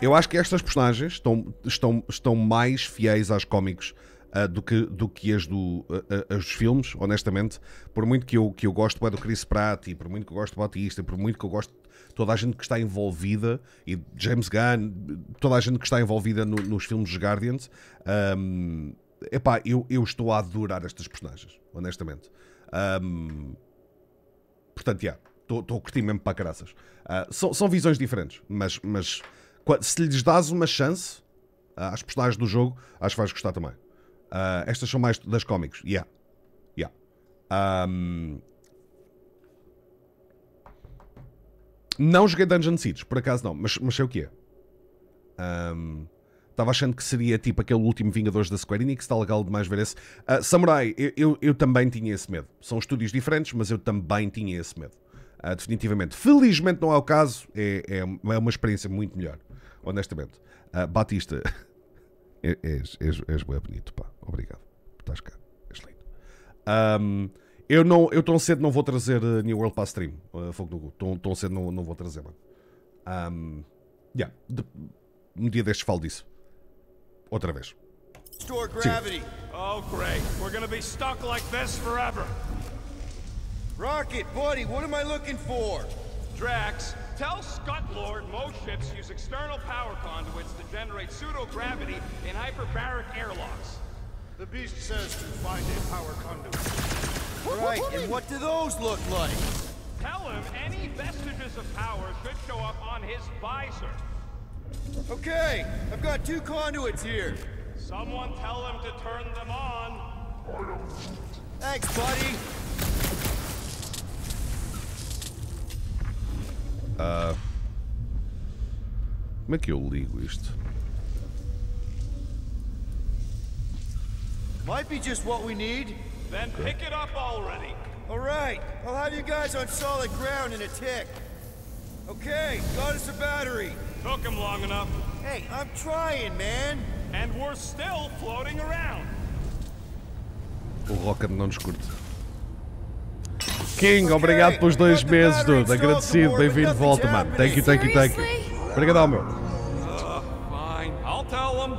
Eu acho que estas personagens estão, estão, estão mais fiéis aos cómics uh, do, que, do que as, do, uh, as dos filmes, honestamente. Por muito que eu, que eu gosto é do Chris Pratt, e por muito que eu gosto do Batista, por muito que eu gosto de toda a gente que está envolvida, e James Gunn, toda a gente que está envolvida no, nos filmes dos Guardians, um, epá, eu, eu estou a adorar estas personagens, honestamente. Um, portanto, já, yeah, estou a curtir mesmo para caraças. Uh, são, são visões diferentes, mas, mas se lhes dás uma chance uh, às personagens do jogo, acho que vais gostar também. Uh, estas são mais das cómicos. Yeah. Yeah. Um... Não joguei Dungeon Siege, por acaso não, mas, mas sei o que é. Um... Estava achando que seria tipo aquele último Vingadores da Square Enix, está legal demais ver esse. Uh, Samurai, eu, eu, eu, também tinha esse medo. São estúdios diferentes, mas eu também tinha esse medo. Uh, definitivamente. Felizmente não é o caso, é, é, é uma experiência muito melhor, honestamente. Uh, Batista, és, és, és bem bonito, pá. Obrigado. Estás cá. És lindo. Um, eu, não, eu tão cedo não vou trazer uh, New World para stream. Uh, Fogo no Gu. Tão, tão cedo não, não vou trazer, mano. Um, yeah. De, um dia destes falo disso. Outra vez. Store gravity. Sim. Oh, great. We're gonna be stuck like this forever. Rocket, buddy, what am I looking for? Drax, tell Scutlord most ships use external power conduits to generate pseudo-gravity in hyperbaric airlocks. The beast says to find a power conduit. Right, and what do those look like? Tell him any vestiges of power should show up on his visor. Okay, I've got two conduits here. Someone tell him to turn them on. Thanks, buddy. Uh, como é que eu ligo isto? Might be just what we need. Then pick it up already. All right, I'll have you guys on solid ground in a tick. Okay, got us a battery. Took him long enough. Hey, I'm trying, man. And we're still floating around. O Rocket não nos curte. King, obrigado pelos dois meses, dude. Agradecido, bem-vindo de volta, mano. Thank you, thank you, thank you. Obrigado, meu. Uh, fine, I'll tell them.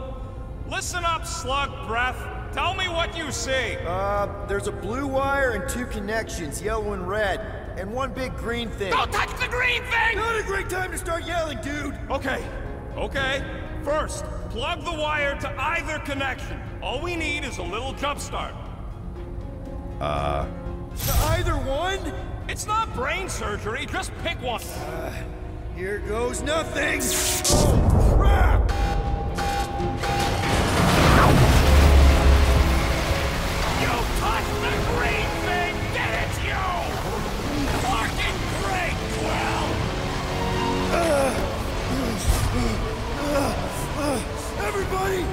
Listen up, slug breath. Tell me what you see. Uh, there's a blue wire and two connections, yellow and red. And one big green thing. Don't touch the green thing! Not a great time to start yelling, dude! Okay, okay. First, plug the wire to either connection. All we need is a little jump start. Uh... To either one? It's not brain surgery, just pick one. Uh, here goes nothing! Oh, crap! You touched the green thing, didn't you? Fucking great, Quill! Uh, uh, everybody,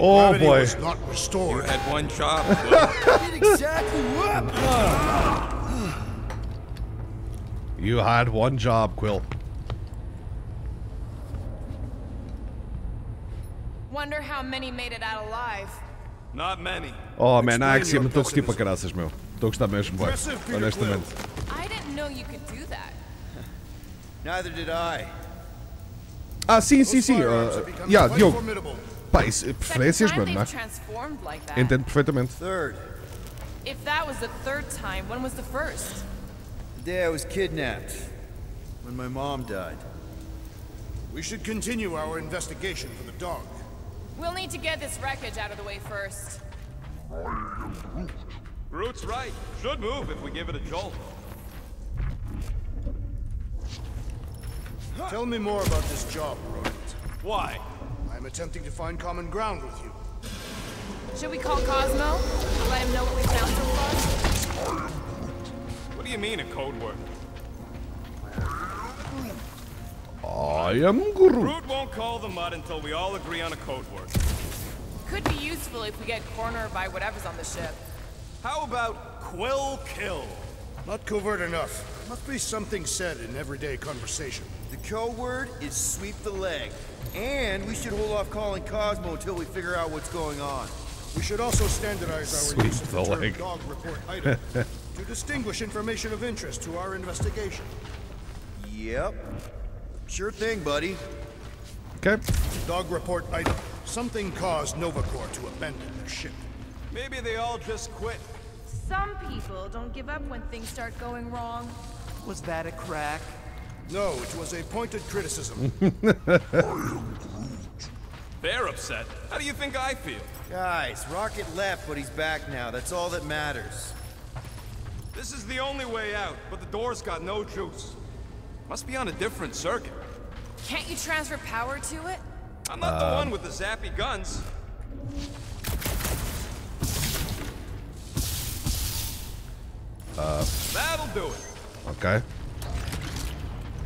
Oh Gravity boy. Was not restored. You had one job. Exactly what? You had one job, Quill. Wonder how many made it out alive. Not many. Oh man, a Axiom estou a gostar para caraças, meu. Estou a gostar mesmo, boy. Honestamente. I didn't know you could do that. Neither did I. Ah, sim, sim, sim. Uh, yeah, Diogo. Pá, isso, preferências, mano, não é? Like Entendo perfeitamente. Third. If that was the third time, when was the first? The day I was kidnapped. When my mom died. We should continue our investigation for the dog. We'll need to get this wreckage out of the way first. Groot's right. Should move if we give it a jolt. Tell me more about this job, Rocket. Why? I'm attempting to find common ground with you. Should we call Cosmo? Let him know what we found so far? What do you mean a code word? I am Groot. Groot won't won't call the mud until we all agree on a code word. Could be useful if we get cornered by whatever's on the ship. How about Quill Kill? Not covert enough. Must be something said in everyday conversation. The code word is sweep the leg. And we should hold off calling Cosmo until we figure out what's going on. We should also standardize our Sweep use of the the term dog report item to distinguish information of interest to our investigation. Yep. Sure thing, buddy. Ok. Dog report item. Something caused Nova Corps to abandon their ship. Maybe they all just quit. Some people don't give up when things start going wrong. Was that a crack? No, it was a pointed criticism. They're upset. How do you think I feel? Guys, Rocket left, but he's back now. That's all that matters. This is the only way out, but the door's got no juice. Must be on a different circuit. Can't you transfer power to it? I'm not the one with the zappy guns. Uh... That'll do it. Ok.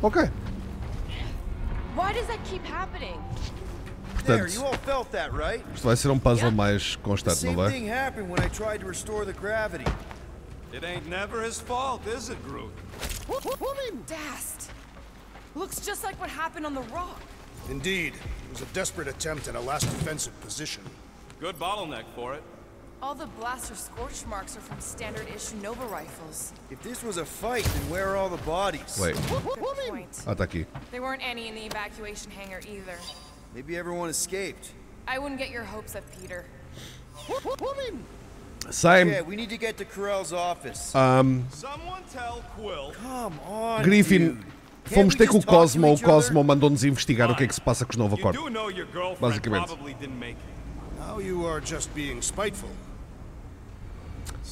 Ok. Why does that keep happening? There, Portanto, you all felt that, right? isto vai ser um puzzle Yeah. mais The constante, não same vai? thing happened when I tried to restore the gravity. It ain't never his fault, is it, Groot? Woman! Dast. Looks just like what happened on the rock. Indeed, it was a desperate attempt at a last defensive position. Good bottleneck for it. All the blaster scorch marks are from standard issue Nova rifles. If this was a fight, then where are all the bodies? Wait. Good point. Tá aqui. There weren't any in the evacuation hangar either. Maybe everyone escaped. I wouldn't get your hopes up, Peter. Same. Yeah, we need to get to Ko-Rel's office. Um, Someone tell Quill. Come on, Griffin, dude. Can't fomos we ter com o just talk to Cosmo. O? Cosmo mandou-nos investigar o que é que se passa com os Nova You Corp. do know your girlfriend Basicamente. probably didn't make it. Now you are just being spiteful.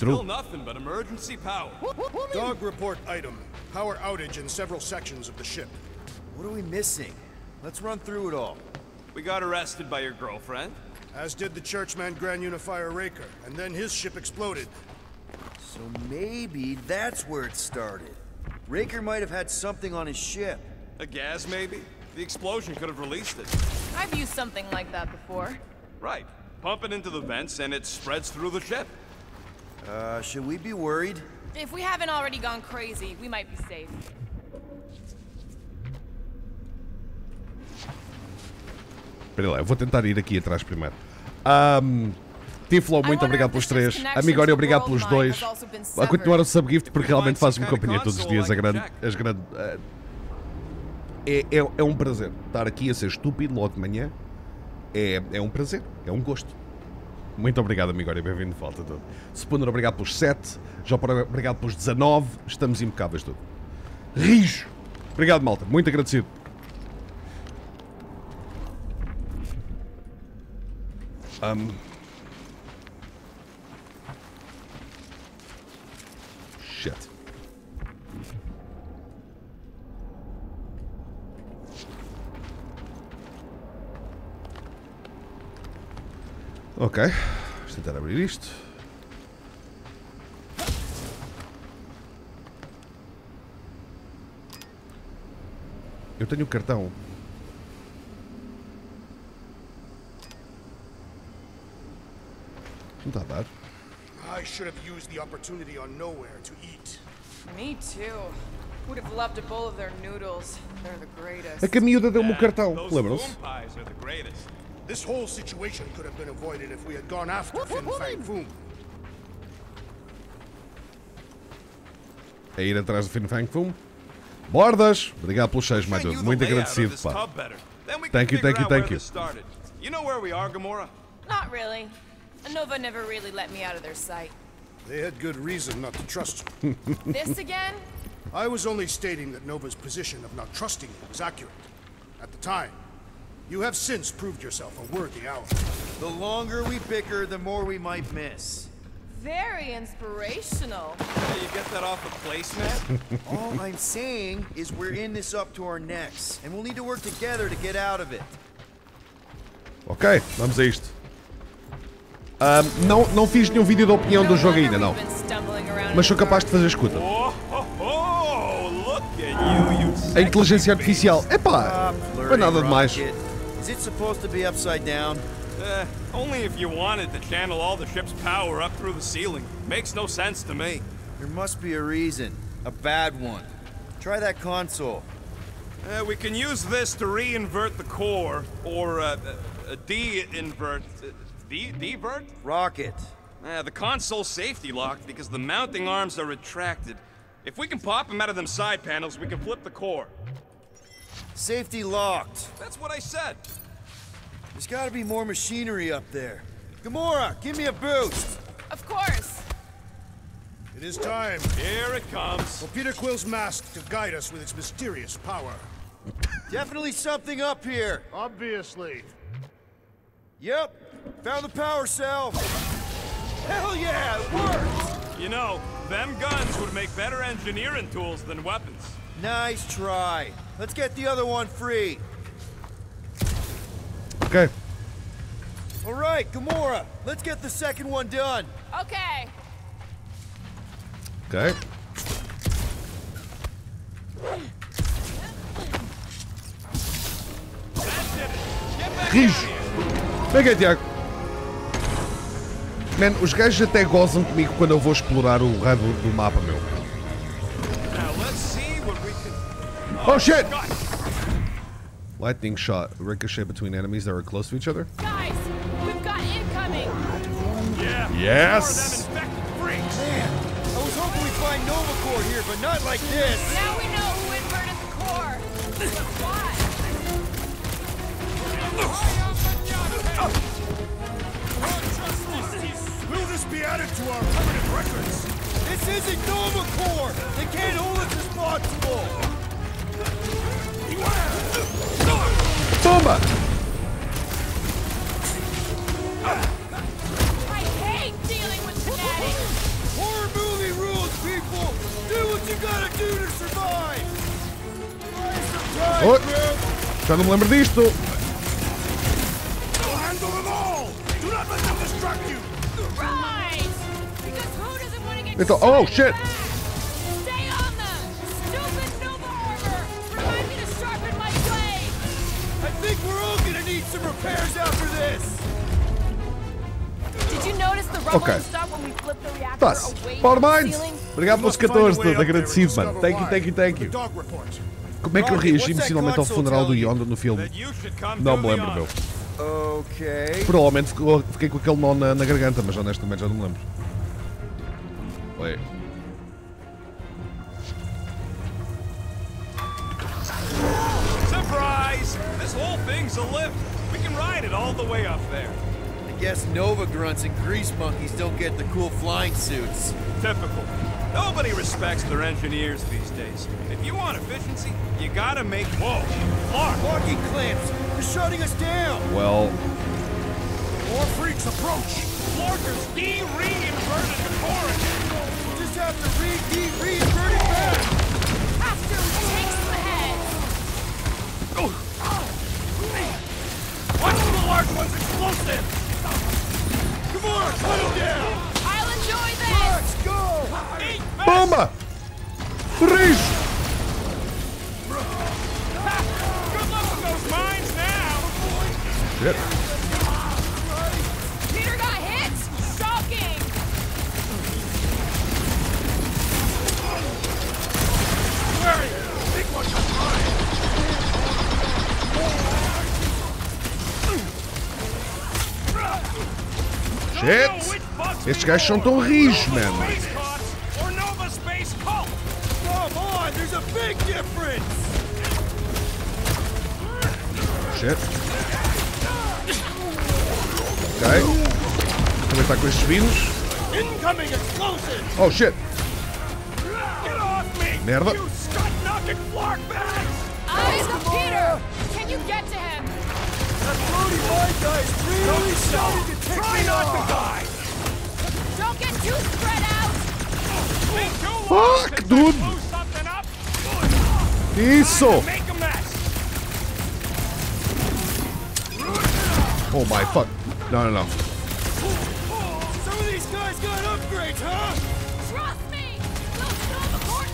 Still nothing but emergency power. Dog report item. Power outage in several sections of the ship. What are we missing? Let's run through it all. We got arrested by your girlfriend. As did the churchman Grand Unifier Raker, and then his ship exploded. So maybe that's where it started. Raker might have had something on his ship. A gas, maybe? The explosion could have released it. I've used something like that before. Right. Pump it into the vents and it spreads through the ship. Uh, should we be worried? If we haven't already gone crazy, we might be safe. Espera lá, eu vou tentar ir aqui atrás primeiro. Um, Tiflo, muito obrigado pelos três. Amigório, obrigado pelos dois. A continuar o subgift porque realmente fazes-me companhia todos os dias. A grande, as grande, eh, é, é, é um prazer estar aqui a ser estúpido logo de manhã. É, é um prazer, é um gosto. Muito obrigado, Amigório, bem-vindo de volta. Tudo. Spooner, obrigado pelos 7. Jopor, obrigado pelos 19. Estamos impecáveis, tudo. Rijo, obrigado, malta, muito agradecido. Um, shit. Ok, vamos tentar abrir isto. Eu tenho o cartão. Não está a dar. I should have used the opportunity on Nowhere to eat. Me too. Would have loved a bowl of their noodles. They're the greatest. A camiúda deu-me o cartão, lembram-se? Boom pies are the greatest. This whole situation could have been avoided if we had gone after Fin Fang Foom. A ir atrás do Fin Fang Foom. Bordas! Obrigado pelos seis, mais um. Muito of agradecido, this pá. tub better. Then we can Thank you, thank you, thank you. this started. You know where we are, Gamora? Not really. Nova never really let me out of their sight. They had good reason not to trust you. this again? I was only stating that Nova's position of not trusting you was accurate. At the time. You have since proved yourself a worthy ally. The longer we bicker, the more we might miss. Very inspirational. You get that off a placemat? All I'm saying is we're in this up to our necks, and we'll need to work together to get out of it. Ok, vamos a isto. Ahm, não, não fiz nenhum vídeo de opinião do jogo ainda, não. Mas sou capaz de fazer escuta. oh, A inteligência artificial. Epá, não é nada demais. Is it supposed to be upside down? Eh, only if you wanted to channel all the ship's power up through the ceiling. Makes no sense to me. There must be a reason. A bad one. Try that console. Uh, we can use this to re-invert the core, or uh, uh, de-invert... Uh, de- divert? Rocket. Uh, the console's safety locked because the mounting arms are retracted. If we can pop them out of them side panels, we can flip the core. Safety locked. That's what I said. There's gotta be more machinery up there. Gamora, give me a boost! Of course. It is time Here it comes. for Peter Quill's mask to guide us with its mysterious power. Definitely something up here. Obviously. Yep, found the power cell. Hell yeah, it worked! You know, them guns would make better engineering tools than weapons. Nice try. Let's get the other one free. Ok. All right, Gamora, let's get the second one done. Okay. Ok. Rijo. Vem cá, Tiago. Man, os gajos até gozam comigo quando eu vou explorar o raio do, do mapa, meu. Oh shit! Lightning shot. Ricochet between enemies that are close to each other. Guys, we've got incoming. yeah. Yes. More of them infected freaks. Man, I was hoping we'd find Nova Corps here, but not like this. Now we know who inverted the core. But why? Will this be added to our permanent records? This isn't Nova Corps. They can't hold us responsible. Bomba! I hate dealing with fanatics. Horror movie rules, people. Do what you gotta do to survive. Buy Oi. Já não me lembro disto. We'll handle them all! Think we're all gonna need some repairs after this. Did you notice the rumble Ok. stop when we flipped the reactor Tá-se. away Power from the Minds! ceiling? Obrigado pelos Must find a 14, way estou up there and agradecido, mano. discover Thank you, why. thank you, thank The you. dog report. Como é que eu Rocket, reagi what's that emocionalmente ao console funeral do tell you? Yondu no filme? That you should come Não do me the lembro, meu. honors. Okay. Provavelmente ficou- fiquei com aquele nó na, na garganta, mas honestamente já não me lembro. Oi. Surprise! This whole thing's a lift. We can ride it all the way up there. I guess Nova grunts and grease monkeys don't get the cool flying suits. Typical. Nobody respects their engineers these days. If you want efficiency, you gotta make. Whoa! Clark! Locking clamps. They're shutting us down. Well, More freaks approach! Clarkers de-reinverted the core We'll just have to re-de-reinvert it back. After we take some heads. Watch the large one's explosive! Come on, cut him down. I'll enjoy this. Let's go. Eat this! bomba! Rijo! Good luck with those mines now! Shit. Peter got hit. Shocking. Where are you? Big one Shit! Estes gajos são tão rijos, man. Space Cops or Nova Space Cult! Come on, there's a big difference. Shit. Ok. Aproveitar com estes vírus. Incoming explosive. Oh shit! Get off me! Merda. You scut-knocking flark bags! Eyes of Peter. Can you get to him? That guy's really starting to Try me not to die! Don't get too spread out. Fuck, dude. Isso! Oh my fuck. No, no, no. Some of these guys got upgrades, huh? Trust me. Those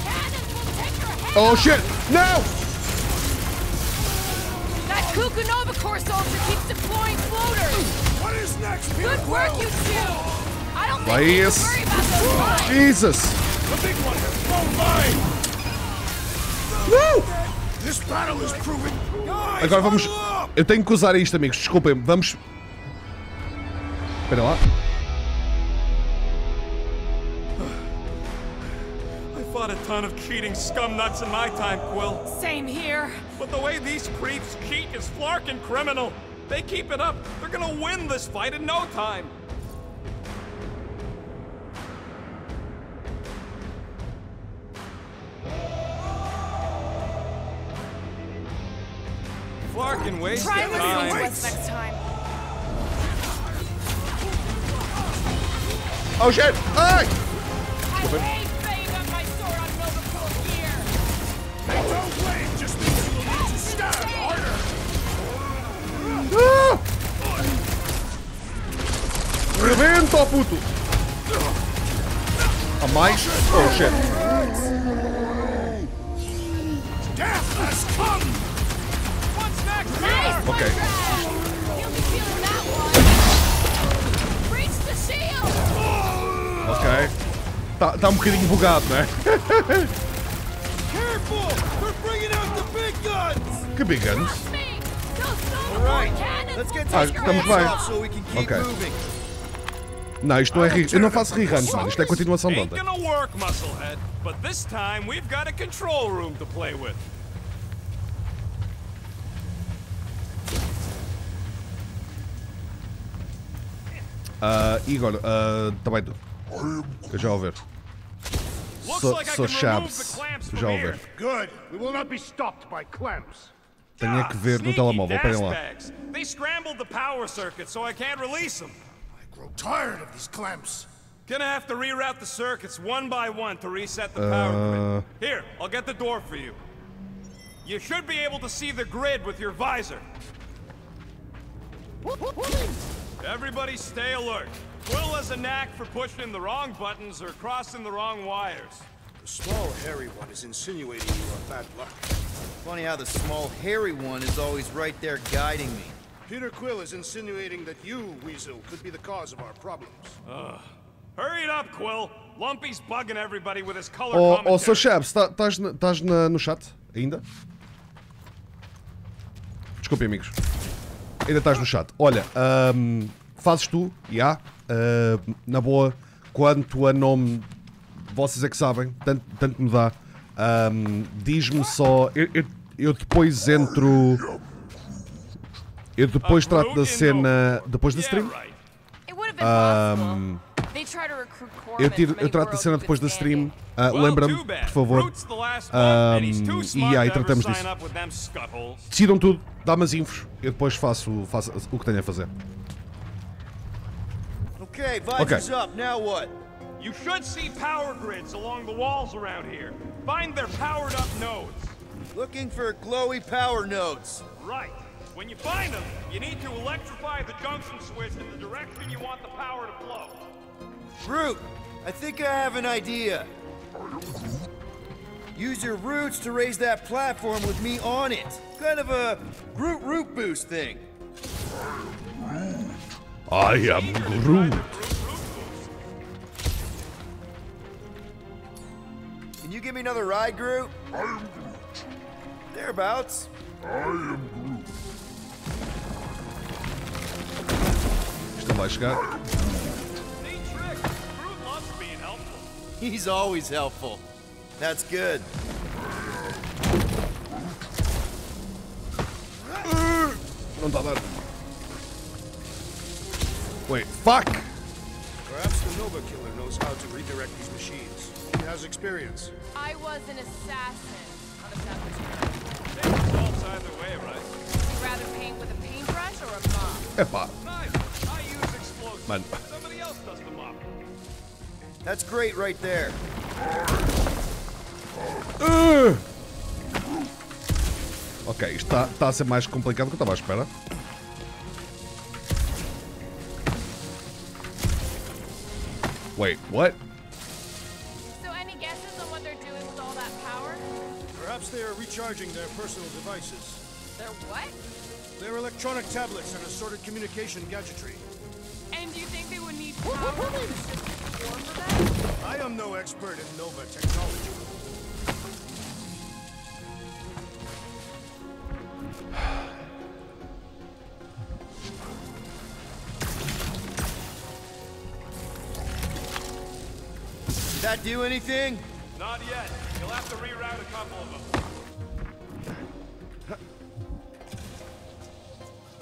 cannons will take your head Oh off. shit! No! That Kukunova Corps soldier keeps deploying floaters! What is next, Good work, you two! I don't think we need to worry about those mines! Jesus! The big one has thrown mine! Uh! This battle is proving... Guys, Agora vamos. Eu tenho que usar isto, amigos. Desculpem, vamos. Espera lá. Ton of cheating scum nuts in my time, Quill. Same here. But the way these creeps cheat is flarkin' criminal. They keep it up. They're gonna win this fight in no time. Flarkin waste Try of listening to time. next time. Oh shit! Ai! Ah! Rebenta, ó puto! A mais? Oh shit! Death has come! What's next? Nice Okay. one, Brad. You'll be feeling that one. Reach the shield! Ok. Tá, tá um bocadinho bugado, não é? let's will get Ah, these take estamos your bem. ass off so we can keep Okay. moving. Não, isto não é re... Eu não faço reruns, mano. Isto é continuação de Ain't ontem. gonna work, Musclehead. But this time we've got a control room to play with. Ah, Igor, ah, também tu. Eu já vou ver. Looks Sou, like I sou can remove the clamps Já from vou here. ver. Good. We will not be stopped by clamps. Tenho é que ver no telemóvel. Esperem lá. They scrambled the power circuit, so I can't release them. I grow tired of these clamps. Gonna have to reroute the circuits one by one to reset the power Uh. grid. Here, I'll get the door for you. You should be able to see the grid with your visor. Everybody stay alert. Quill has a knack for pushing the wrong buttons or crossing the wrong wires. The small, hairy one is insinuating you are bad luck. Funny how the small, hairy one is always right there guiding me. Peter Quill is insinuating that you, Weasel, could be the cause of our problems. Ugh. Hurry it up, Quill. Lumpy's bugging everybody with his color Oh, oh commentary. oh sou Chaves, tá- estás na- estás na- no chat ainda? Desculpem, amigos. Ainda estás no chat. Olha, ahm, fazes tu, já, ahm, na boa, quanto a nome, vocês é que sabem, tanto, tanto me dá. Ahm, Diz-me só, eu, eu- eu depois entro. Eu depois A trato brute da in cena. Nova. Depois da Yeah, stream? right. It would have been possible. They try to recruit Um, Eu, corpsmen tiro, from eu any trato da world cena you depois da could stand stream. in. Ah, Well, Lembra-me, too bad. por favor. Brute's the last one, and he's too Ahm, smart e aí to ever tratamos sign disso. up with them scuttholes. Decidam tudo, dá-me as infos. Eu depois faço, faço o que tenho a fazer. Okay, visors Okay. up. Now what? You should see power grids along the walls around here. Find their powered up nodes. Looking for glowy power nodes. Right. When you find them, you need to electrify the junction switch in the direction you want the power to flow. Groot, I think I have an idea. Use your roots to raise that platform with me on it. Kind of a Groot root boost thing. I am Groot. Can you give me another ride, Groot? Thereabouts. Isto não vai chegar. Neat trick. Groot loves being helpful. He's always helpful. That's good. Não está a dar. Wait, fuck! Perhaps the Nova Killer knows how to redirect these machines. He has experience. I was an assassin on the Saboteur. Same results either way, right? Would you rather paint with a paintbrush or a mop? Epá, Neither. I use explosives. Man. Somebody else does the mopping. That's great right there. Uh! Ok, isto está está a ser mais complicado do que eu estava à espera. Wait, what? So any guesses on what they're doing with all that power? Perhaps they are recharging their personal devices. They're what? They're electronic tablets and assorted communication gadgetry. And do you think they would need power to shift the core for that? I am no expert in Nova technology. That do anything? Not yet. You'll have to reroute a couple of them.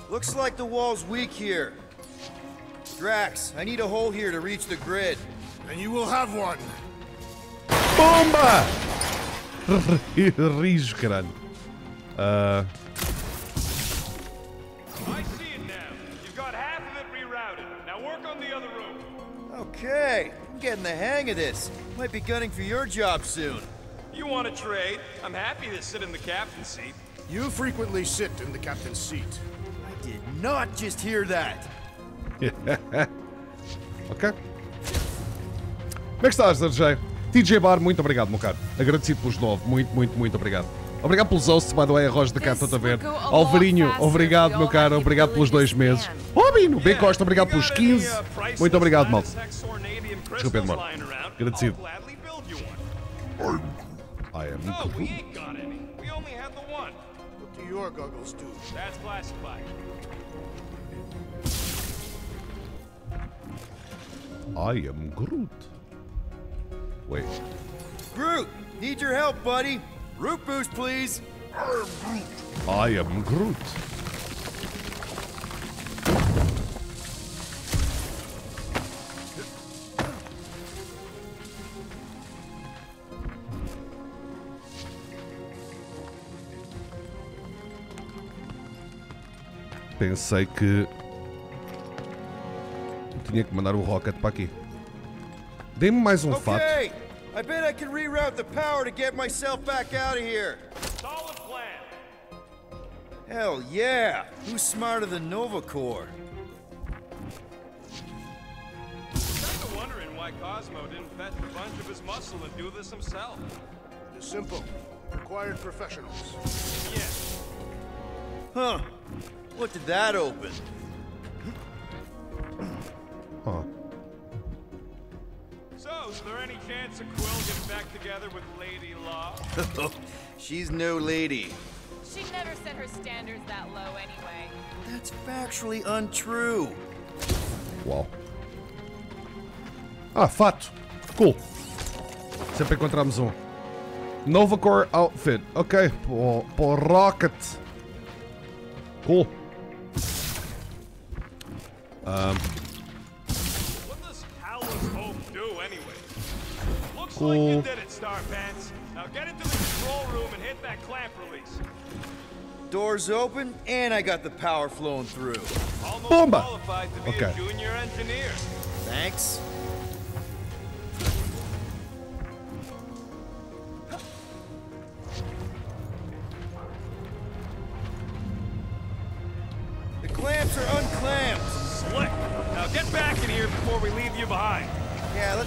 Looks like the wall's weak here. Drax, I need a hole here to reach the grid. And you will have one. Bomba! Rijo, caralho. Ah, I see it now. You've got half of it rerouted. Now work on the other room. Okay, I'm getting the hang of this. Might be gunning for your job soon. You want to trade? I'm happy to sit in the captain's seat. You frequently sit in the captain's seat. I did not just hear that. ok. Como é que estás, DJ? DJ Bar, muito obrigado, meu caro. Agradecido pelos nove. Muito, muito, muito obrigado. Obrigado pelos hosts, by the way, a Roja de cá, estou a ver. Alvarinho, obrigado, meu caro. Obrigado pelos dois meses. Robino, bem Costa, obrigado pelos 15. Muito obrigado, malta. Desculpa, Edmar. Agradecido. Oh, I am No, we ain't got any. We only had the one. What do your goggles do? That's classified. I am Groot. Wait. Groot, need your help, buddy. Root boost, please. I am Groot. Pensei que tinha que mandar o Rocket para aqui. Dê-me mais um fato. I bet I can reroute the power to get myself back out of here. Solid plan. Hell yeah! Who's smarter than Nova Corps? Kinda wondering why Cosmo didn't fetch a bunch of his muscle and do this himself. It is simple. Required professionals. Yeah. Huh. What did that open? Huh. So, is there any chance of Quill getting back together with Lady Law? She's no lady. She never set her standards that low anyway. That's factually untrue. Wow. Ah, fato. Cool. Sempre encontramos um. Nova Corps Outfit. Ok. Pô, pô Rocket. Cool. Um, what does Howler's Hope do anyway? Looks like Cool. you did it, Starpants. Now get into the control room and hit that clamp release. Doors open, and I got the power flowing through. Almost Bomba. qualified to be Okay. a junior engineer. Thanks.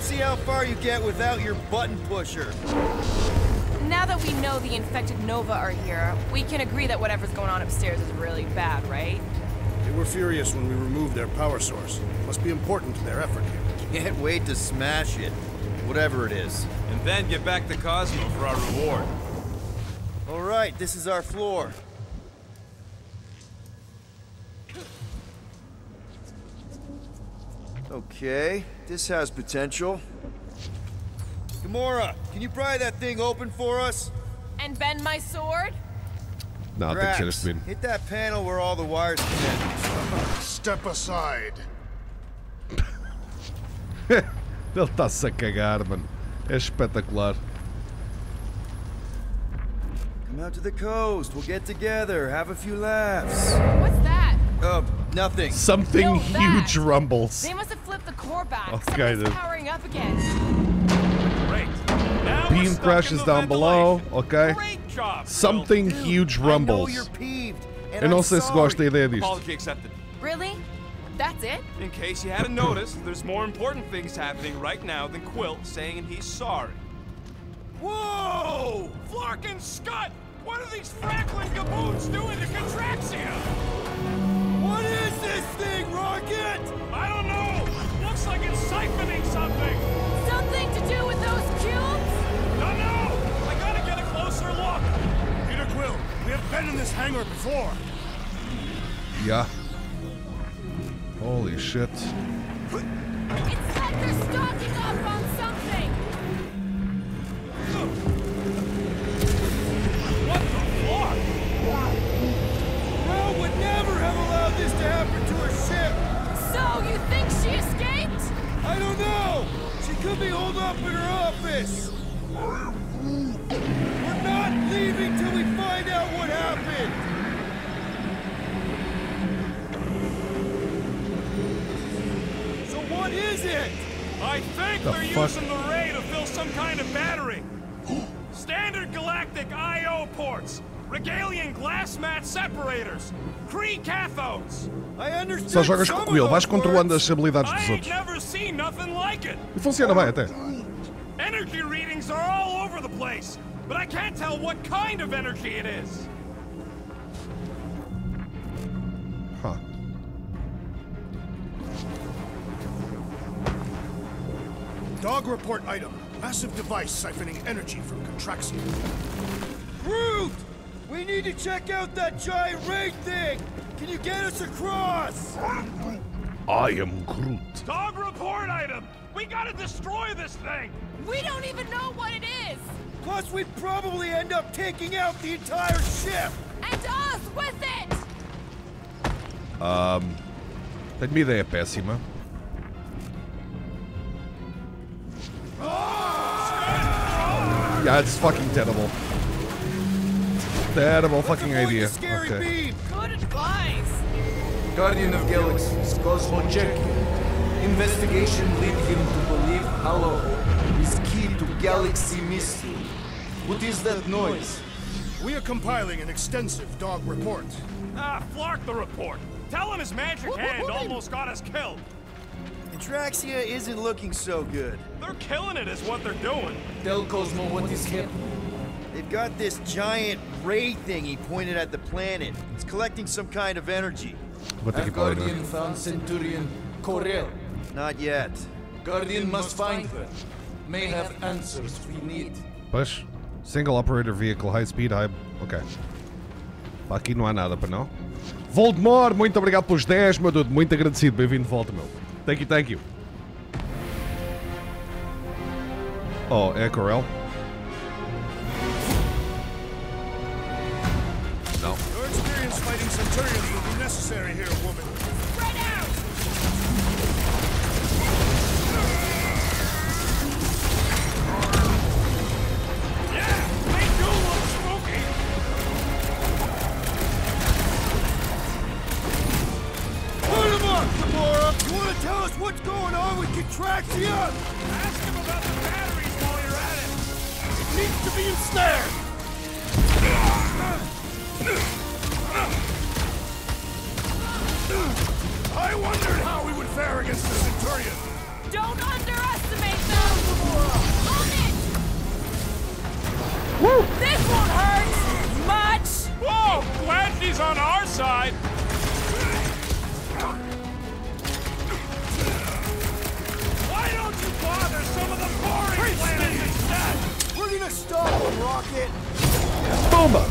See how far you get without your button pusher. Now that we know the infected Nova are here, we can agree that whatever's going on upstairs is really bad, right? They were furious when we removed their power source. Must be important to their effort here. Can't wait to smash it. Whatever it is. And then get back to Cosmo for our reward. All right, this is our floor. Okay, this has potential. Gamora, can you pry that thing open for us? And bend my sword? Não, tem que ser Drax, este menino. hit that panel where all the wires connect. Step aside. Ele está-se a cagar, mano. É espetacular. Come out to the coast. We'll get together, have a few laughs. What's that? Uh, nothing. Something No, huge that. rumbles. They must have flipped the core back. Okay, Something's then. powering up again. Great. Now Beam stuck crashes down below, okay? Great job. Something Dude, huge I know rumbles. you're peeved, and Eu não I'm sei se sorry. gosto da ideia disto. Apology accepted. Really? That's it? In case you hadn't noticed, there's more important things happening right now than Quill saying he's sorry. Whoa! Flark and Scott! What are these Franklin gaboons doing to Contraxia? What is this thing, Rocket? I don't know. Looks like it's siphoning something. Something to do with those cubes? Don't know. I gotta get a closer look. Peter Quill, we have been in this hangar before. Yeah. Holy shit. It's like they're stocking up on something. What the fuck? Bro would never have allowed this to happen to her ship. So, you think she escaped? I don't know. She could be holed up in her office. We're not leaving till we find out what happened. So what is it? I think The they're fuck? using the ray to fill some kind of battery. Standard galactic I.O. ports, Rigellian glass mat separators, Kree cathodes. I understand. Só jogas some com of o Quill, those vais controlando words. as habilidades I dos ain't outros. never seen nothing like it. E funciona bem até. Energy readings are all over the place, but I can't tell what kind of energy it is. Huh. Dog report item. Massive device siphoning energy from Contraxia. Groot! We need to check out that giant ray thing. Can you get us across? I am Groot. Dog report item. We gotta destroy this thing. We don't even know what it is. Plus, we'd probably end up taking out the entire ship. And us with it. Um... Tenho uma ideia péssima. Yeah, it's fucking terrible. Terrible fucking idea. Okay. Good advice. Guardian of Galaxies, Cosmo Cherky. Investigation lead him to believe Halo is key to galaxy mystery. What is that noise? We are compiling an extensive dog report. Ah, Flark the report. Tell him his magic hand almost got us killed. Traxia isn't looking so good. They're killing it, is what they're doing. Tell Cosmo what is happening. They've got this giant ray thingy pointed at the planet. It's collecting some kind of energy. Não é? Guardian found Centurion Corel. Not yet. Guardian must find her. May have answers we need. Pois. Single operator vehicle, high speed, high. Ok. Aqui não há nada para não. Voldemort, muito obrigado pelos 10, meu dude. Muito agradecido. Bem-vindo de volta, meu. Thank you, thank you. Oh, é Corel? Us what's going on with Contraxia? Ask him about the batteries while you're at it. Needs to be ensnared! I wondered how we would fare against the Centurion. Don't underestimate them. On it. This won't hurt much. Whoa, glad she's on our side. Why don't you bother some of the boring planets instead? We're gonna stop him, Rocket! Bomba!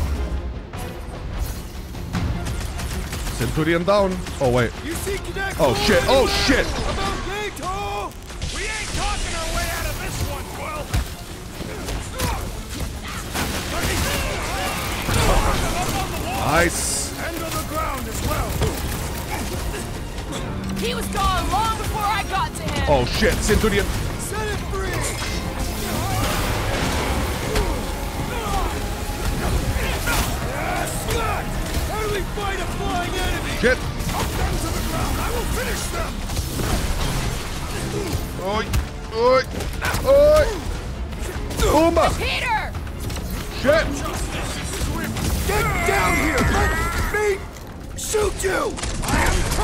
Centurion down. Oh, wait. You see Connect Oh, shit. Oh, shit. About Gato! We ain't talking our way out of this one, Quill. Nice. And on the ground as well. He was gone long before I got to him. Oh, shit. Centurion. Set it free! Scott! How do we fight a flying enemy? Shit. Up them to the ground. I will finish them. Oi. Oi. Oi. Bomba. Peter! Shit. Get down here! Let me shoot you!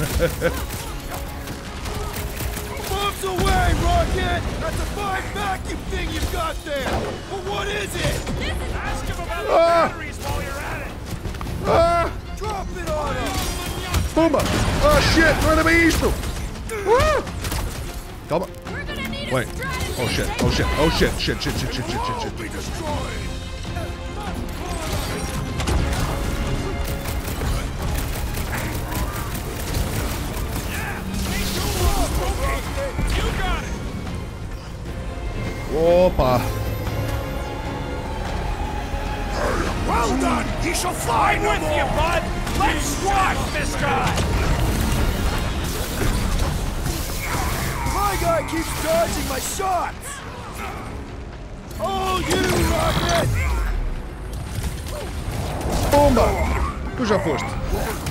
I am trying to destroy. Move This away, Rocket! That's a fine vacuum thing you've got there! But what is it? Ask him about the Ah! batteries while you're at it. Ah! Drop it on him! Pumba! Ah, shit! Era bem isto! Ah! We're gonna need Wait. Oh shit, oh shit, oh shit, shit, shit, shit, shit, shit, shit, shit. Opa! Well done! He shall fly I'm no with you, bud. Let's squash this guy. My guy keeps dodging my shots! Oh, you, Rocket! Pumba! Tu já foste.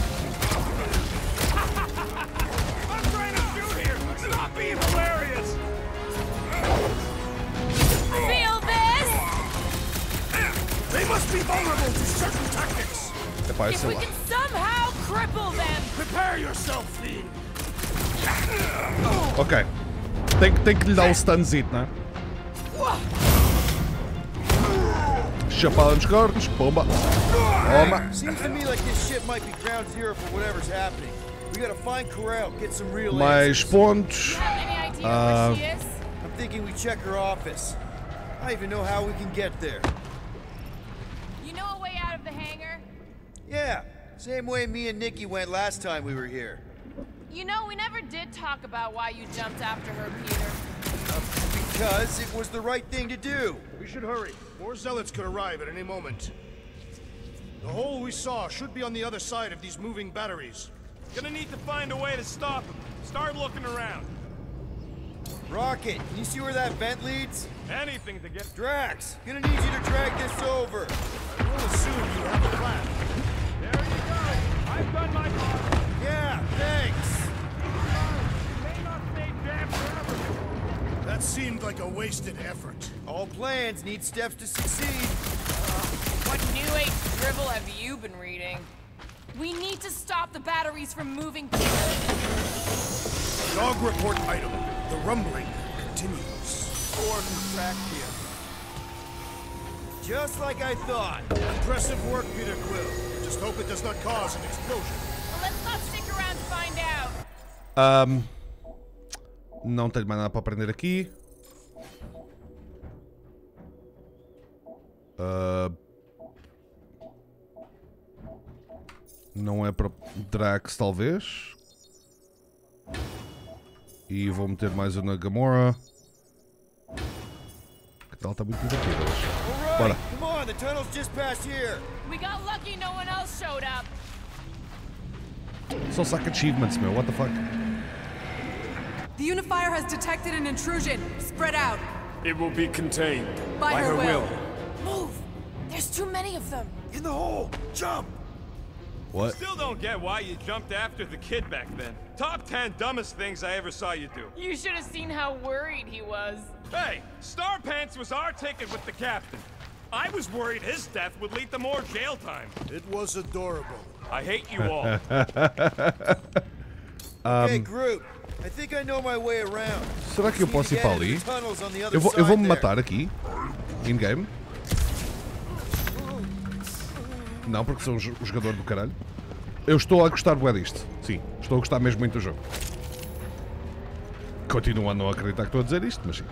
Must be vulnerable to certain tactics! Epá, If we can somehow cripple them. Prepare yourself, fiend! Ok. Tem, que- tem que lhe dar um stunzito, não é? Chapada nos cornos, pomba. Seems to me like this ship might be ground zero for whatever's happening. We gotta find Ko-Rel, get some real Mais answers. pontos. Have any idea Uh, where she is? I'm thinking we check her office. I don't even know how we can get there. You know a way out of the hangar? Yeah, same way me and Nikki went last time we were here. You know, we never did talk about why you jumped after her, Peter. Uh, because it was the right thing to do. We should hurry. More zealots could arrive at any moment. The hole we saw should be on the other side of these moving batteries. Gonna need to find a way to stop them. Start looking around. Rocket, can you see where that vent leads? Anything to get. Drax, gonna need you to drag this over. I will assume you have a plan. There you go. I've done my part. Yeah, thanks. May not stay jammed forever. That seemed like a wasted effort. All plans need steps to succeed. Uh, what new age drivel have you been reading? We need to stop the batteries from moving, Dog report item. The rumbling continues. Corner crack here. Just like I thought. Impressive work, Peter Quill. Just hope it does not cause an explosion. Well, let's not stick around to find out. Ahm, não tenho mais nada para aprender aqui. Ah, não é para Drax, talvez. E vou meter mais um na Gamora. Que tal? Está muito divertido hoje. Bora. Come on, the tunnel's just past here. We got lucky no one else showed up. Só saca achievements, man. What the fuck? The Unifier has detected an intrusion. Spread out. It will be contained. By her will. Move! There's too many of them. In the hole, jump! What? Still don't get why you jumped after the kid back then. Top 10 dumbest things I ever saw you do. You should have seen how worried he was. Hey, Star Pants was our ticket with the captain. I was worried his death would lead to more jail time. It was adorable. I hate you all. okay, Groot. I think I know my way around. Será que eu posso ir para ali? Eu vou, eu vou me matar aqui. In-game. Não, porque sou um um jogador do caralho. Eu estou a gostar bué disto. Sim, estou a gostar mesmo muito do jogo. Continuo a não acreditar que estou a dizer isto, mas sim.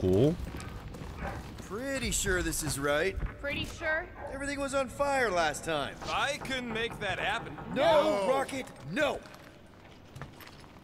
Cool. Pretty sure this is right. Pretty sure? Everything was on fire last time. I couldn't make that happen. No, Rocket, no!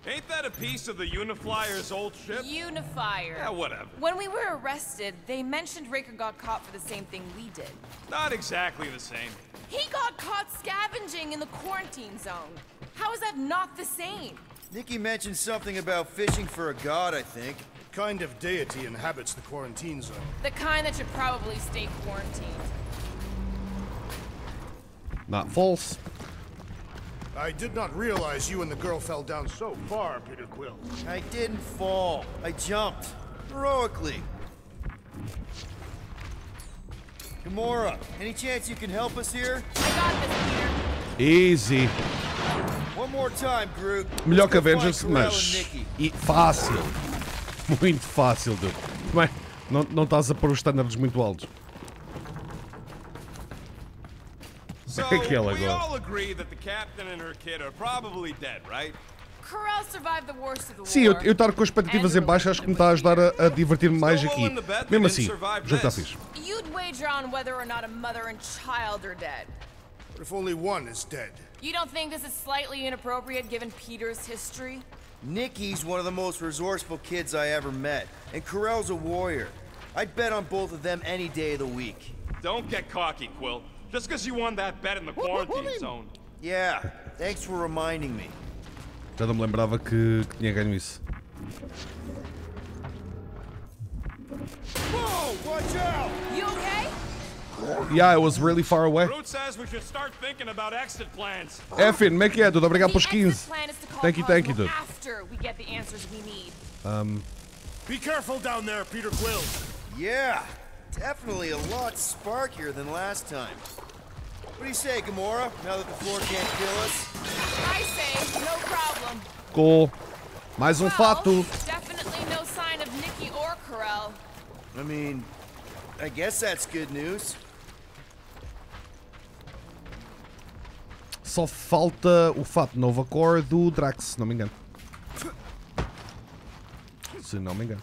Ain't that a piece of the Uniflyer's old ship? Unifier. Yeah, whatever. When we were arrested, they mentioned Raker got caught for the same thing we did. Not exactly the same. He got caught scavenging in the quarantine zone. How is that not the same? Nikki mentioned something about fishing for a god, I think. Kind of deity inhabits the quarantine zone. The kind that should probably stay quarantined. Not false. I did not realize you and the girl fell down so far, Peter Quill. I didn't fall. I jumped. Heroically. Gamora, any chance you can help us here? I got this, Peter. Easy. One more time, Groot. Melhor Let's que Avengers, mas. E fácil. Muito fácil, dude. Bem, não, não estás a pôr os standards muito altos. So, Aquela we agora. all agree that the captain and her kid are probably dead, right? Carell survived the worst of the Sim, eu estar com expectativas em baixo acho que me está a ajudar a, a divertir-me mais aqui. Mesmo assim, o jogo está fixe. You'd wager on whether or not a mother and child are dead. What if only one is dead? You don't think this is slightly inappropriate given Peter's history? Nikki's one of the most resourceful kids I ever met, and Ko-Rel's a warrior. I'd bet on both of them any day of the week. Don't get cocky, Quill. Just because you won that bet in the quarantine zone. Yeah, thanks for reminding me. Já não me lembrava que, que tinha ganho isso. Whoa, watch out! You okay? Yeah, I was really far away. Groot says we should start thinking about exit plans. É, Finn, como é que é, dude? Obrigado The pelos 15. plan is to call Thank you, thank you, dude. after we get the answers we need. Um. Be careful down there, Peter Quill. Yeah, definitely a lot sparkier than last time. What do you say, Gamora, now that the floor can't kill us? I say, no problem. Cool. Mais um Well, fato. definitely no sign of Nikki or Ko-Rel. I mean, I guess that's good news. Só falta o fato Nova Corps do Drax, se não me engano. Se não me engano.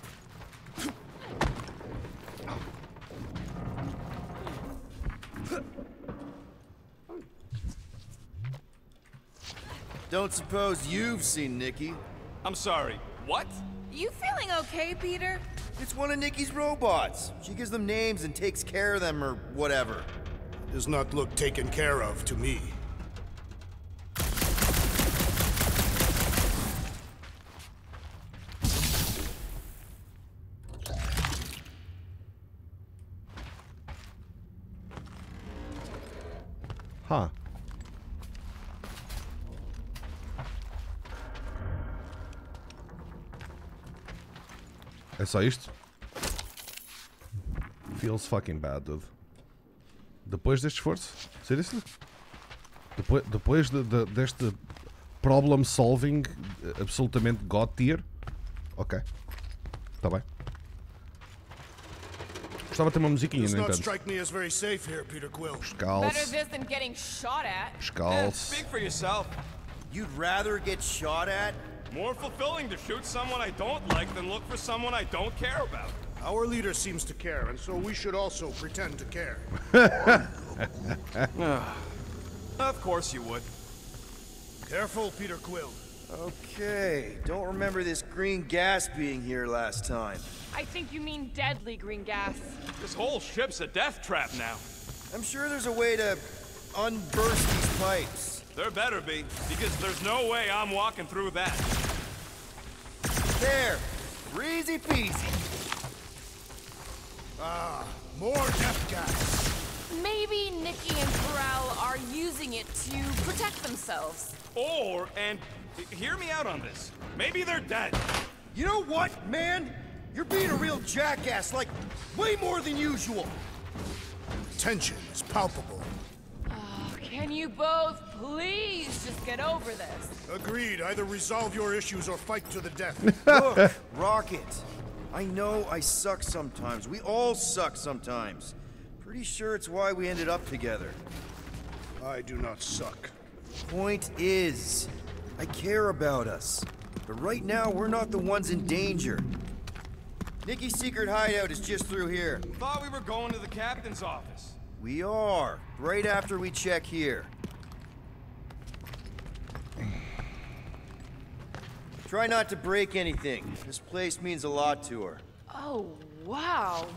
Don't suppose you've seen Nikki? I'm sorry, what? You feeling okay, Peter? It's one of Nikki's robots. She gives them names and takes care of them or whatever. Does not look taken care of to me. Huh. É só isto? Feels fucking bad, dude. Depois deste esforço? Seriously? Depois, depois de, de- deste problem solving absolutamente god tier? Ok. Gostava de ter uma musiquinha, no entanto. strike me as very safe here, Peter Quill. Better this than getting shot at. Scalce. speak for yourself. You'd rather get shot at? More fulfilling to shoot someone I don't like than look for someone I don't care about. Our leader seems to care, and so we should also pretend to care. Ah, of course you would. Careful, Peter Quill. Okay, don't remember this green gas being here last time. I think you mean deadly green gas. This whole ship's a death trap now. I'm sure there's a way to unburst these pipes. There better be, because there's no way I'm walking through that. There, easy peasy. Ah, more death guys. Maybe Nikki and Ko-Rel are using it to protect themselves. Or, and hear me out on this, maybe they're dead. You know what, man? You're being a real jackass, like, way more than usual. Tension is palpable. Oh, can you both please just get over this? Agreed. Either resolve your issues or fight to the death. Look, Rocket. I know I suck sometimes. We all suck sometimes. Pretty sure it's why we ended up together. I do not suck. Point is, I care about us. But right now, we're not the ones in danger. Nikki's secret hideout is just through here. Thought we were going to the captain's office. We are, right after we check here. Try not to break anything. This place means a lot to her. Oh, wow.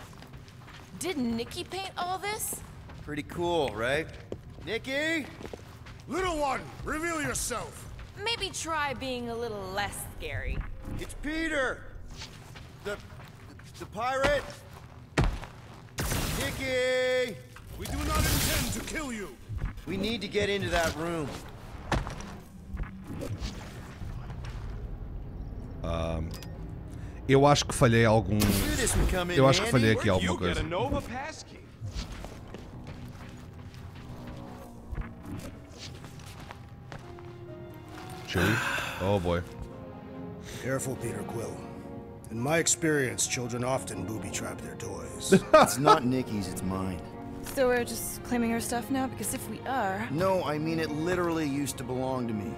Did Nikki paint all this? Pretty cool, right? Nikki? Little one, reveal yourself. Maybe try being a little less scary. It's Peter! The... The pirate! Hickey! We do not intend to kill you! We need to get into that room. Um, eu acho que falhei algum... Eu acho que falhei aqui alguma coisa. Chewie? Oh boy. Careful, Peter Quill. In my experience, children often booby trap their toys. It's not Nikki's, it's mine. So we're just claiming her stuff now? Because if we are... No, I mean it literally used to belong to me.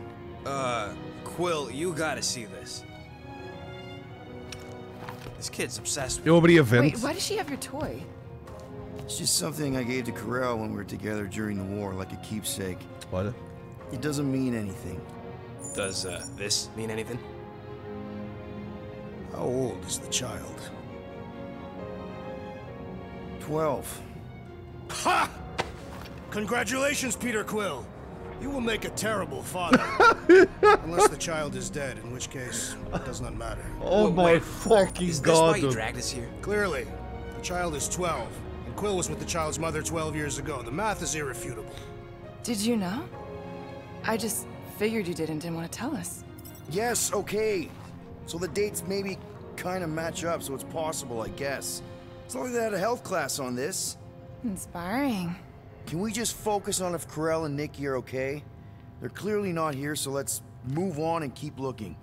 Uh, Quill, you gotta see this. This kid's obsessed with Eu abri a Wait, why does she have your toy? It's just something I gave to Ko-Rel when we were together during the war, like a keepsake. Olha. It doesn't mean anything. Does, uh, this mean anything? How old is the child? Twelve. Ha! Congratulations, Peter Quill. You will make a terrible father. Unless the child is dead, in which case, it does not matter. Oh Wait, my wait, fucking Is this why you dragged us here? Clearly, the child is 12, and Quill was with the child's mother 12 years ago. The math is irrefutable. Did you know? I just figured you did and didn't want to tell us. Yes, okay. So the dates maybe kind of match up, so it's possible, I guess. As long as they had a health class on this. Inspiring. Can we just focus on if Ko-Rel and Nikki are okay? They're clearly not here, so let's move on and keep looking.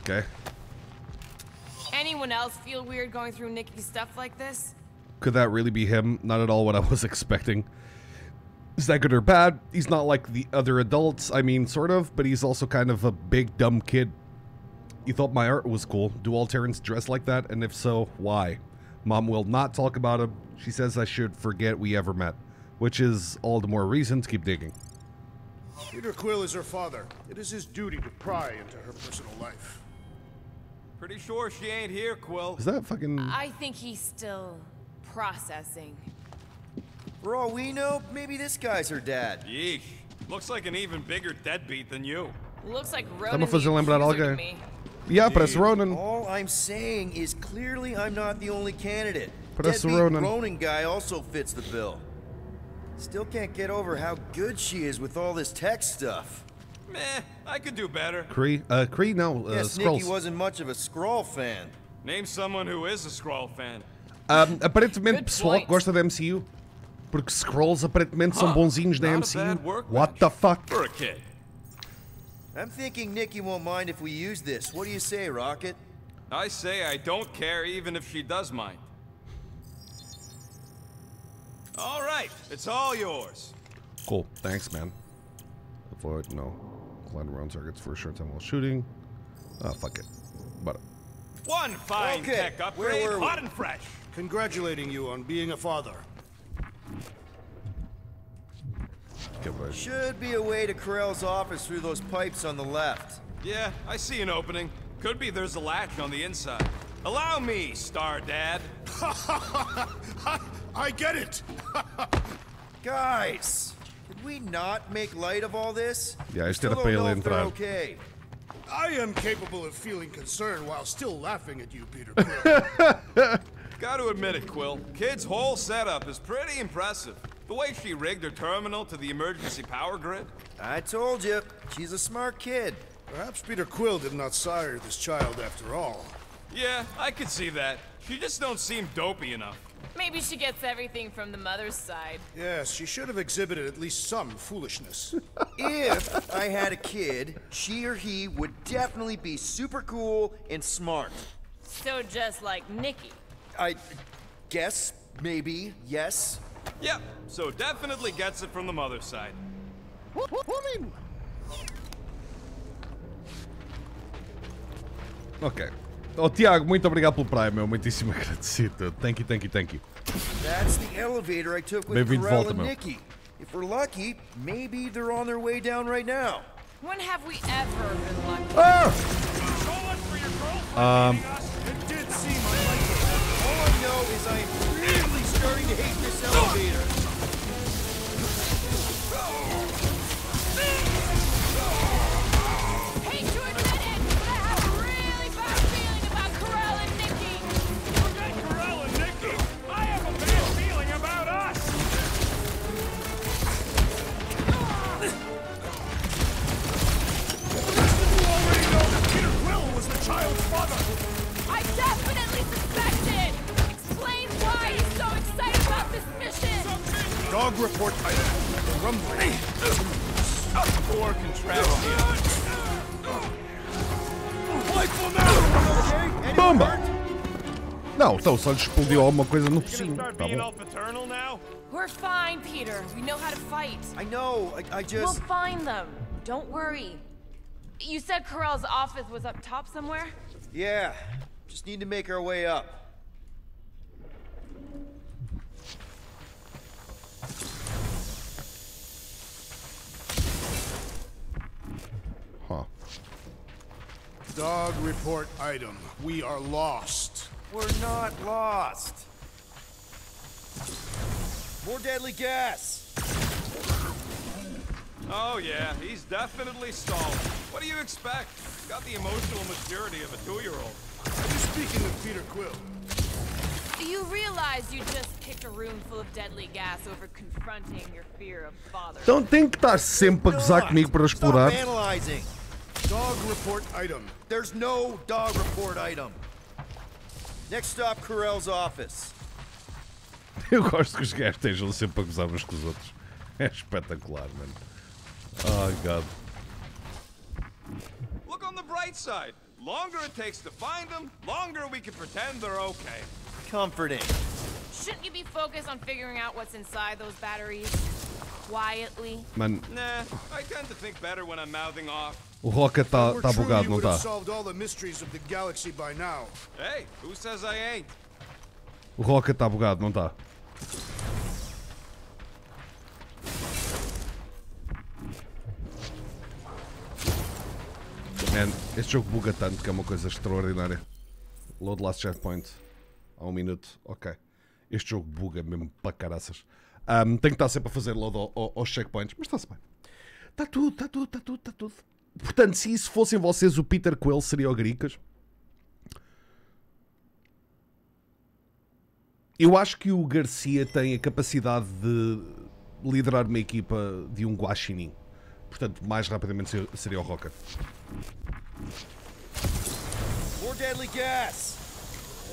Okay. Anyone else feel weird going through Nikki's stuff like this? Could that really be him? Not at all what I was expecting. Is that good or bad? He's not like the other adults. I mean, sort of, but he's also kind of a big, dumb kid. He thought my art was cool. Do all Terrans dress like that? And if so, why? Mom will not talk about him. She says I should forget we ever met, which is all the more reason to keep digging. Peter Quill is her father. It is his duty to pry into her personal life. Pretty sure she ain't here, Quill. Is that fucking. I think he's still processing. For all we know, maybe this guy's her dad. Yeesh. Looks like an even bigger deadbeat than you. Looks like Tá-me Ronan a fazer the lembrar accuser to alguém. me. Yeah, parece Ronan. All I'm saying is clearly I'm not the only candidate. Parece Deadbeat Ronan. Ronan guy also fits the bill. Still can't get over how good she is with all this tech stuff. Meh, I could do better. Kree? Uh, Kree? No, uh, Guess Skrulls. Nikki wasn't much of a Skrull fan. Name someone who is a Skrull fan. Um, aparentemente, Good pessoal que point. gosta da MCU. Porque Skrulls aparentemente são Huh, bonzinhos da not MCU. What the fuck? For a kid. I'm thinking Nikki won't mind if we use this. What do you say, Rocket? I say I don't care even if she does mind. All right, it's all yours. Cool. Thanks, man. Avoid, no. Glide around targets for a short time while shooting. Ah, fuck it. But One fine Okay, tech where upgrade, were we? hot and fresh. Congratulating you on being a father. Get Should be a way to Ko-Rel's office through those pipes on the left. Yeah, I see an opening. Could be there's a latch on the inside. Allow me, Star Dad. I get it! Guys, did we not make light of all this? Yeah, We isto still era don't para know ele if they're entrar. Okay. I am capable of feeling concern while still laughing at you, Peter Quill. Got to admit it, Quill. Kid's whole setup is pretty impressive. The way she rigged her terminal to the emergency power grid. I told you, she's a smart kid. Perhaps Peter Quill did not sire this child after all. Yeah, I could see that. She just don't seem dopey enough. Maybe she gets everything from the mother's side. Yes, she should have exhibited at least some foolishness. If I had a kid, she or he would definitely be super cool and smart. So just like Nikki. I guess, maybe, yes. Yep, so definitely gets it from the mother's side. Ok. Oh, Tiago, muito obrigado pelo Prime, meu. Muitíssimo agradecido. Thank you, thank you, thank you. That's the elevator I took with Bem-vindo de volta, meu. Nikki. If we're lucky, maybe they're on their way down right now. When have we ever been lucky? Ah! So much for your girlfriend Um, know is I am really starting to hate this elevator. Não, então só lhe explodiu alguma coisa no Gonna focinho. start Tá being bom. all paternal now? We're fine, Peter. We know how to fight. I know, I, I We'll find them. Don't worry. You said Ko-Rel's office was up top somewhere? Yeah, just need to make our way up. Huh. Dog report item. We are lost. We're not lost. More deadly gas. Oh yeah, he's definitely stalling. What do you expect? Got the emotional maturity of a two-year-old. Are you speaking of Peter Quill? You realize you just picked a room full of deadly gas over confronting your fear of father. Então tem que estar sempre a gozar comigo para Stop explorar. analyzing. Dog report item. There's no dog report item. Next stop, Ko-Rel's office. Eu gosto que os gajos estejam sempre a gozar uns com os outros. É espetacular, mano. Oh, God. Look on the bright side. Longer it takes to find them, longer we can pretend they're okay. Comforting. Shouldn't you be focused on figuring out what's inside those batteries? Quietly? Mano, Nah, I tend to think better when I'm mouthing off. O Rocket tá true, bugado, não ain't? O Rocket está bugado, não está? Man, este jogo buga tanto que é uma coisa extraordinária. Load last checkpoint. Há um minuto. Ok. Este jogo buga mesmo para caraças. Ahm, tenho que estar sempre a fazer load ao- ao- aos checkpoints, mas está-se bem. Está tudo, está tudo, está tudo, está tudo. Portanto, se isso fossem vocês, o Peter Quill seria o Gricas. Eu acho que o Garcia tem a capacidade de liderar uma equipa de um guaxinim. Portanto, mais rapidamente ser- seria o Rocket. More deadly gas.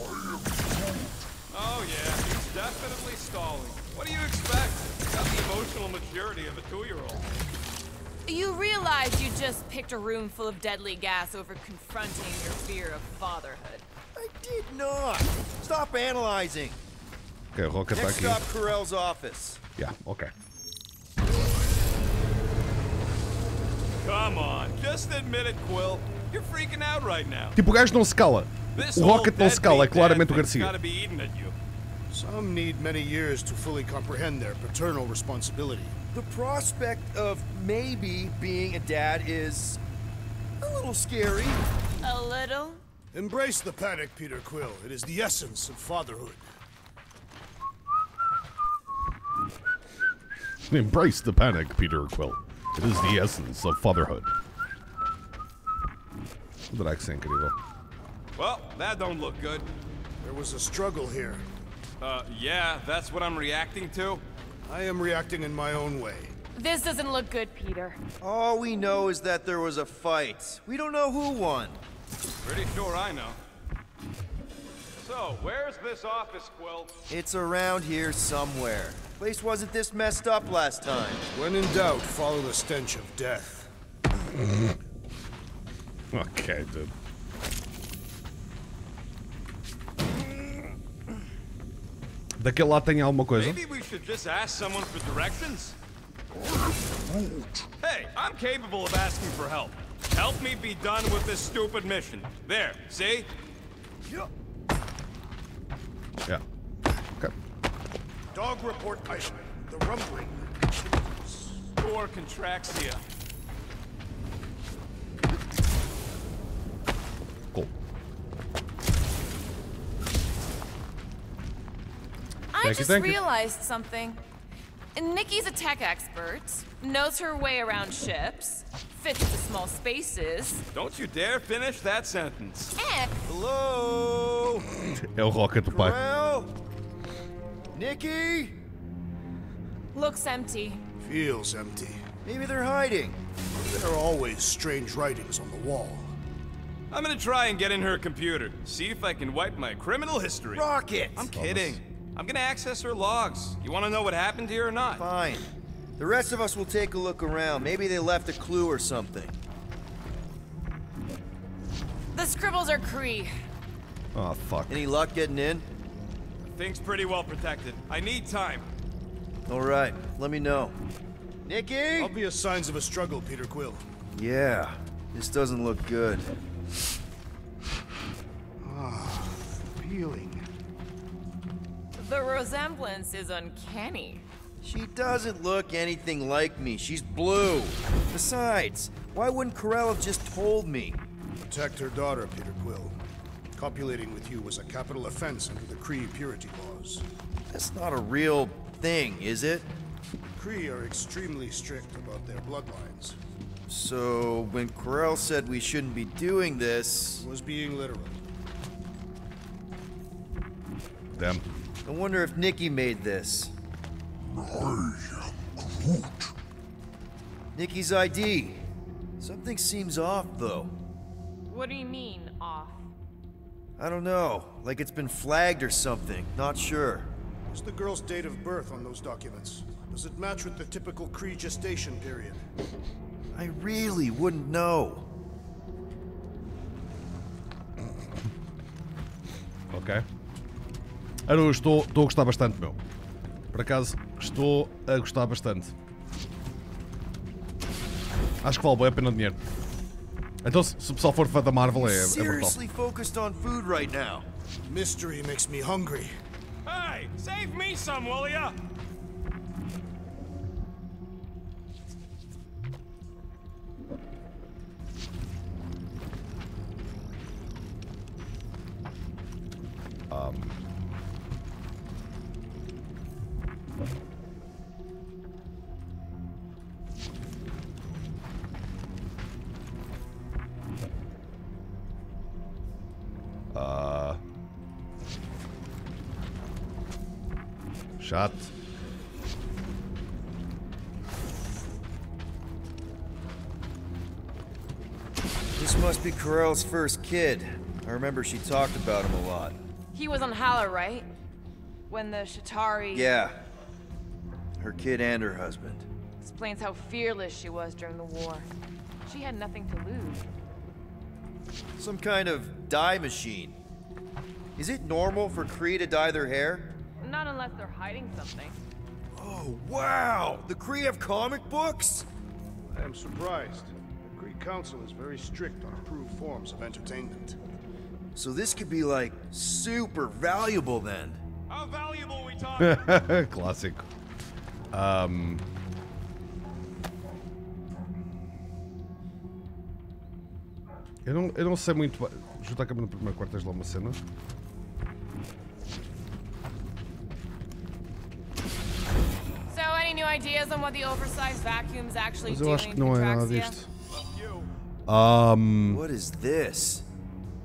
Oh yeah, he's definitely stalling. What do you expect? Got the emotional maturity of a two-year-old. You realize you just picked a room full of deadly gas over confronting your fear of fatherhood. I did not. Stop analyzing. Ok, o Rocket está Next aqui. stop, Ko-Rel's office. Yeah, ok. Come on, just admit it, Quill. You're freaking out right now. Tipo, o gajo não se cala. O Rocket não se cala, é claramente o Garcia. gotta be eating at you. Some need many years to fully comprehend their paternal responsibility. The prospect of maybe being a dad is a little scary. A little? Embrace the panic, Peter Quill. It is the essence of fatherhood. Embrace the panic, Peter Quill. It is the essence of fatherhood. O Drax é incrível. Well, that don't look good. There was a struggle here. Uh, yeah, that's what I'm reacting to. I am reacting in my own way. This doesn't look good, Peter. All we know is that there was a fight. We don't know who won. Pretty sure I know. So, where's this office, Quill? It's around here somewhere. Place wasn't this messed up last time. When in doubt, follow the stench of death. Ok, dude. Daquele lado tem alguma coisa? Maybe we should just ask someone for directions? Hey, I'm capable of asking for help. Help me be done with this stupid mission. There, see? Yeah. Ok. Dog report item. The rumbling. Poor Contraxia. I Thank just you. realized something. Nikki's a tech expert, knows her way around ships, fits into small spaces, Don't you dare finish that sentence. and Hello? É o Rocket do pai. Nikki? looks empty. Feels empty. Maybe they're hiding. There are always strange writings on the wall. I'm gonna try and get in her computer, see if I can wipe my criminal history. Rocket! I'm kidding. I'm gonna access her logs. You wanna know what happened here or not? Fine. The rest of us will take a look around. Maybe they left a clue or something. The scribbles are Kree. Oh, fuck. Any luck getting in? Thing's pretty well protected. I need time. All right, let me know. Nikki? Obvious signs of a struggle, Peter Quill. Yeah, this doesn't look good. Ah, Peeling. The resemblance is uncanny. She doesn't look anything like me. She's blue. Besides, why wouldn't Ko-Rel have just told me? Protect her daughter, Peter Quill. Copulating with you was a capital offense under the Kree purity laws. That's not a real thing, is it? Kree are extremely strict about their bloodlines. So, when Ko-Rel said we shouldn't be doing this, Was being literal. Damn. I wonder if Nikki made this. Nikki's ID. Something seems off, though. What do you mean, off? I don't know. Like it's been flagged or something. Not sure. What's the girl's date of birth on those documents? Does it match with the typical Kree gestation period? I really wouldn't know. Ok. Ora, eu estou, estou a gostar bastante, meu. Por acaso, estou a gostar bastante. Acho que vale bem a pena o dinheiro. Então, se, se o pessoal for fã da Marvel, é, é brutal. Focused on food right now. Mystery makes me hungry. Hey, save me some, will ya? Uh, Shot. This must be Ko-Rel's first kid. I remember she talked about him a lot. He was on Hala, right? When the Chitauri Yeah. Her kid and her husband. explains how fearless she was during the war. She had nothing to lose. Some kind of dye machine. Is it normal for Kree to dye their hair? Not unless they're hiding something. Oh, wow! The Kree have comic books? I am surprised. The Kree Council is very strict on approved forms of entertainment. So this could be like super valuable then. How valuable we talking? Clássico. Um, eu, não, eu não sei muito. bem- Juntar a câmera no primeiro quarto, tens lá uma cena. So, any new ideas on what the oversized vacuum's actually Mas eu doing acho que to não é nada disto. Um, What is this?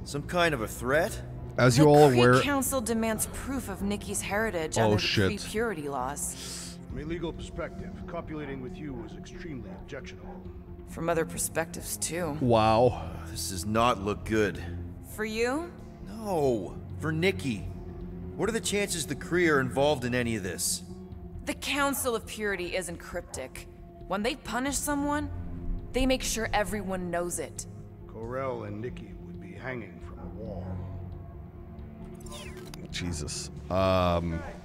Some kind of a threat? as you all Kree aware, Council demands proof of Nikki's heritage Oh, under the shit. Kree purity laws. From a legal perspective, copulating with you was extremely objectionable. From other perspectives, too. wow. This does not look good. For you? No, for Nikki. What are the chances the Kree are involved in any of this? The Council of Purity isn't cryptic. When they punish someone, they make sure everyone knows it. Ko-Rel and Nikki would be hanging from a wall. Jesus. Um, I'm in. I got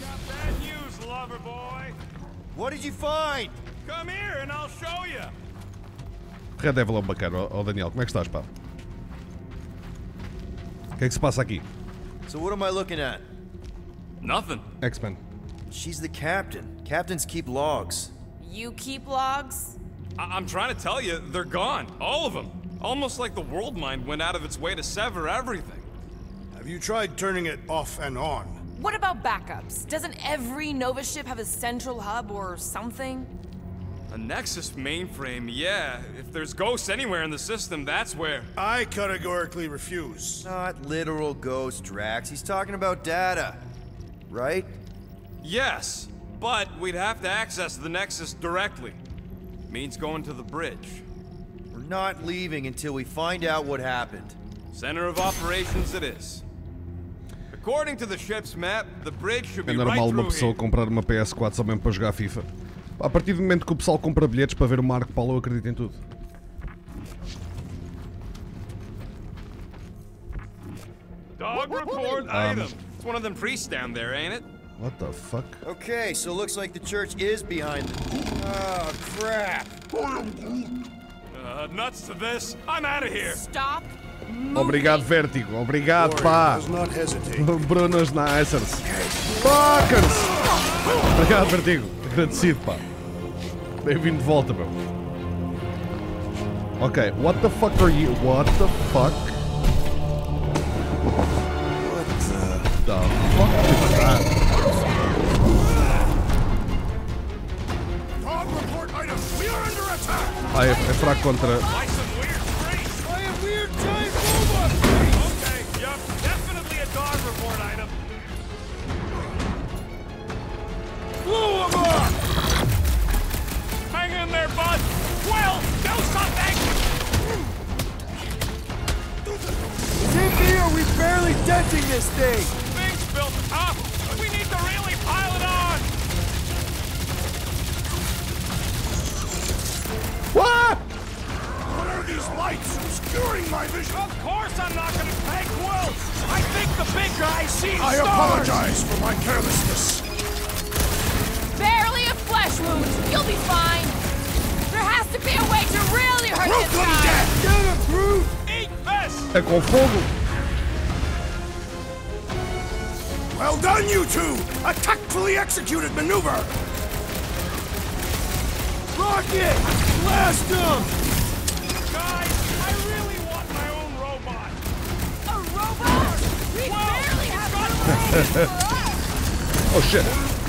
bad news, lover boy. What did you find? Come here and I'll show you. Red Devil é bacana. Ó ó, Daniel, como é que estás, pá? O que é que se passa aqui? So what am I looking at? Nothing. X-Men. She's the captain. Captains keep logs. You keep logs? I- I'm trying to tell you, they're gone. All of them. Almost like the world mind went out of its way to sever everything. Have you tried turning it off and on? What about backups? Doesn't every Nova ship have a central hub or something? A Nexus mainframe, yeah. If there's ghosts anywhere in the system, that's where. I categorically refuse. Not literal ghost, Drax. He's talking about data. Right? Yes, but we'd have to access the Nexus directly. Means going to the bridge. We're not leaving until we find out what happened. Center of operations it is. É be right normal uma pessoa comprar uma PS4 só mesmo para jogar FIFA. A partir do momento que o pessoal compra bilhetes para ver o Marco Paulo, eu acredito em tudo. Dog report item. It's one of them priests down there, ain't it? What the fuck? Okay, so looks like the church is behind it. Oh, crap. Uh, nuts to this. I'm out of here. Stop. Obrigado, Vértigo. Obrigado, pá. Brunos Nicers. Fuckers! Obrigado, Vertigo. Agradecido, pá. Bem-vindo de volta, meu. Ok, what the fuck are you? What the fuck? What the fuck is that? Ah, é, é fraco contra. Blew him up! Hang in there, bud. Well, do something. TP, are we barely denting this thing? Things built up. We need to really pile it on. What? What are these lights obscuring my vision? Of course I'm not gonna take Will. I think the big guy sees I stars. apologize for my carelessness. Barely a flesh wound. You'll be fine. There has to be a way to really hurt this guy. dead. Get him, Groot! Eat this. É com fogo? Well done, you two. A tactfully executed maneuver. Rocket! Blast him! Guys, I really want my own robot. A robot? We barely have one for us. Oh shit.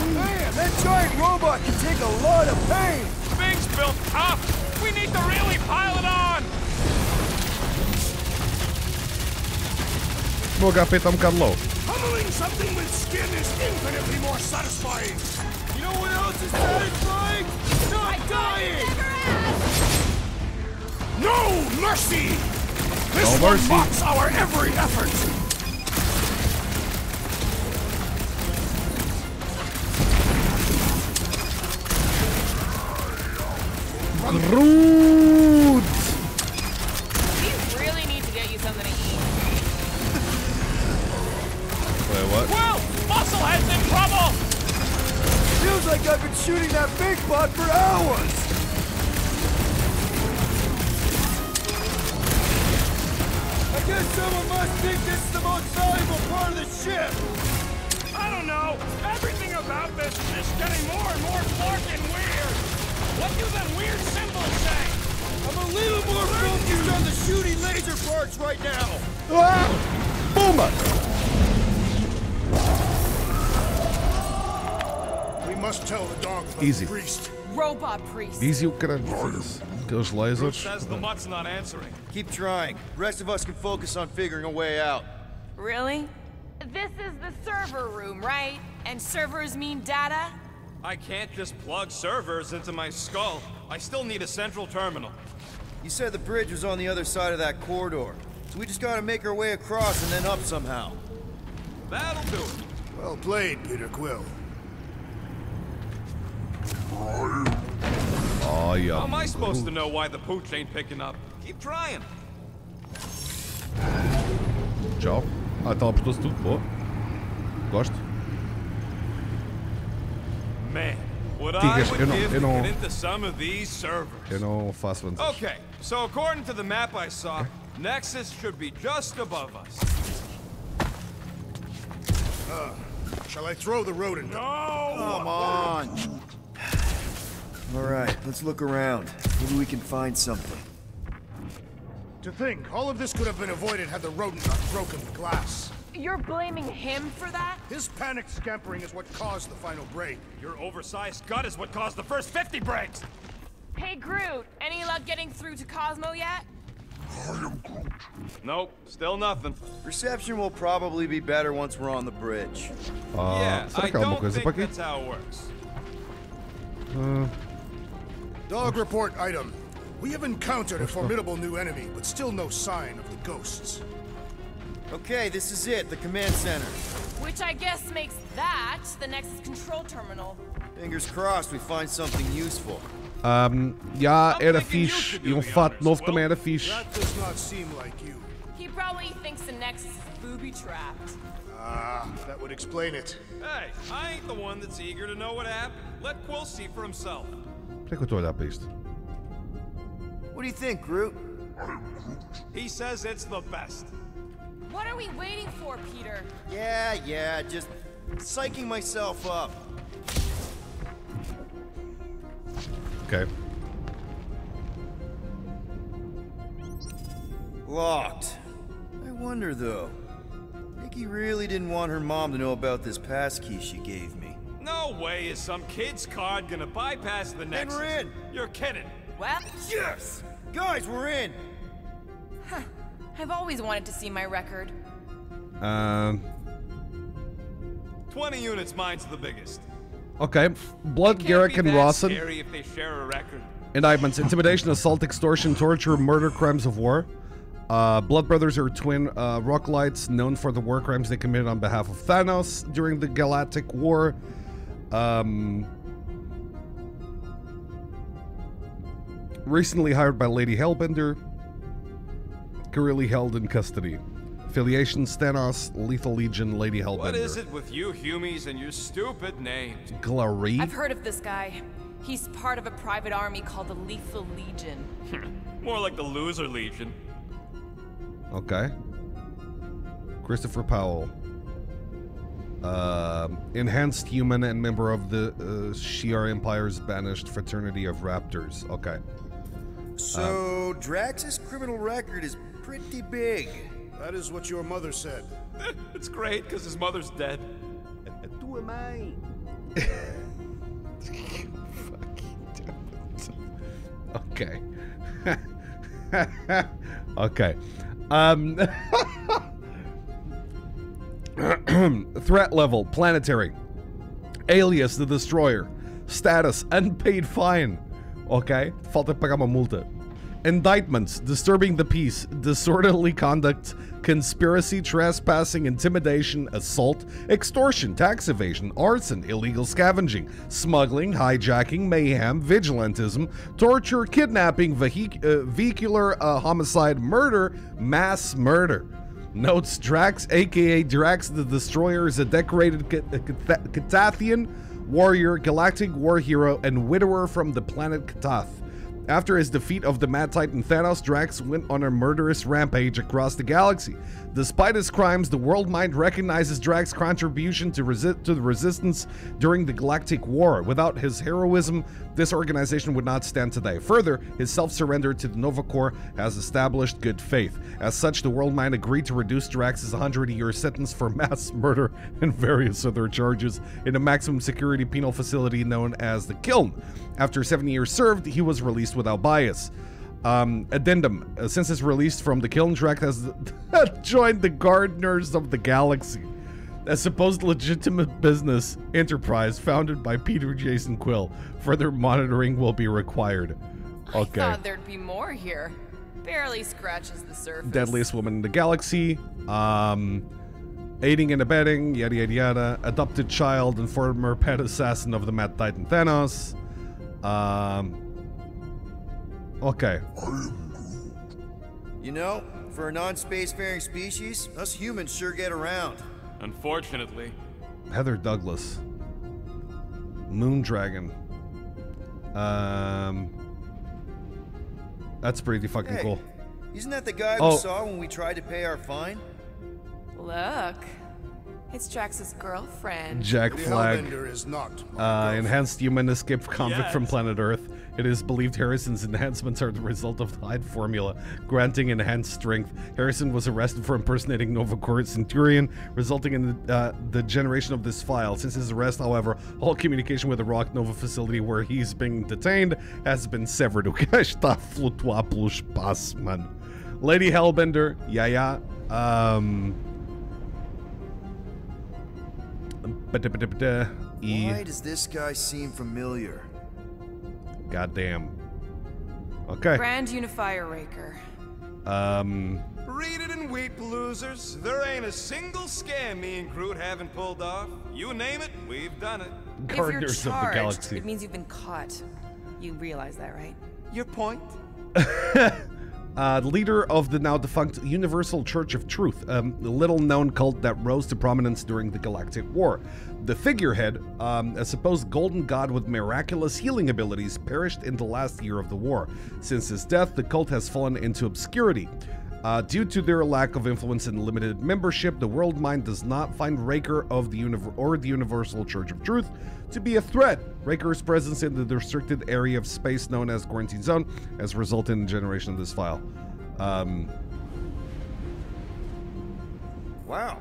Man, giant robot can take a lot of pain! Things built up. We need to really pile it on. O meu HP está um bocado low. Pummeling something with skin is infinitely more satisfying. You know what else is satisfying? Not dying! No mercy. This No one mercy. mocks our every effort. Rude! We really need to get you something to eat. Wait, what? Will, Musclehead's in trouble. Feels like I've been shooting that big bot for hours! I guess someone must think this is the most valuable part of the ship! I don't know. Everything about this is getting more and more dark and weird. What do them weird symbols say? I'm a little more focused on the shooting laser parts right now! Ah! Pumba! We must tell the dog about Easy. the priest. Robot priest. Easy o caralho. foda-se. Bruce lasers. says the mutt's not answering. Keep trying. rest of us can focus on figuring a way out. Really? This is the server room, right? And servers mean data? I can't just plug servers into my skull. I still need a central terminal. You said the bridge was on the other side of that corridor. So we just gotta make our way across and then up somehow. That'll do it. Well played, Peter Quill. Oh, yeah. How am I supposed to know why the pooch ain't picking up? Keep trying. Tchau. Ah, teleportou-se tudo. Boa. Gosto. Man, what Tigas, I would eu give to não- get into some of these servers. Eu não faço vantagens. Okay, so according to the map I saw, eh? Nexus should be just above us. Uh, shall I throw the rodent? No! Come on! Alright, let's look around. Maybe we can find something. To think, all of this could have been avoided had the rodent not broken the glass. You're blaming him for that? His panicked scampering is what caused the final break. Your oversized gut is what caused the first 50 breaks. Hey, Groot, any luck getting through to Cosmo yet? Nope, still nothing. Reception will probably be better once we're on the bridge. Ah, yeah, I que há alguma don't think that's how it works. Dog report item. We have encountered a formidable new enemy, but still no sign of the ghosts. Okay, this is it, the command center. Which I guess makes that the Nexus control terminal. Fingers crossed we find something useful. Um, ja, I'm era thinking you fixe. should E do um the fato honors, novo Will. era fixe. That does not seem like you. He probably thinks the Nexus is booby trapped. Ah, that would explain it. Hey, I ain't the one that's eager to know what happened. Let Quill see for himself. Por que é que eu estou a olhar para isto? What do you think, Groot? He says it's the best. What are we waiting for, Peter? Yeah, yeah, just psyching myself up. Ok. Locked. I wonder though. Nikki really didn't want her mom to know about this passkey she gave me. No way is some kid's card gonna bypass the Nexus. we're in. You're kidding. Well, Yes! Guys, we're in! I've always wanted to see my record. Um, 20 units, mine's the biggest. ok. Blood, Can't Garrick, and that Rawson. scary if they share a record. Indictments intimidation, assault, extortion, torture, murder, crimes of war. Uh, Blood Brothers are twin uh, Rocklights known for the war crimes they committed on behalf of Thanos during the Galactic War. Um, recently hired by Lady Hellbender, currently held in custody. Affiliations Thanos, Lethal Legion, Lady Hellbender. What is it with you Humies and your stupid names? Glory. I've heard of this guy. He's part of a private army called the Lethal Legion. More like the Loser Legion. Okay. Christopher Powell. Um enhanced human and member of the uh, Shi'ar Empire's banished fraternity of raptors. Okay. So, Drax's criminal record is pretty big. That is what your mother said. it's great because his mother's dead. Who am I? Okay. okay. Um Threat level planetary. Alias the Destroyer. Status unpaid fine. Ok? Falta pagar uma multa. Indictments disturbing the peace, disorderly conduct, conspiracy, trespassing, intimidation, assault, extortion, tax evasion, arson, illegal scavenging, smuggling, hijacking, mayhem, vigilantism, torture, kidnapping, vehic- uh, vehicular uh, homicide, murder, mass murder. Notes Drax, aka Drax the Destroyer, is a decorated uh, Catathian warrior, galactic war hero, and widower from the planet Katath. After his defeat of the Mad Titan Thanos, Drax went on a murderous rampage across the galaxy. Despite his crimes, the world mind recognizes Drax's contribution to, resi- to the resistance during the Galactic War. Without his heroism, this organization would not stand today. Further, his self surrender to the Nova Corps has established good faith. As such, the world mind agreed to reduce Drax's 100 year sentence for mass murder and various other charges in a maximum security penal facility known as the Kiln. After seven years served, he was released without bias. Um, addendum: uh, Since it's release from the Kiln, Drax has joined the Guardians of the Galaxy, a supposed legitimate business enterprise founded by Peter Jason Quill. Further monitoring will be required. Okay. I thought there'd be more here. Barely scratches the surface. Deadliest woman in the galaxy. Um, aiding and abetting, yada yada yada. Adopted child and former pet assassin of the Mad Titan Thanos. Um, okay. You know, for a non spacefaring species, us humans sure get around. Unfortunately. Heather Douglas. Moondragon. Um, that's pretty fucking Hey, cool. isn't that the guy Oh. we saw when we tried to pay our fine? Look. It's Drax's girlfriend. Jack The Flag. Hellbender is not Uh, girlfriend. enhanced human escape convict from planet Earth. It is believed Harrison's enhancements are the result of the Hyde formula, granting enhanced strength. Harrison was arrested for impersonating Nova Corps Centurion, resulting in the, uh, the generation of this file. Since his arrest, however, all communication with the Rock Nova facility where he's being detained has been severed. O que está a flutuar pelo espaço. Lady Hellbender, yeah, yeah. Um. E. Why does this guy seem familiar? Goddamn. Okay. Grand Unifier Raker. Um. Read it and weep, losers. There ain't a single scam me and Groot haven't pulled off. You name it, we've done it. if you're Guardians of the Galaxy. it means you've been caught. You realize that, right? Your point? uh, leader of the now defunct Universal Church of Truth, a little known cult that rose to prominence during the Galactic War. The figurehead, um, a supposed golden god with miraculous healing abilities, perished in the last year of the war. Since his death, the cult has fallen into obscurity. Uh, due to their lack of influence and limited membership, the World Mind does not find Raker of the Univ- or the Universal Church of Truth to be a threat. Raker's presence in the restricted area of space known as Quarantine Zone has resulted in the generation of this file. Um, Wow.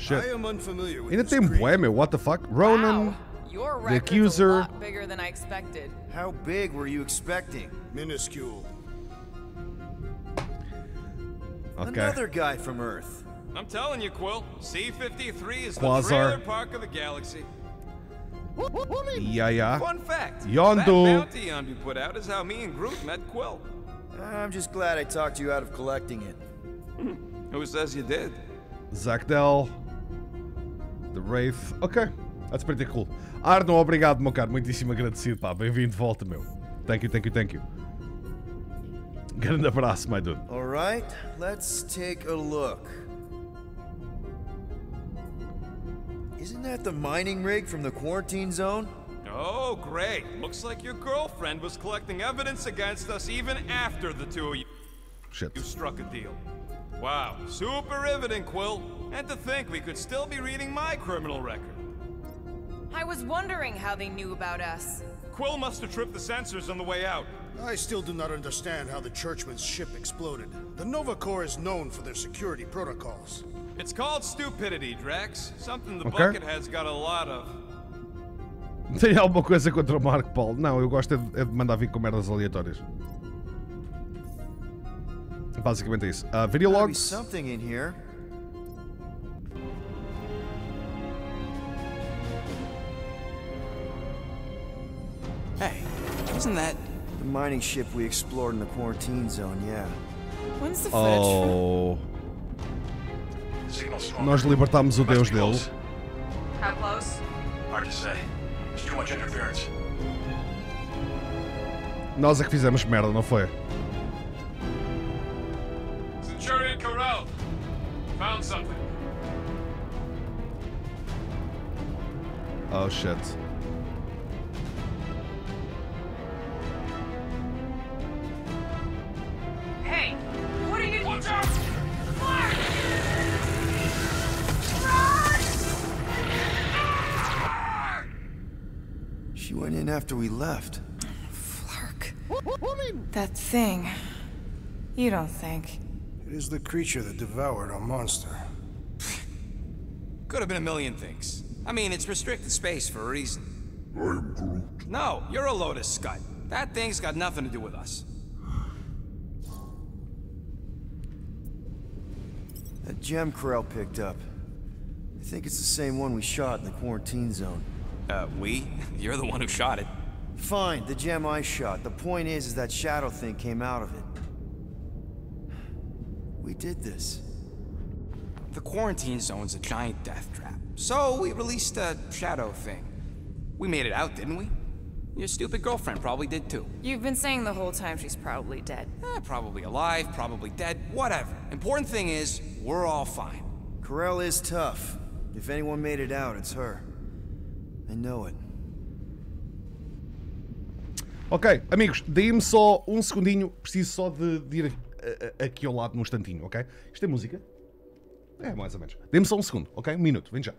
Shit. I am unfamiliar with Ainda this tem creed. bué. What the fuck? Ronan. Wow, your the record's accuser. a lot bigger than I expected. How big were you expecting? Minuscule. Okay. Another guy from Earth. I'm telling you, Quill, C-53 is Quasar. the trailer park of the galaxy. Yeah, yeah. Fun fact. Yondu. That bounty Yondu put out is how me and Groot met Quill. I'm just glad I talked you out of collecting it. Who says you did? Zak-Del. The Wraith. Ok. That's pretty cool. Arno, obrigado, meu caro. Muitíssimo agradecido, pá. Bem-vindo de volta, meu. Thank you, thank you, thank you. Grande abraço, my dude. All right, let's take a look. Isn't that the mining rig from the quarantine zone? Oh, great. Looks like your girlfriend was collecting evidence against us even after the two of you Shit. you struck a deal. Wow, super riveting, Quill. And to think we could still be reading my criminal record. I was wondering how they knew about us. Quill must have tripped the sensors on the way out. I still do not understand how the Churchman's ship exploded. The Nova Corps is known for their security protocols. It's called stupidity, Drax. Something the Okay. Buckethead's got a lot of. Tem alguma coisa contra o Mark Paul? Não, eu gosto é de, é de mandar vir com merdas aleatórias. Basicamente é isso. Uh, video logs. something in here. Isn't that... The mining ship we explored in the quarantine zone, yeah. When's the footage? Oh. Nós libertámos o deus dele. How close? Hard to say. There's too much interference. Nós é que fizemos merda, não foi? Centurion Corral. Found something. Oh shit. After we left. Flark. What that thing. You don't think. It is the creature that devoured our monster. Could have been a million things. I mean, it's restricted space for a reason. I'm Groot. No, you're a Lotus Scud. That thing's got nothing to do with us. That gem Ko-Rel picked up. I think it's the same one we shot in the quarantine zone. Uh, we? You're the one who shot it. Fine, the gem I shot. The point is, is that shadow thing came out of it. We did this. The quarantine zone's a giant death trap. So we released a shadow thing. We made it out, didn't we? Your stupid girlfriend probably did too. You've been saying the whole time she's probably dead. Eh, probably alive, probably dead, whatever. Important thing is, we're all fine. Ko-Rel is tough. If anyone made it out, it's her. Ok, amigos, deem-me só um segundinho. Preciso só de, de ir a- a- aqui ao lado num instantinho, ok? Isto é música? É, mais ou menos. Dê-me só um segundo, ok? Um minuto, vem já.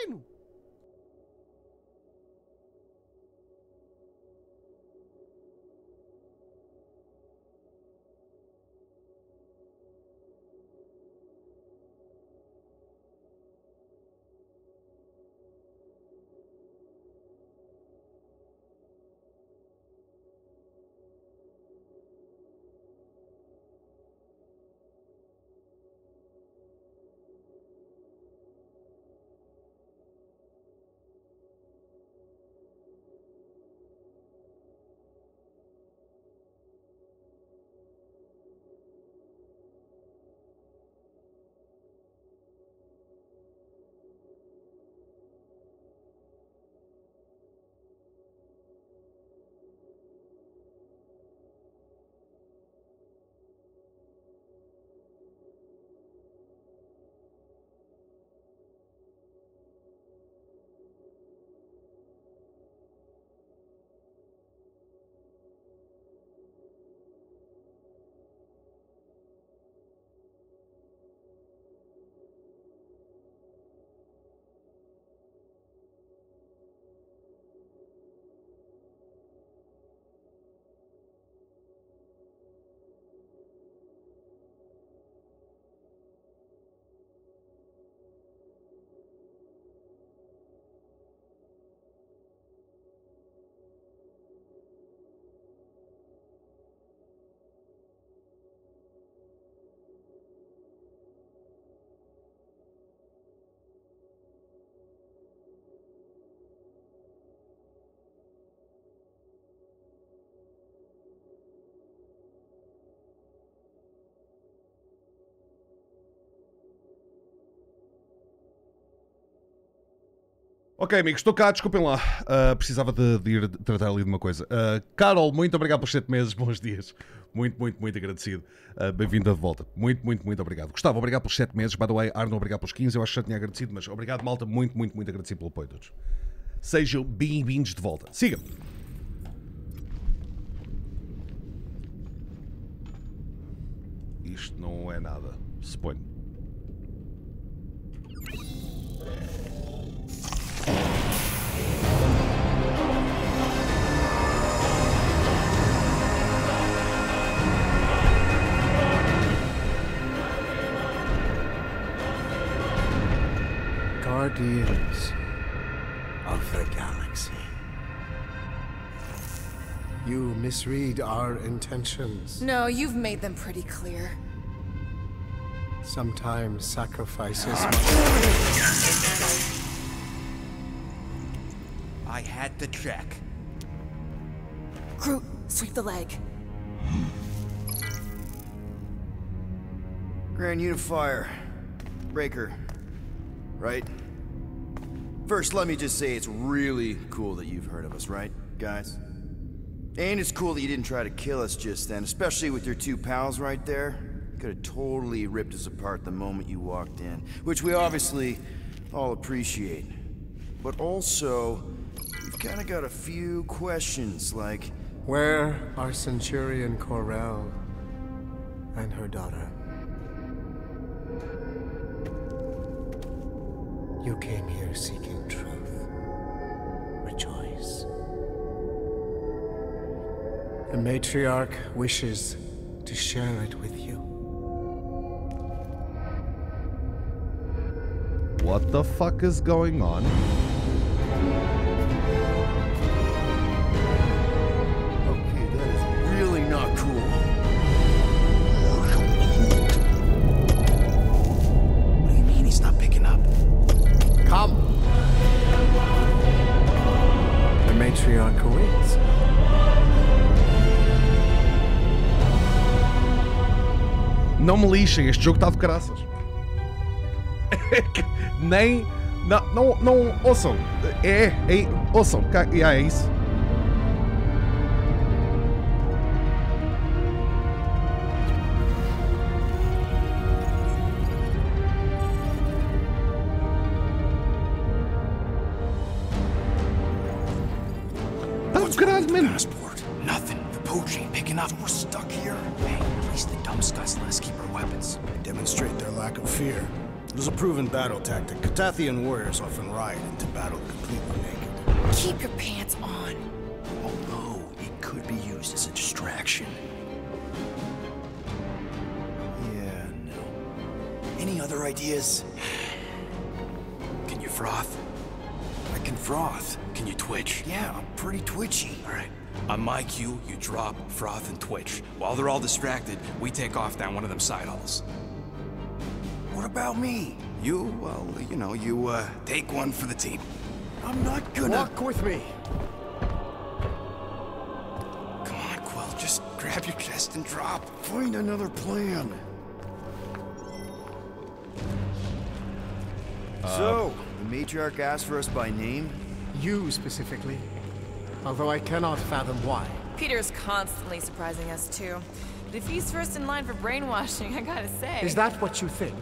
treino. Ok, amigos, estou cá, desculpem lá. Uh, precisava de, de ir tratar ali de uma coisa. Uh, Carol, muito obrigado pelos 7 meses, bons dias. Muito, muito, muito agradecido. Uh, Bem-vinda de volta. Muito, muito, muito obrigado. Gustavo, obrigado pelos 7 meses. By the way, Arno, obrigado pelos 15. Eu acho que já tinha agradecido, mas obrigado, malta. Muito, muito, muito agradecido pelo apoio todos. Sejam bem-vindos de volta. Siga. Isto não é nada, suponho. Guardians of the Galaxy. You misread our intentions. No, you've made them pretty clear. Sometimes sacrifices I had to check. Groot, sweep the leg. Grand Unifier. Breaker. Right? First, let me just say it's really cool that you've heard of us, right, guys? And it's cool that you didn't try to kill us just then, especially with your two pals right there. Could have totally ripped us apart the moment you walked in, which we obviously all appreciate. But also, we've kind of got a few questions, like, Where are Centurion Ko-Rel and her daughter? You came here seeking truth. Rejoice. The matriarch wishes to share it with you. What the fuck is going on? The matriarch awaits. Não me lixem, este jogo está de caraças. Nem. Não, não, não. Ouçam. É, é. Ouçam. cá- É, é isso. Tactic. Warriors often ride into battle completely naked. Keep your pants on. Although, it could be used as a distraction. Yeah, no. Any other ideas? Can you froth? I can froth. Can you twitch? Yeah, I'm pretty twitchy. All right. On my cue, you drop, froth, and twitch. While they're all distracted, we take off down one of them side halls. What about me? You, well, you know, you, uh, take one for the team. I'm not gonna. Walk with me. Come on, Quill, just grab your chest and drop. Find another plan. so, the matriarch asked for us by name? You specifically. Although I cannot fathom why. Peter's constantly surprising us, too. But if he's first in line for brainwashing, I gotta say. Is that what you think?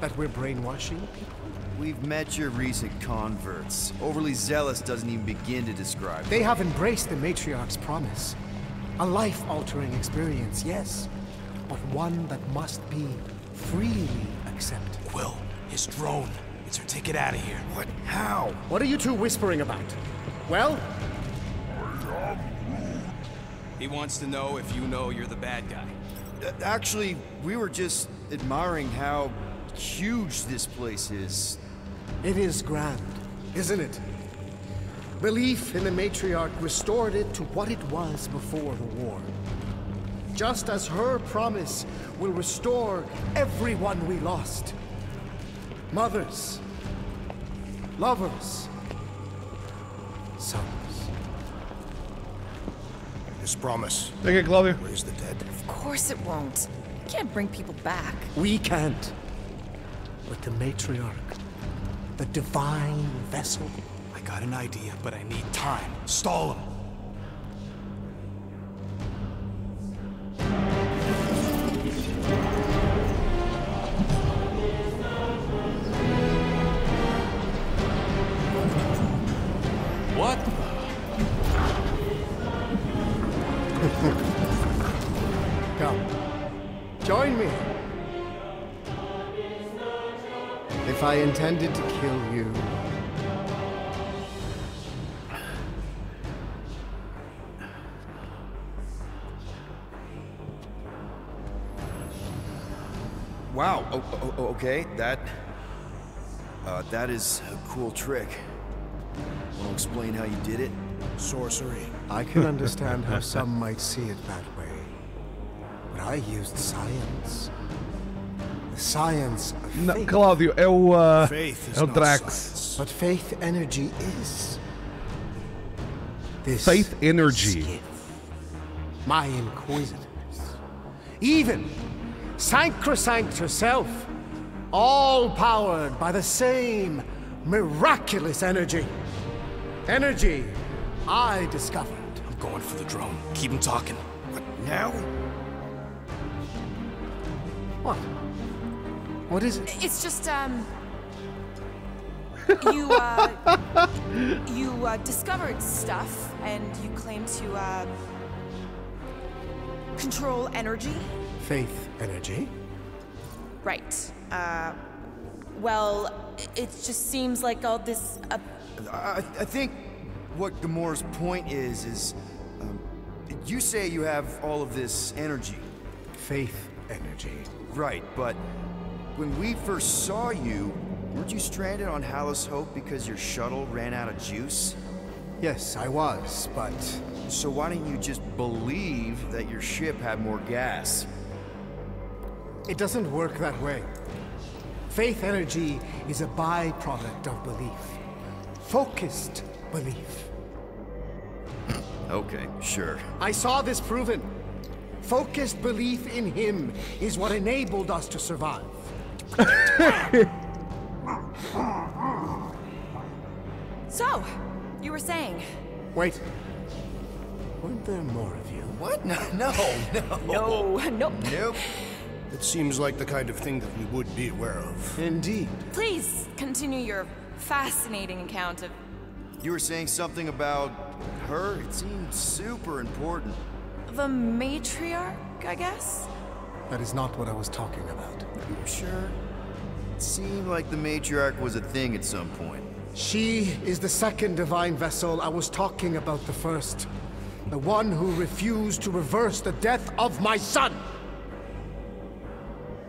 That we're brainwashing people? We've met your recent converts. Overly zealous doesn't even begin to describe. They have embraced the matriarch's promise. A life-altering experience, yes, but one that must be freely accepted. Quill, his drone. It's our ticket out of here. What? How? What are you two whispering about? Well, He wants to know if you know you're the bad guy. Uh, actually, we were just admiring how huge this place is. it is grand, isn't it? Belief in the matriarch restored it to what it was before the war. Just as her promise will restore everyone we lost. Mothers, lovers, sons. His promise. Take it, Claudio. Raise the dead. Of course it won't. You can't bring people back. We can't. But the matriarch the divine vessel. I got an idea, but I need time. Stall him. Okay, that. Uh, that is a cool trick. Want to explain how you did it? Sorcery. I can understand how some might see it that way. But I used science. The science of Não, faith. Cláudio, é o. uh, Faith is é o not Drax. science. But faith energy is. This Faith energy. skiff, my inquisitors, even Sacrosanct herself, all powered by the same miraculous energy. Energy I discovered. I'm going for the drone. Keep him talking. What, now? What? What is it? It's just, um. You, uh. you, uh, discovered stuff, and you claim to, uh. control energy? Faith energy? Right. Uh. Well, it just seems like all this. Uh, I, I think what Gamora's point is is, um, you say you have all of this energy, Faith energy. right? But when we first saw you, weren't you stranded on Hallis Hope because your shuttle ran out of juice? Yes, I was, but So why don't you just believe that your ship had more gas? it doesn't work that way. Faith energy is a byproduct of belief. Focused belief. Okay, sure. I saw this proven. Focused belief in him is what enabled us to survive. so, you were saying. Wait. Weren't there more of you? What? No, no, no. No, nope. Nope. It seems like the kind of thing that we would be aware of. Indeed. Please continue your fascinating account of. You were saying something about her? It seemed super important. the matriarch, I guess? That is not what I was talking about. Are You sure? It seemed like the matriarch was a thing at some point. She is the second divine vessel. I was talking about the first. The one who refused to reverse the death of my son.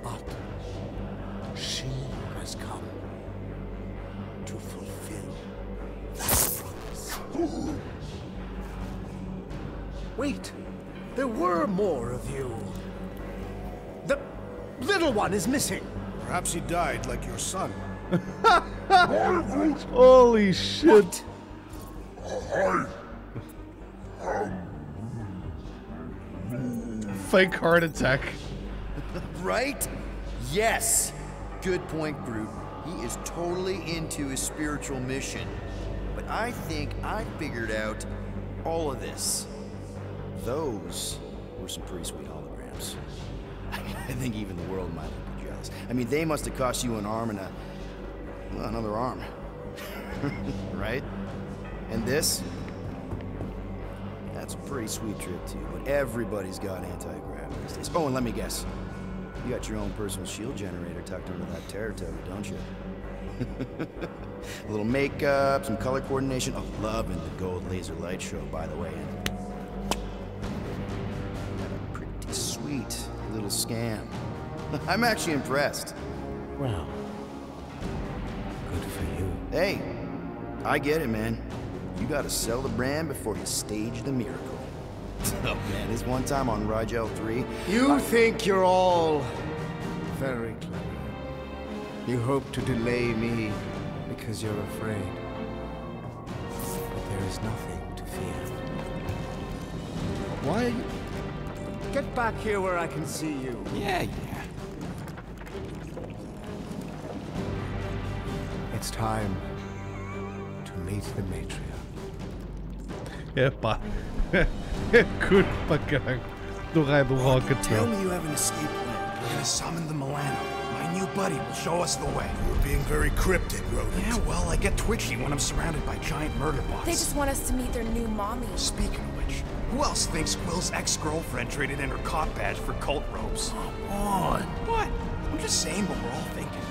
But she has come to fulfill that promise. Wait, there were more of you. The little one is missing. Perhaps he died like your son. Holy shit. Fake heart attack. Right? Yes. Good point, Groot. He is totally into his spiritual mission. But I think I figured out all of this. Those were some pretty sweet holograms. I think even the world might be jealous. I mean, they must have cost you an arm and a. well, another arm. right? And this? That's a pretty sweet trick, too. But everybody's got anti grav these days. Oh, and let me guess. You got your own personal shield generator tucked under that terror toga, don't you? a little makeup, some color coordination. Oh, loving the gold laser light show, by the way. And a pretty sweet little scam. I'm actually impressed. Well, good for you. Hey, I get it, man. You gotta sell the brand before you stage the miracle. Oh man, this one time on Rigel 3, You think you're all very clever. You hope to delay me because you're afraid. But there is nothing to fear. Why? you... Get back here where I can see you. Yeah, yeah. It's time to meet the matriarch. Epá. É curto para caralho. Do raio do Rocket, Tell meu. me you have an escape plan. We're gonna summon the Milano. My new buddy will show us the way. You're being very cryptic, Rodent. Yeah, well, I get twitchy when I'm surrounded by giant murder bots. They just want us to meet their new mommy. Speaking of which, who else thinks Quill's ex-girlfriend traded in her cop badge for cult robes? Come on. What? I'm just saying what we're all thinking.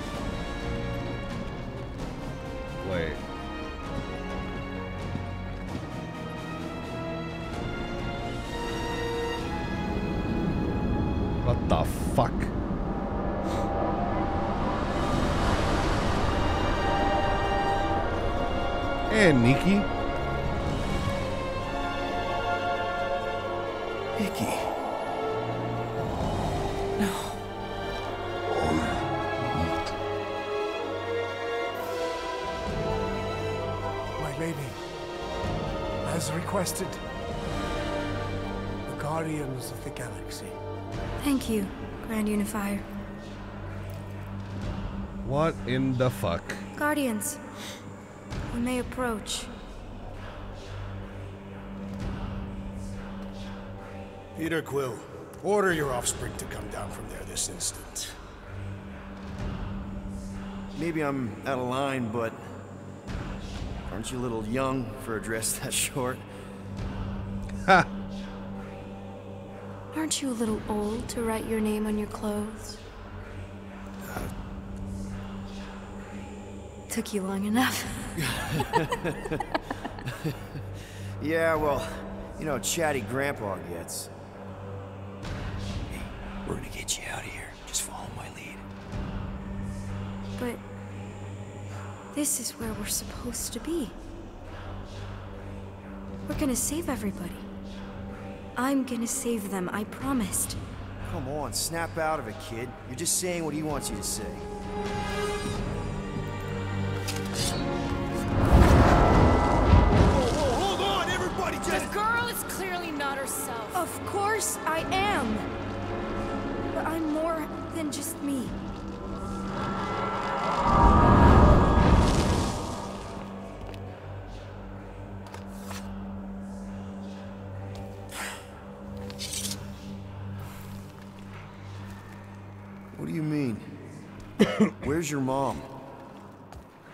Wait. Grand Unifier. What in the fuck? Guardians, we may approach. Peter Quill, order your offspring to come down from there this instant. Maybe I'm out of line, but aren't you a little young for a dress that short? Ha! Aren't you a little old to write your name on your clothes? Took you long enough. Yeah, well, you know, chatty Grandpa gets. We're gonna get you out of here. Just follow my lead. But this is where we're supposed to be. We're gonna save everybody. I'm gonna save them, I promised. Come on, snap out of it, kid. You're just saying what he wants you to say. hold on, everybody! This girl is clearly not herself. Of course I am. But I'm more than just me. Where's your mom?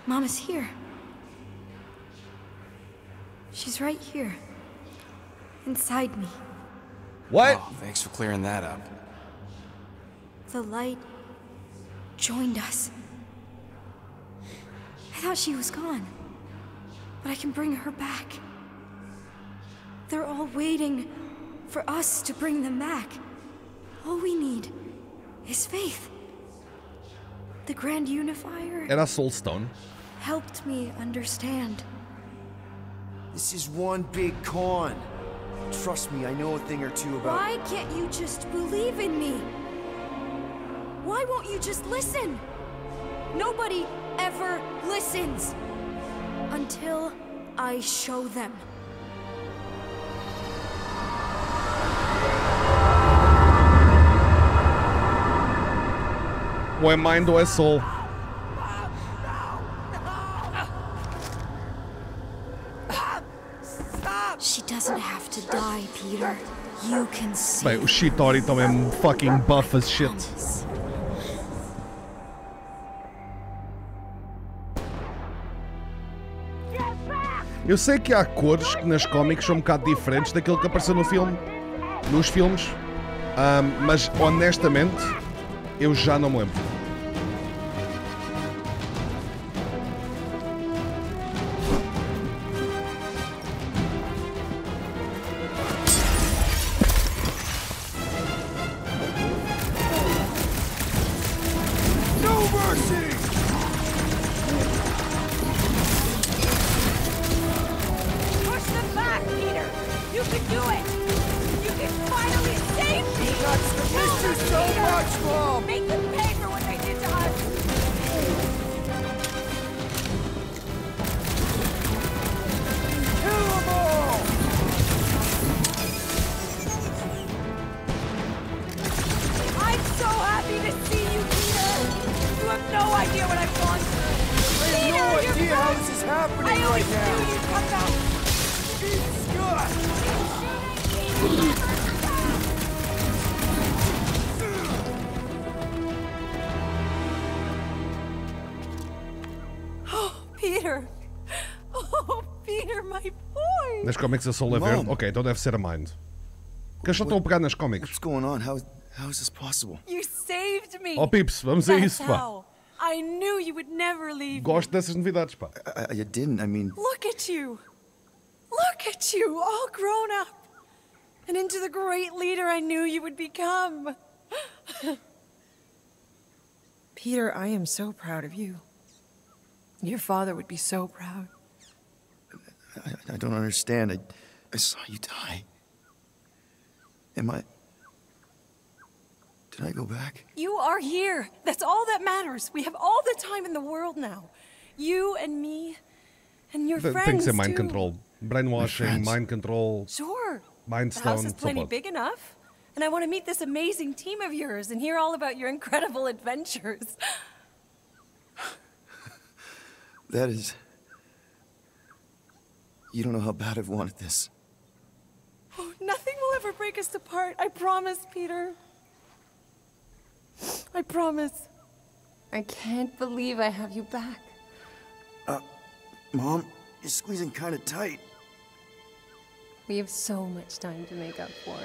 Mama's here. She's right here. Inside me. What? Oh, thanks for clearing that up. The light joined us. I thought she was gone. But I can bring her back. They're all waiting for us to bring them back. All we need is faith. The Grand Unifier Era Soulstone. helped me understand. This is one big con. Trust me, I know a thing or two about. Why can't you just believe in me? Why won't you just listen? Nobody ever listens until I show them. Ou é Mind ou é Soul? Bem, o Shitori também fucking buff as shit. Eu sei que há cores que nas cómics são um bocado diferentes daquilo que apareceu no filme, nos filmes, ahm, mas honestamente eu já não me lembro. A Soul é Mom. verde. Ok, então deve ser a Mind. Que eles só estão a pegar nas cómics. What's going on? How how is this possible? You saved me. Oh, Pips, vamos a isso, pá. how. I knew you would never leave. Gosto dessas novidades, pá. I, I didn't. I mean, Look at you. Look at you, all grown up. And into the great leader I knew you would become. Peter, I am so proud of you. Your father would be so proud. I, I don't understand. I I saw you die. Am I? Did I go back? You are here. That's all that matters. We have all the time in the world now. You and me and your Tem friends. tem que ser mind too. control. Brainwashing, mind control. Sure. Mind stone. The house is plenty pode. big enough. And I want to meet this amazing team of yours and hear all about your incredible adventures. That is. You don't know how bad I've wanted this. Oh, nothing will ever break us apart. I promise, Peter. I promise. I can't believe I have you back. Uh, Mom, you're squeezing kind of tight. We have so much time to make up for.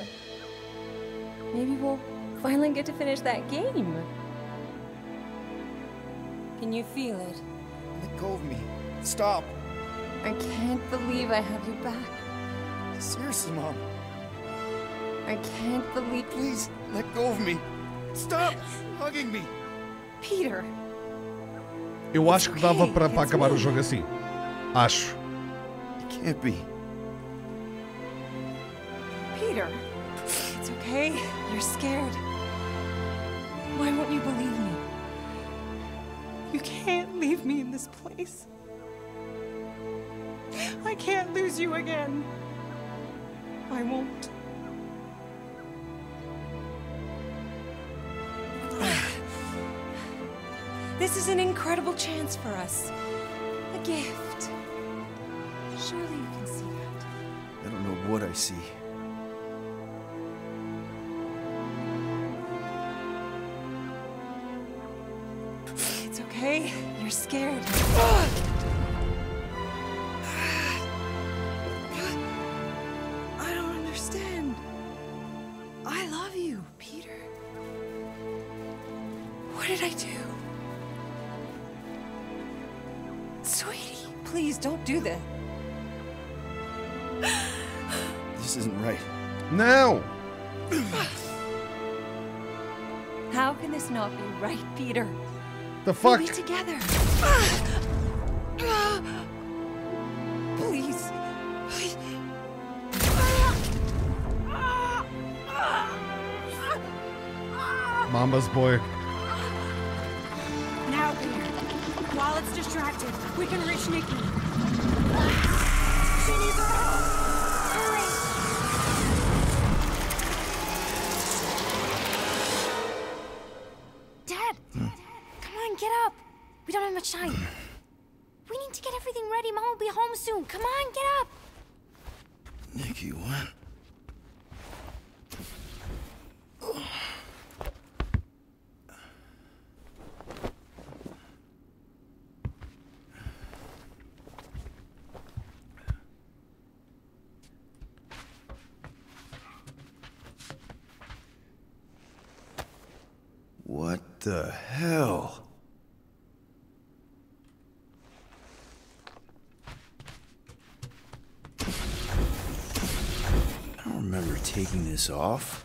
Maybe we'll finally get to finish that game. Can you feel it? Let go of me. Stop. I can't believe I have you back. Seriously, Mom. I can't believe. Please, let go of me. Stop hugging me. Peter. Eu acho que dava para, para acabar o jogo assim. Acho. It can't be. Peter. It's okay. You're scared. Why won't you believe me? You can't leave me in this place. I can't lose you again. I won't. This is an incredible chance for us. A gift. Surely you can see that. I don't know what I see. Please don't do that. This isn't right. Now! How can this not be right, Peter? The We'll fuck? be together. Please. Please. Mama's boy. Now, Peter. While it's distracted, we can reach Nikki. The hell? I don't remember taking this off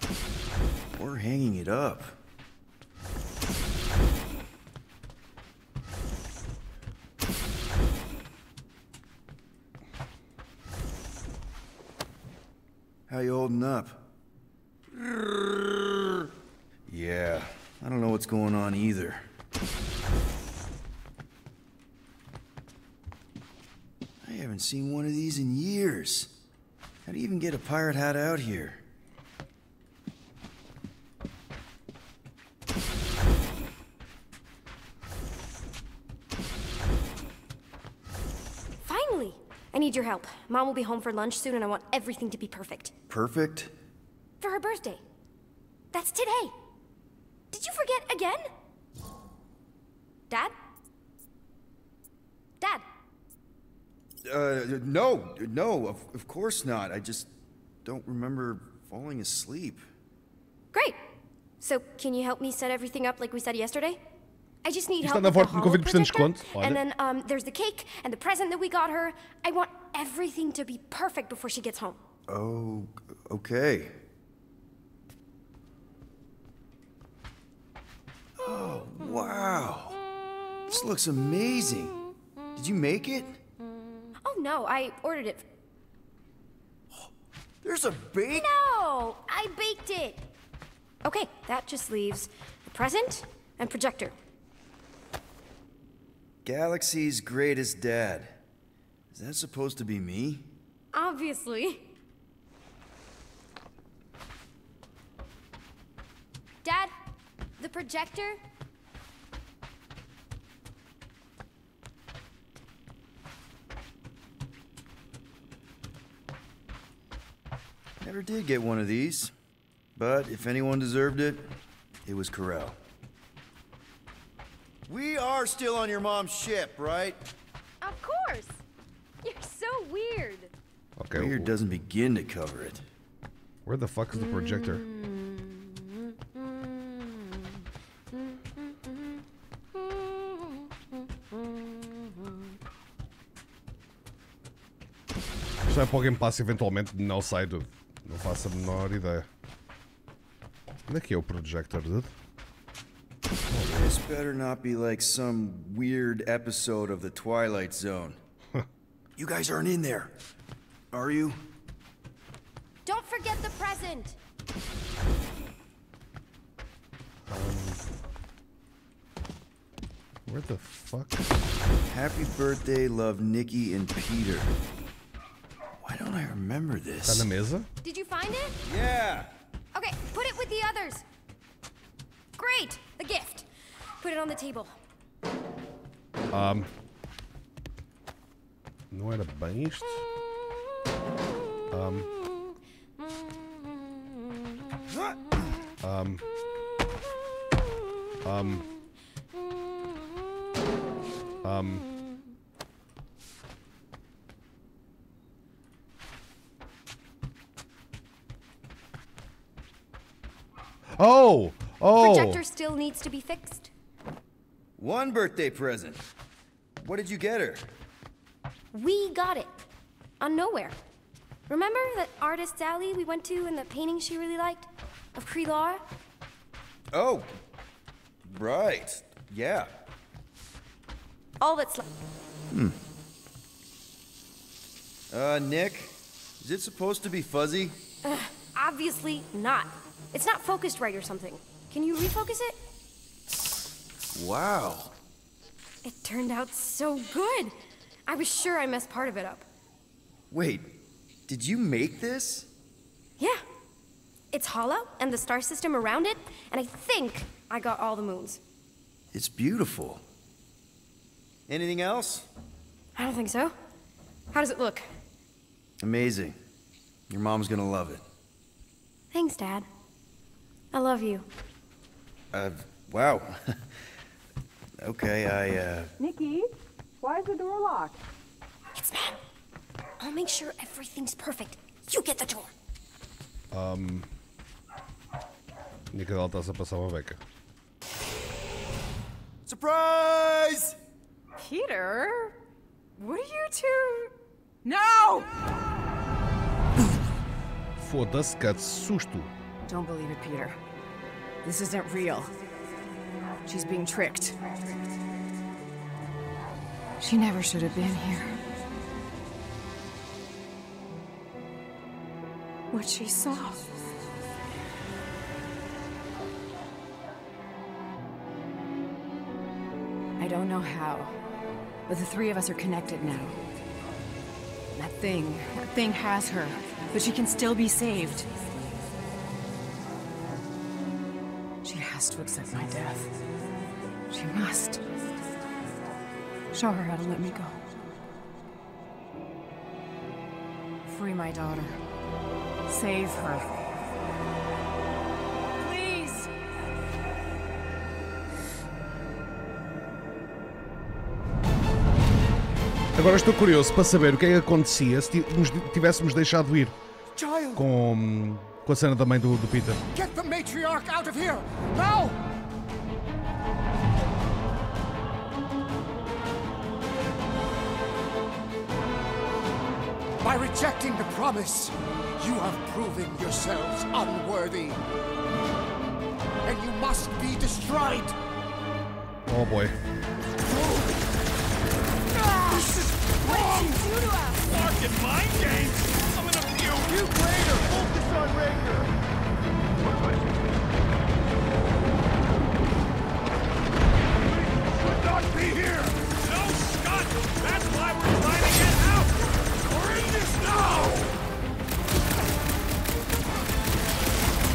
or hanging it up. How you holding up? Yeah, I don't know what's going on either. I haven't seen one of these in years. How do you even get a pirate hat out here? Finally! I need your help. Mom will be home for lunch soon, and I want everything to be perfect. Perfect? For her birthday. That's today. Did you forget again? Dad? Dad? Uh, no, no, of, of course not. I just don't remember falling asleep. Great. So, can you help me set everything up like we said yesterday? I just need help with the holo projector, And then um, there's the cake and the present that we got her. I want everything to be perfect before she gets home. Oh, okay. Oh, wow. This looks amazing. Did you make it? Oh no, I ordered it. There's a bake? No, I baked it. Okay, that just leaves the present and projector. Galaxy's greatest dad. Is that supposed to be me? Obviously. Dad, the projector? Never did get one of these. But if anyone deserved it, it was Ko-Rel. We are still on your mom's ship, right? Of course. You're so weird. Okay. Weird doesn't begin to cover it. Where the fuck is the projector? Mm-hmm. Isto é para o Game Pass eventualmente não sai do. Não faço a menor ideia. Onde é que é o projector, dude? This better not be like some weird episode of The Twilight Zone. you guys aren't in there, are you? Don't forget the present. Um, Where the fuck? Happy birthday, love Nikki and Peter. Why don't I remember this? Está na mesa? Did you find it? Yeah. Okay, put it with the others. Great, the gift. Put it on the table. Um, não era bem isto? Um, um, um, um, oh, oh. Projector still needs to be fixed. One birthday present. What did you get her? We got it. On Knowhere. Remember that artist's alley we went to and the painting she really liked? Of Krelar? Oh, right. Yeah. All that's left. Hmm. Uh, Nick, is it supposed to be fuzzy? Ugh, obviously not. It's not focused right or something. Can you refocus it? Wow. It turned out so good. I was sure I messed part of it up. Wait, did you make this? Yeah. It's hollow, and the star system around it, and I think I got all the moons. It's beautiful. Anything else? I don't think so. How does it look? Amazing. Your mom's gonna love it. Thanks, Dad. I love you. Uh, wow. okay, I, uh. Nikki, why is the door locked? It's Matt. I'll make sure everything's perfect. You get the door. Um, Nica dela está-se a passar. Surprise! Peter? What are you two? No! Foda-se, que susto. Don't believe it, Peter. This isn't real. She's being tricked. She never should have been here. What she saw. I don't know how, but the three of us are connected now. That thing, that thing has her, but she can still be saved. Has to accept my death. She must. Show her how to let me go. Free my daughter. Save her. Please! Agora estou curioso para saber o que é que acontecia se tivéssemos deixado ir com, com a cena da mãe do, do Peter. get the matriarch out of here! Now! By rejecting the promise, you have proven yourselves unworthy. And you must be destroyed! Oh boy. This is wrong! Fucking mind games! I'm gonna puke! You! Focus on Raker! Should not be here! No, Scott! That's why we're trying to get out! We're in this now!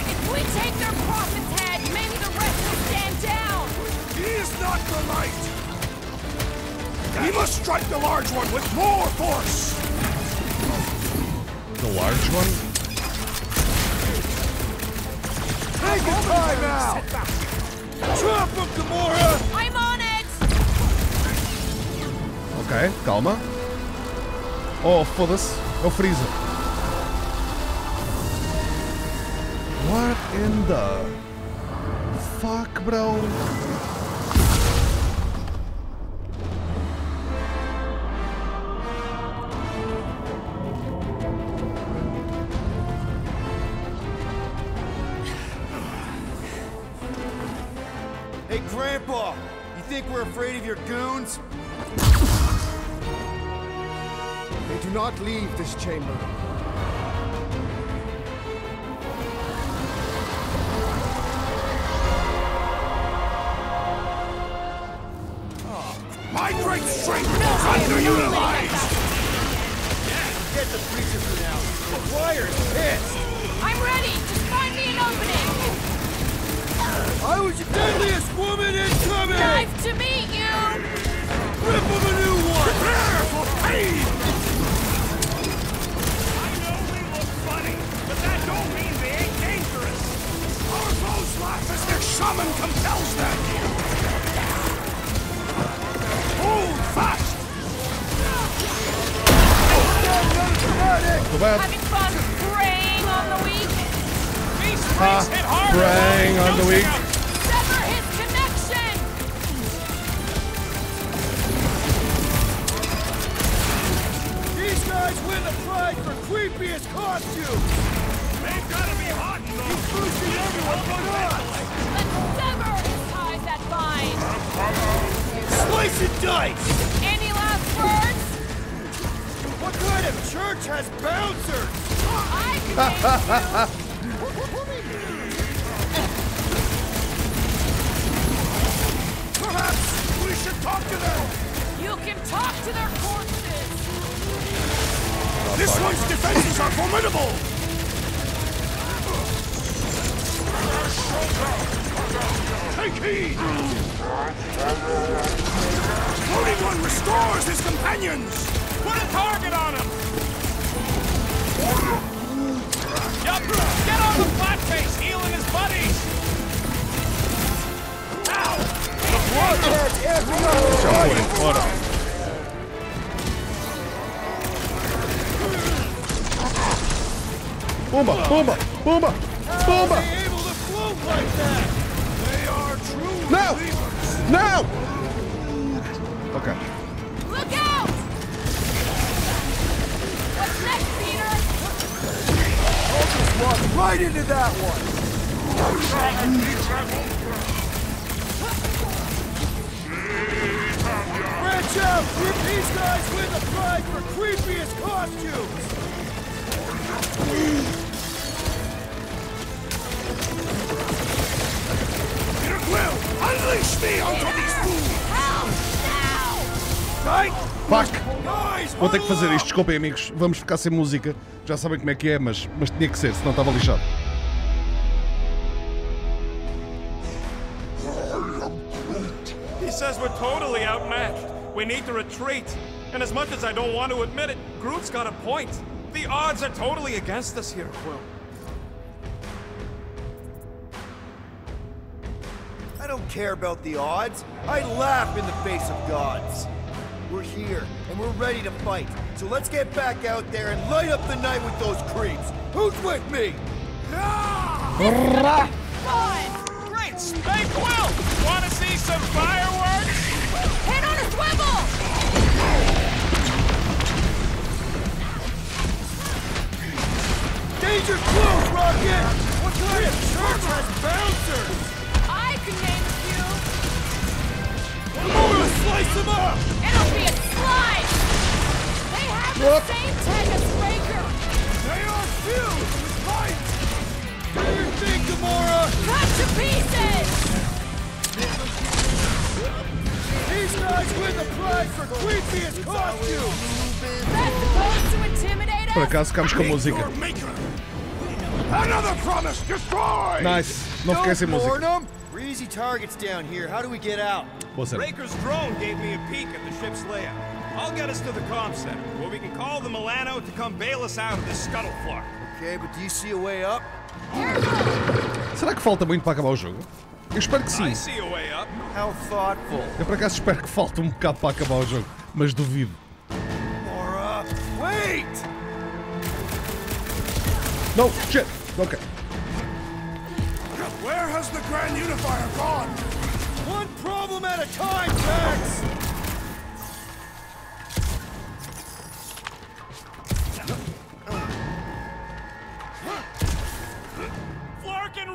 If we take their prophet's head, maybe the rest will stand down. He is not the light! We must strike the large one with more force! The large one? Take your time now! Drop him, Gamora! I'm on it! Ok, calma. Oh, foda-se. É o Freezer. What in the fuck, bro? Think we're afraid of your goons? They do not leave this chamber. Vou ter que fazer isto, desculpem amigos, vamos ficar sem música. Já sabem como é que é, mas, mas tinha que ser, senão estava lixado. He says we're totally outmatched. We need to retreat. And as much as I don't want to admit it, Groot's got a point. The odds are totally against us here, Quill. I don't care about the odds. I laugh in the face of gods. We're here, and we're ready to fight. So let's get back out there and light up the night with those creeps. Who's with me? Fun! Great! Hey, Quill! Wanna see some fireworks? Head on a swivel! Danger close, Rocket! What kind of church has bouncers? I can name a few. I'm gonna slice them up! They have the What? same tech as Raker! They are fused with light! Do your thing, Gamora! Cut to pieces! These guys win the prize for creepiest costume! That's supposed to intimidate us? Por acaso ficamos com a música. Another promise destroyed! Nice. Não fiquei sem música. Mornum! Easy targets down here. How do we get out? Boa cena. Raker's drone gave me a peek at the ship's layout. I'll get us to the comm center, where we can call the Milano to come bail us out of this scuttle floor. Okay, but do you see a way up? Será que falta muito para acabar o jogo? Eu espero que sim. I see a way up. How thoughtful. Eu por acaso espero que falte um bocado para acabar o jogo, mas duvido. Mora! Wait! No, shit. Ok. Where has the Grand Unifier gone? One problem at a time, Jax!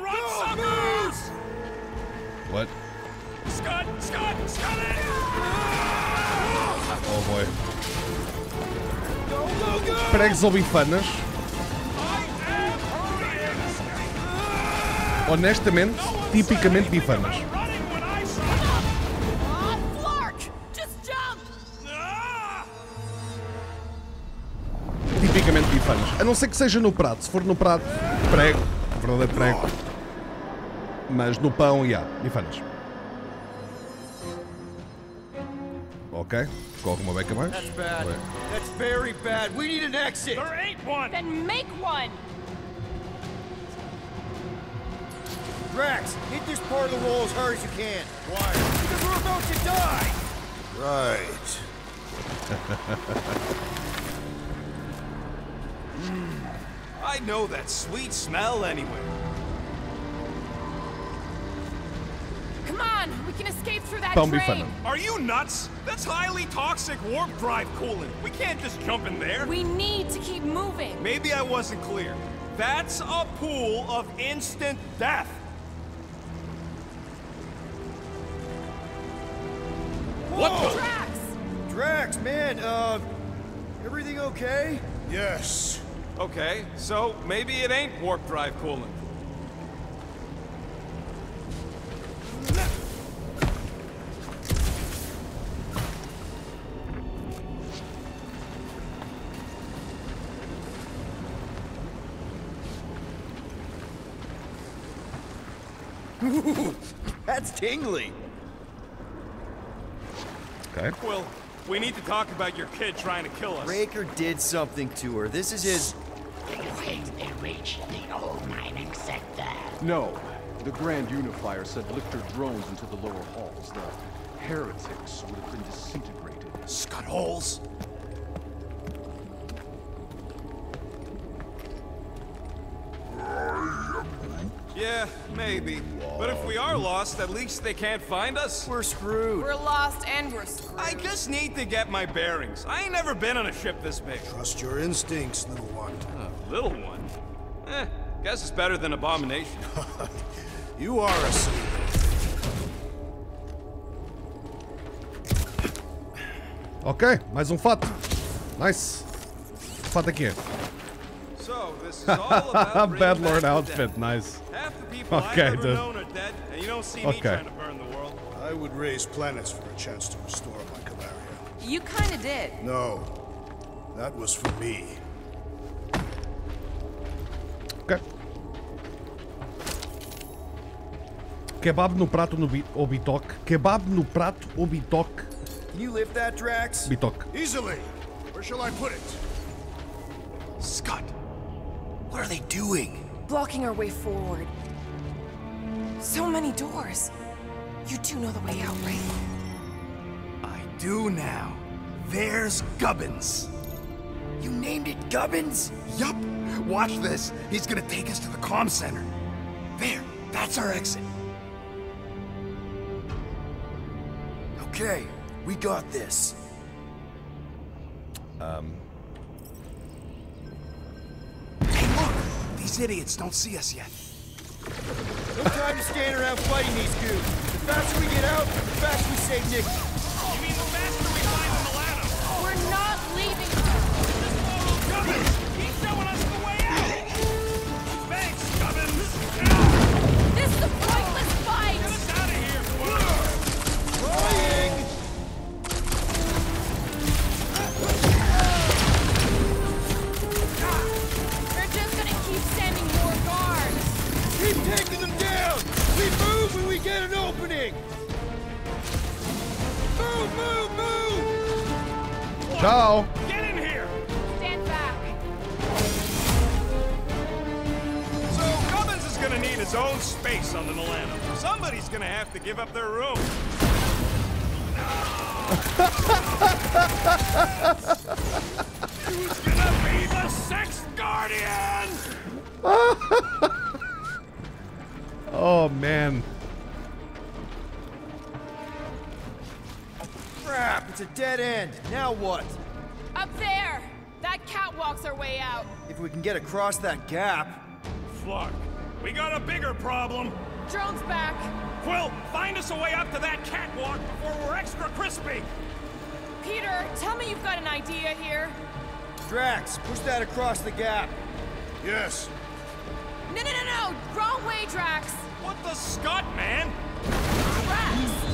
Run, suckers! What? Scud, Scud it! Oh boy. Go, go, go! Pregos ou bifanas? Honestamente, tipicamente bifanas. Tipicamente bifanas. A não ser que seja no prato. Se for no prato, prego. Verdadeiro prego. Mas no pão, já. bifanas. Ok. Com alguma beca mais? That's bad. Ué. That's very bad. We need an exit! There ain't one! Then make one! Drax, hit this part of the wall as hard as you can. Why? Because we're about to die! Right. I know that sweet smell anywhere. Come on, we can escape through that Pão train. bifana. Are you nuts? That's highly toxic warp drive coolant. We can't just jump in there. We need to keep moving. Maybe I wasn't clear. That's a pool of instant death. What the? Drax! Drax, man, uh, everything okay? Yes. Okay, so maybe it ain't warp drive coolant. That's tingly. Ok. Well, we need to talk about your kid trying to kill us. Raker did something to her. This is his. Do you think they reached the old mining sector? No. The Grand Unifier said lift her drones into the lower halls. The heretics would have been disintegrated. Scud holes. Yeah, maybe. But if we are lost, at least they can't find us. We're screwed. We're lost and we're screwed. I just need to get my bearings. I ain't never been on a ship this big. Trust your instincts, little one. A little one. Eh, guess it's better than abomination. You are a silly Ok, mais um fato. Nice. Que fato aqui é? So, this is all about Bad Lord outfit, nice. Half the people Okay, I've ever dude. known are dead, and you don't see me Okay. trying to burn the world. I would raise planets for a chance to restore my Kamaria. You kinda did. No. That was for me. Ok. Kebab no prato no bi ou bitoque. Kebab no prato ou bitoque. Can you lift that, Drax? Bitoque. Easily. Where shall I put it? Scott, what are they doing? Blocking our way forward. So many doors. You do know the way out, right? I do now. There's Gubbins. You named it Gubbins? Yup. Watch this. He's gonna take us to the comm center. There, that's our exit. Okay, we got this. Um, Hey, look! These idiots don't see us yet. No time to stand around fighting these goons. The faster we get out, the faster we save Nikki. You mean the faster we find the Milano? We're not leaving. Gubbins! He's showing we get an opening! Move, move, move! Ciao. Get in here! Stand back. So, Gubbins is gonna need his own space on the Milano. Somebody's gonna have to give up their room. Who's gonna be the sex guardian? oh man. Crap, it's a dead end. Now what? Up there! That catwalk's our way out. If we can get across that gap. Flark, we got a bigger problem. Drone's back. Quill, find us a way up to that catwalk before we're extra crispy. Peter, tell me you've got an idea here. Drax, push that across the gap. Yes. No, no, no, no! Wrong way, Drax! What the Scott, man? Drax!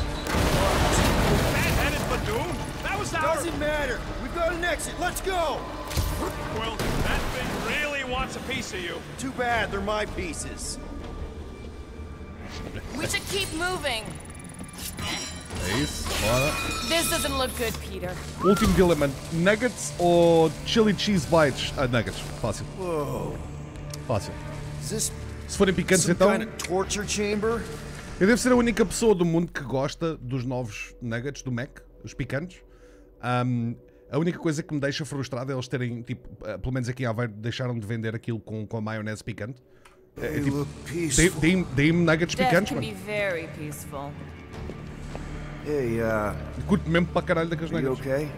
Fat-headed That was our... Doesn't matter. We've got an exit. Let's go. Quill, that thing really wants a piece of you. Too bad. They're my pieces. We should keep moving. É isso. This doesn't look good, Peter. Último dilema: nuggets or chili cheese bites? Ah, nuggets. Fácil. Whoa. Fácil. Is this Se forem picantes, some então. kind of torture chamber? Eu devo ser a única pessoa do mundo que gosta dos novos nuggets do Mac, os picantes. Ahm, a única coisa que me deixa frustrado é eles terem, tipo, ah, pelo menos aqui em Aveiro, deixaram de vender aquilo com, com a maionese picante. É, é They tipo, look dei- peaceful. deem- deem-me nuggets Death picantes, can mano. be very peaceful. Hey, uh, Curto mesmo para caralho daqueles are you nuggets. okay?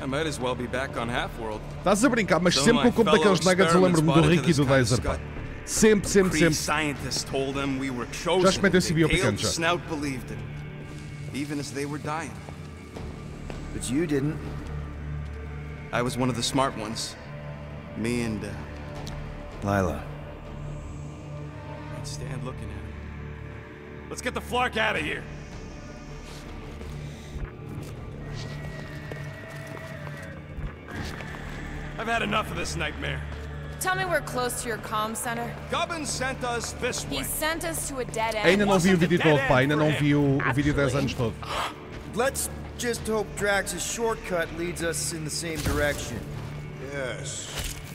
I might as well be back on Half-World. Estás a brincar, mas Some sempre que eu of como my daqueles fellow nuggets eu lembro-me do experiments Rick e do bought into Dazer, this pá. kind of Sempre, sempre, sempre. Pre-scientists told them we were chosen. Já experimentei esse They bio paled picante the já. Snout believed it, even as they were dying. But you didn't. I was one of the smart ones. Me and uh, Lylla. I'd stand looking at him. Let's get the Flark out of here. I've had enough of this nightmare. Tell me we're close to your comm center. Gubbins sent us this He sent us to a dead end. Ainda não vi o vídeo dead todo, end pá. Ainda não him. vi o, o vídeo 10 anos todo. Let's just hope Drax's shortcut leads us in the same direction. Yes.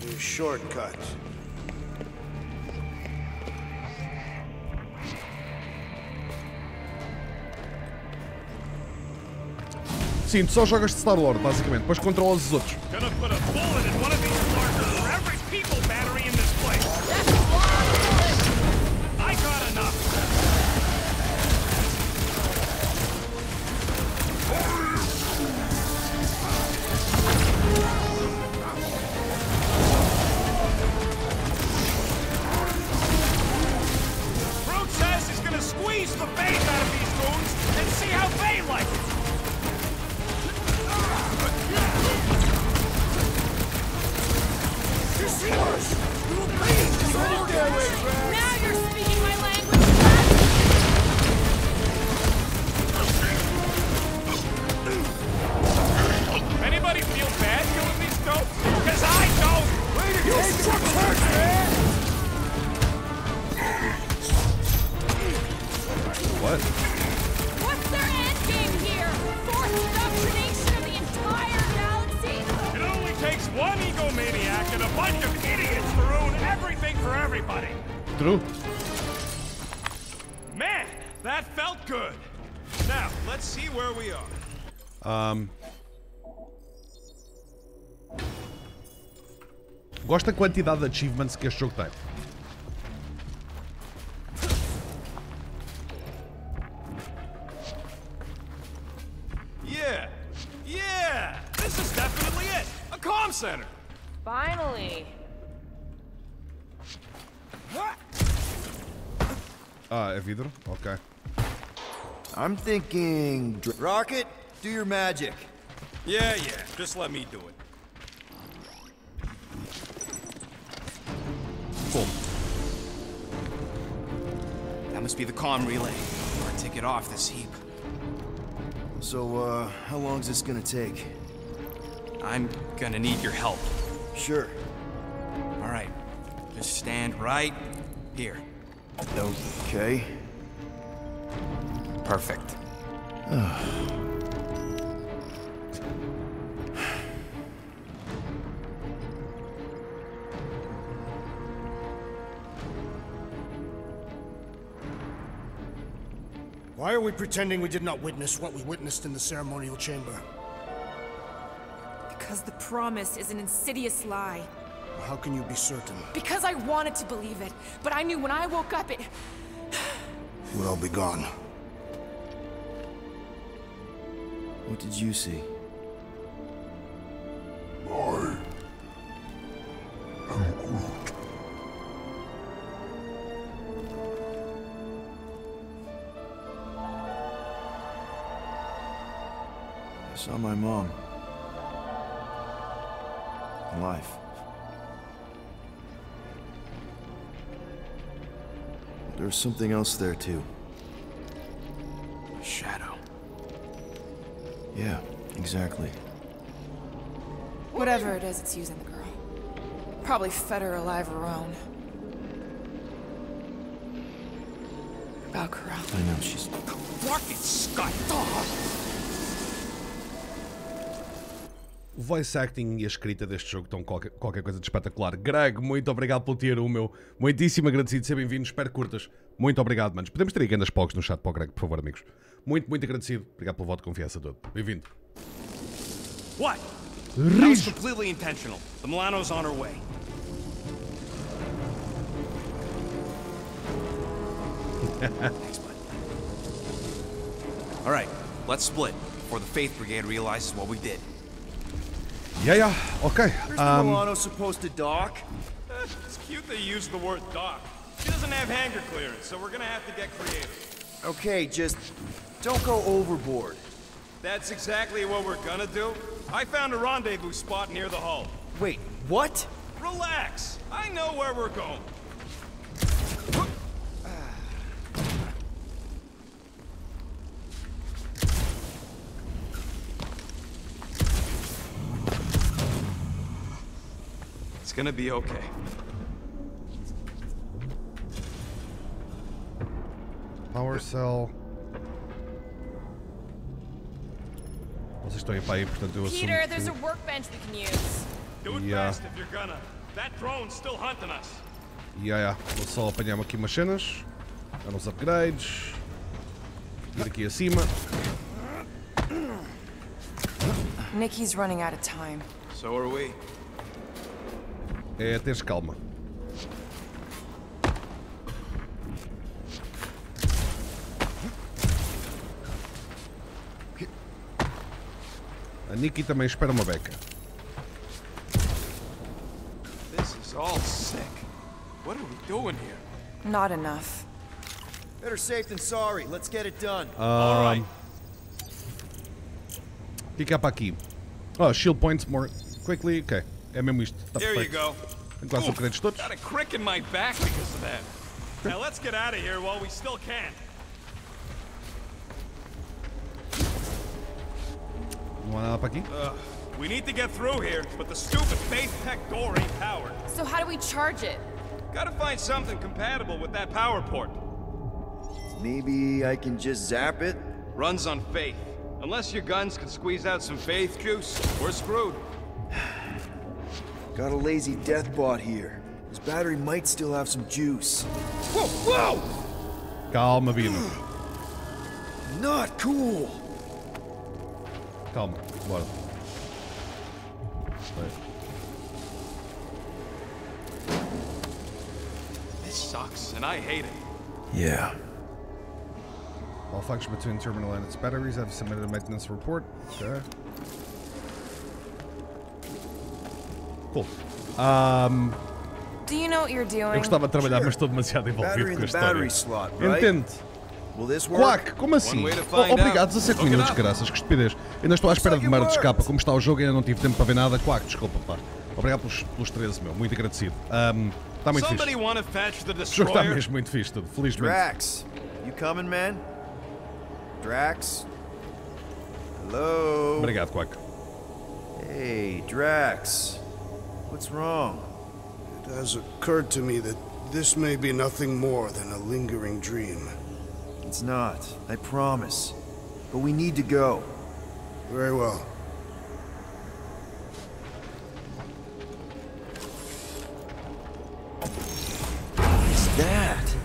Your shortcut. Sim, tu só jogas de Star-Lord, basicamente. Depois controlas os outros. Gonna put a bullet in one of these how they like it. It's yours! Little beast! Send it that gosto da quantidade de achievements que este jogo tem. Yeah, yeah, this is definitely it. A comm center. Finally. Ah, é vidro? Ok. I'm thinking. Rocket, do your magic. Yeah, yeah, just let me do it. Cool. That must be the comm relay. Or take it off this heap. So, uh, how long's this gonna take? I'm gonna need your help. Sure. All right. Just stand right here. Okay. Perfect. Why are we pretending we did not witness what we witnessed in the ceremonial chamber? Because the promise is an insidious lie. How can you be certain? Because I wanted to believe it, but I knew when I woke up it. We'll all be gone. What did you see? I am Groot. Saw my mom. Alive. There was something else there, too. A shadow. Yeah, exactly. Whatever it is, it's using the girl. Probably fed her alive her own. About Ko-Rel. I know she's. Fucking Scott. O voice acting e a escrita deste jogo estão qualquer, qualquer coisa de espetacular. Greg, muito obrigado pelo tier 1, meu. Muitíssimo agradecido, seja bem-vindo, espero curtas. Muito obrigado, manos. Podemos ter aí grandes pogs no chat para o Greg, por favor, amigos. Muito, muito agradecido. Obrigado pelo voto de confiança todo. Bem-vindo. What? That was completely intentional. The Milano's on her way. Thanks, bud. All right, let's split before the Faith Brigade realizes what we did. Yeah, yeah, okay. Where's the Um, Milano supposed to dock? Eh, It's cute they use the word dock. She doesn't have hangar clearance, so we're gonna have to get creative. Okay, just don't go overboard. That's exactly what we're gonna do. I found a rendezvous spot near the hull. Wait, what? Relax. I know where we're going. It's gonna be okay. Power Cell. Vocês estão aí para aí, portanto eu assumo Peter, there's a workbench we can use. Do it Yeah. fast if you're gonna. That drone's still hunting us. Yeah, yeah. Vou só apanhar aqui umas cenas. Dar uns upgrades. Ir aqui acima. Nikki's running out of time. So are we. É teres calma. A Nikki também espera uma beca. This is all sick. What are we doing here? Not enough. Better safe than sorry. Let's get it done. Um, O que é que há para aqui? Oh, shield points more quickly. Ok. É mesmo isto. Está There you go. Tenho quase Oof, upgrades todos. Got a crick in my back because of that. Now let's get out of here while we still can. Não há nada para aqui? Ugh, we need to get through here, but the stupid Faith Tech door ain't powered. So how do we charge it? Gotta find something compatible with that power port. Maybe I can just zap it? Runs on faith. Unless your guns can squeeze out some faith juice, we're screwed. Got a lazy death bot here. His battery might still have some juice. Whoa, whoa! Calma, Bino. Not cool. Calma, bora. Vai. This sucks, and I hate it. Yeah. All function between terminal and its batteries have submitted a maintenance report. Okay. Cool. Um, Do you know what you're doing? eu gostava de trabalhar, mas estou demasiado envolvido com a história. Entende? Quack, como assim? Oh, obrigado, 17 minutos, graças, que estupidez. Ainda estou à espera de Mara de escapa. Como está o jogo, ainda não tive tempo para ver nada. Quack, desculpa, pá. Obrigado pelos, pelos 13, meu. Muito agradecido. Um, está muito Somebody fixe. want to fetch the O jogo está destroyer? mesmo muito fixe, tudo. Felizmente. Drax, you coming, man? Drax? Hello? Obrigado, Quack. Hey, Drax. What's wrong? It has occurred to me that this may be nothing more than a lingering dream. It's not, I promise. But we need to go. Very well. What's that?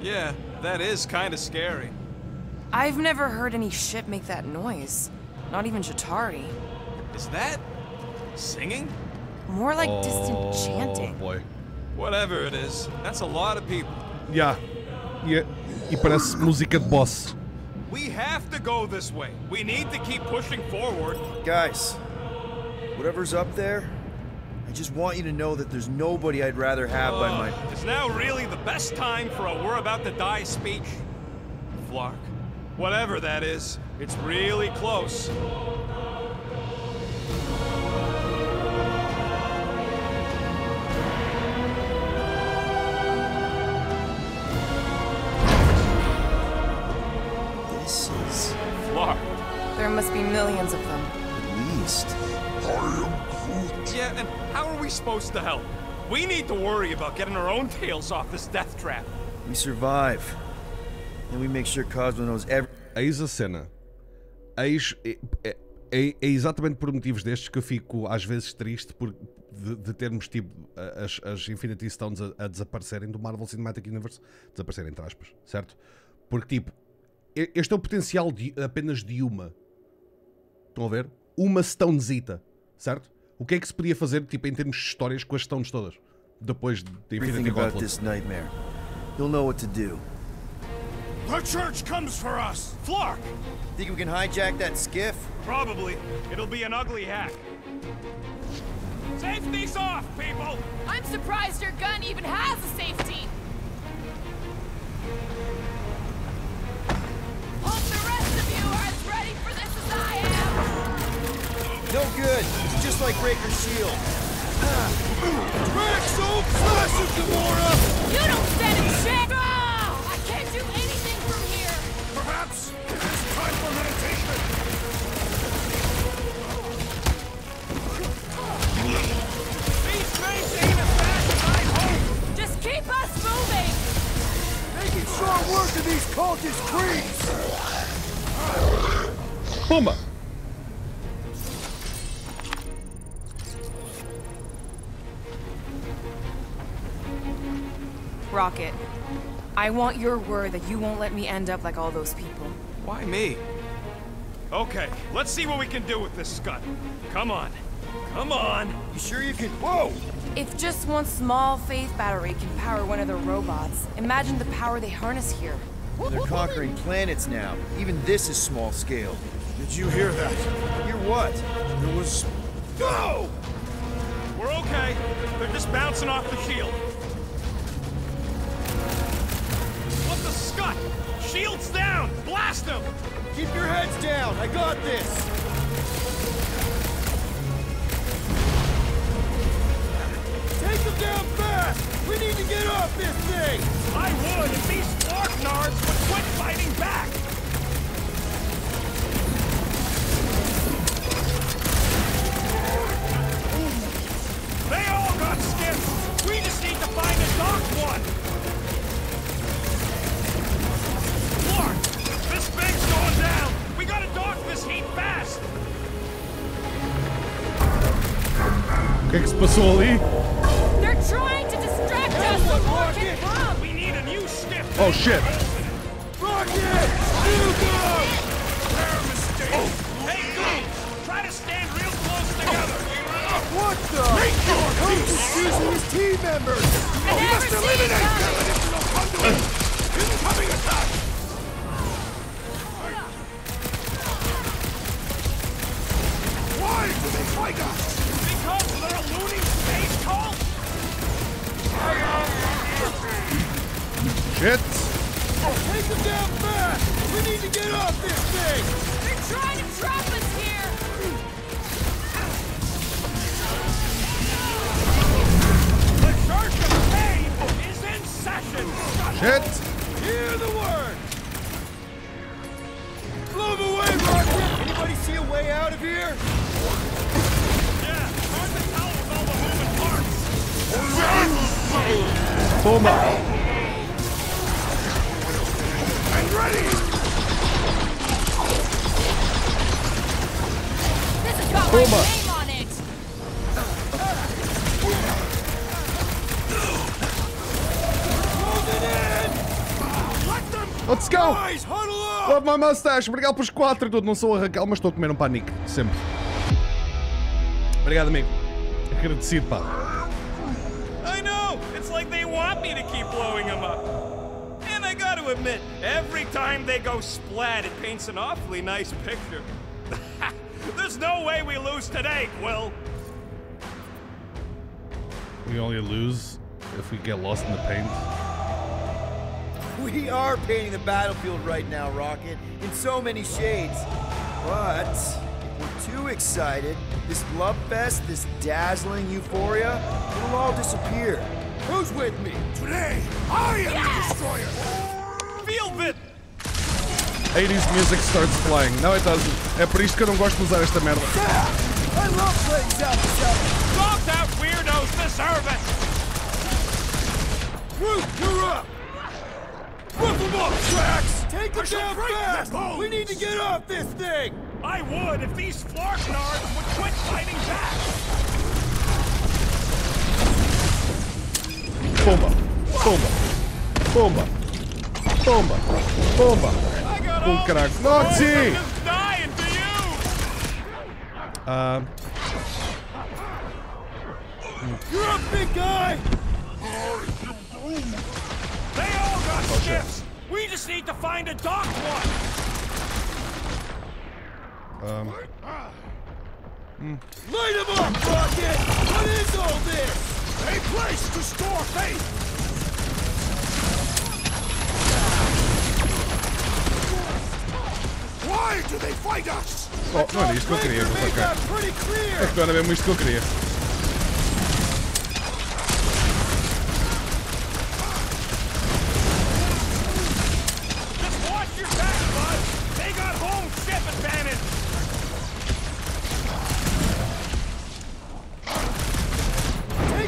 Yeah, that is kind of scary. I've never heard any ship make that noise. Not even Chitauri. Is that singing? More like distant Oh, chanting. boy. Whatever it is, that's a lot of people. Yeah. E, e parece música de boss. We have to go this way. We need to keep pushing forward. Guys, whatever's up there, I just want you to know that there's nobody I'd rather have by my. Uh, Is now really the best time for a we're about to die speech? Flark. Whatever that is, it's really close. Supposed to help? We need to worry about getting our own tails off this death trap. We survive. And we make sure Cosmo knows every. Eis a cena. Eis. É, é- exatamente por motivos destes que eu fico às vezes triste por, de, de termos tipo as, as Infinity Stones a, a desaparecerem do Marvel Cinematic Universe. Desaparecerem, entre aspas, certo? Porque tipo, este é o potencial de, apenas de uma. Estão a ver? Uma Stonezita, certo? O que é que se podia fazer tipo, em termos de histórias com as Stones todas? Depois de Infinity Gauntlet. this nightmare. He'll know what to do. The church comes for us! Flark! Think we can hijack that skiff? Probably. It'll be an ugly hack. Safety's off, people! I'm surprised your gun even has a safety. Hope the rest of you are as ready for this as I am. No good. It's just like Breaker's shield. Drax, don't slash Gamora! You don't stand a chance. Ah! I can't do anything from here. Perhaps it's time for meditation. These trains ain't as fast as I hoped! Just keep us moving. Making short work of these cultist creeps! Pumba! Rocket, I want your word that you won't let me end up like all those people. Why me? Okay, let's see what we can do with this scud. Come on. Come on. You sure you can? Whoa! If just one small faith battery can power one of the robots, imagine the power they harness here. They're conquering planets now. Even this is small scale. Did you hear that? Hear what? There was. Go! We're okay. They're just bouncing off the shield. Scut? Shield's down! Blast them! Keep your heads down. I got this. Take them down fast. We need to get off this thing. I would if these Clark Nards would quit fighting back! They all got skiffs! We just need to find a docked one! Flark, this thing's going down! We gotta dock this heat fast! se passou? They're trying to distract us from Rocket Club! We need a new skiff. Oh shit! Rocket! Hugo! Their mistake. Hey, Goose! Try to stand real close together. What the? Coach is using his team members! He must eliminate them! Incoming attack! Why do they fight us? Because they're a loony space cult? Shit! Take them down fast! We need to get off this thing! They're trying to trap us here! The Church of Pain is in session! Shit! Hear the word! Blow them away, Rocket! Anybody see a way out of here? Yeah, hard to tell with all the moving parts. Bomba! I'm ready! This has got Bomba. my name on it! Let's go! Guys, huddle up! Love my mustache! Obrigado pelos quatro e tudo. Não sou a Raquel, mas estou a comer um panique. Sempre. Obrigado, amigo. Agradecido, pá. I know! It's like they want me to keep blowing them up. And I gotta admit, every time they go splat, it paints an awfully nice picture. There's no way we lose today, Quill. We only lose if we get lost in the paint. We are painting the battlefield right now, Rocket, in so many shades. But if we're too excited, this love fest, this dazzling euphoria, it'll all disappear. Who's with me? Today, I am the destroyer! Feel it! 80s music starts playing. No, it doesn't. É por isto que eu não gosto de usar esta merda. I love playing South to South! Dogged out weirdos deserve it! Root, you're up! Rip them up, Drax! Take them down fast! We need to get off this thing! I would if these Flarknards would quit fighting back! Bomba! Bomba! Bomba! Bomba! Bomba! Noxy! Just dying for you! Ah, You're up, big guy! They all got skiffs! We just need to find a docked one! Um, Light him up, Rocket! What is all this? A place to store faith! Why do they fight us? oh, não era isto que eu queria, pretty clear! É que não era mesmo isto que eu queria.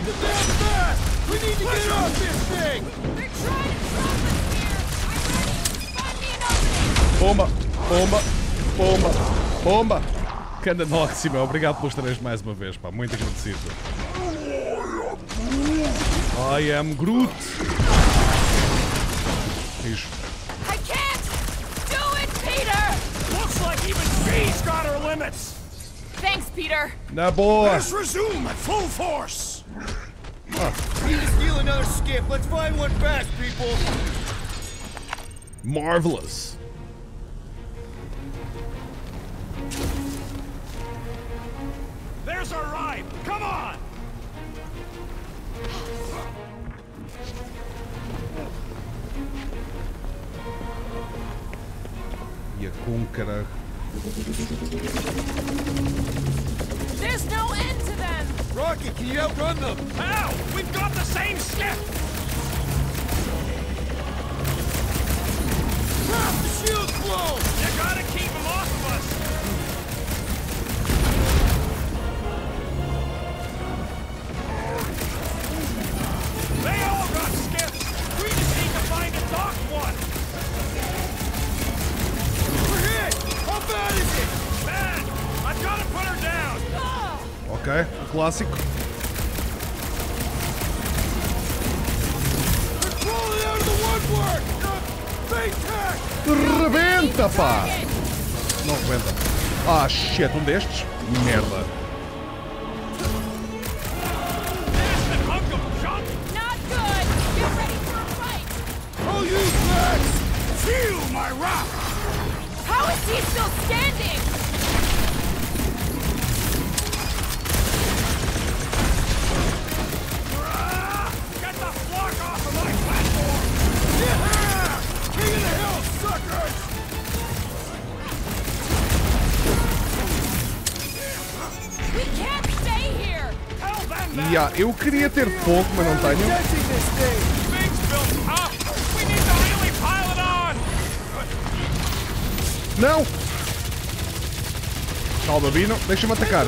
Them down fast! We need to get off this thing! They're trying to trap us here! I'm ready! Find me an opening! Bomba! Bomba! Bomba! Bomba! Canda Noxy, meu. Obrigado pelos três mais uma vez, pá. Muito agradecido. I am Groot. Fiz. I can't! Do it, Peter! Looks like even she's got her limits! Thanks, Peter! Na boa! Let's resume at full force! We need to steal another skiff. Let's find one fast, people! marvelous. There's our ride! Come on! E com caralho. There's no end to them! Rocket, can you outrun them? How? We've got the same skiff! Crap, the shield's blown! You gotta keep them off of us! They all got skiffs! We just need to find a docked one! We're hit! How bad is Ok, o clássico. Rebenta, pá! Não rebenta. Ah, shit, um destes? Merda. Eu queria ter fogo, mas não tenho. Não! Calma, Bino. Deixa-me atacar.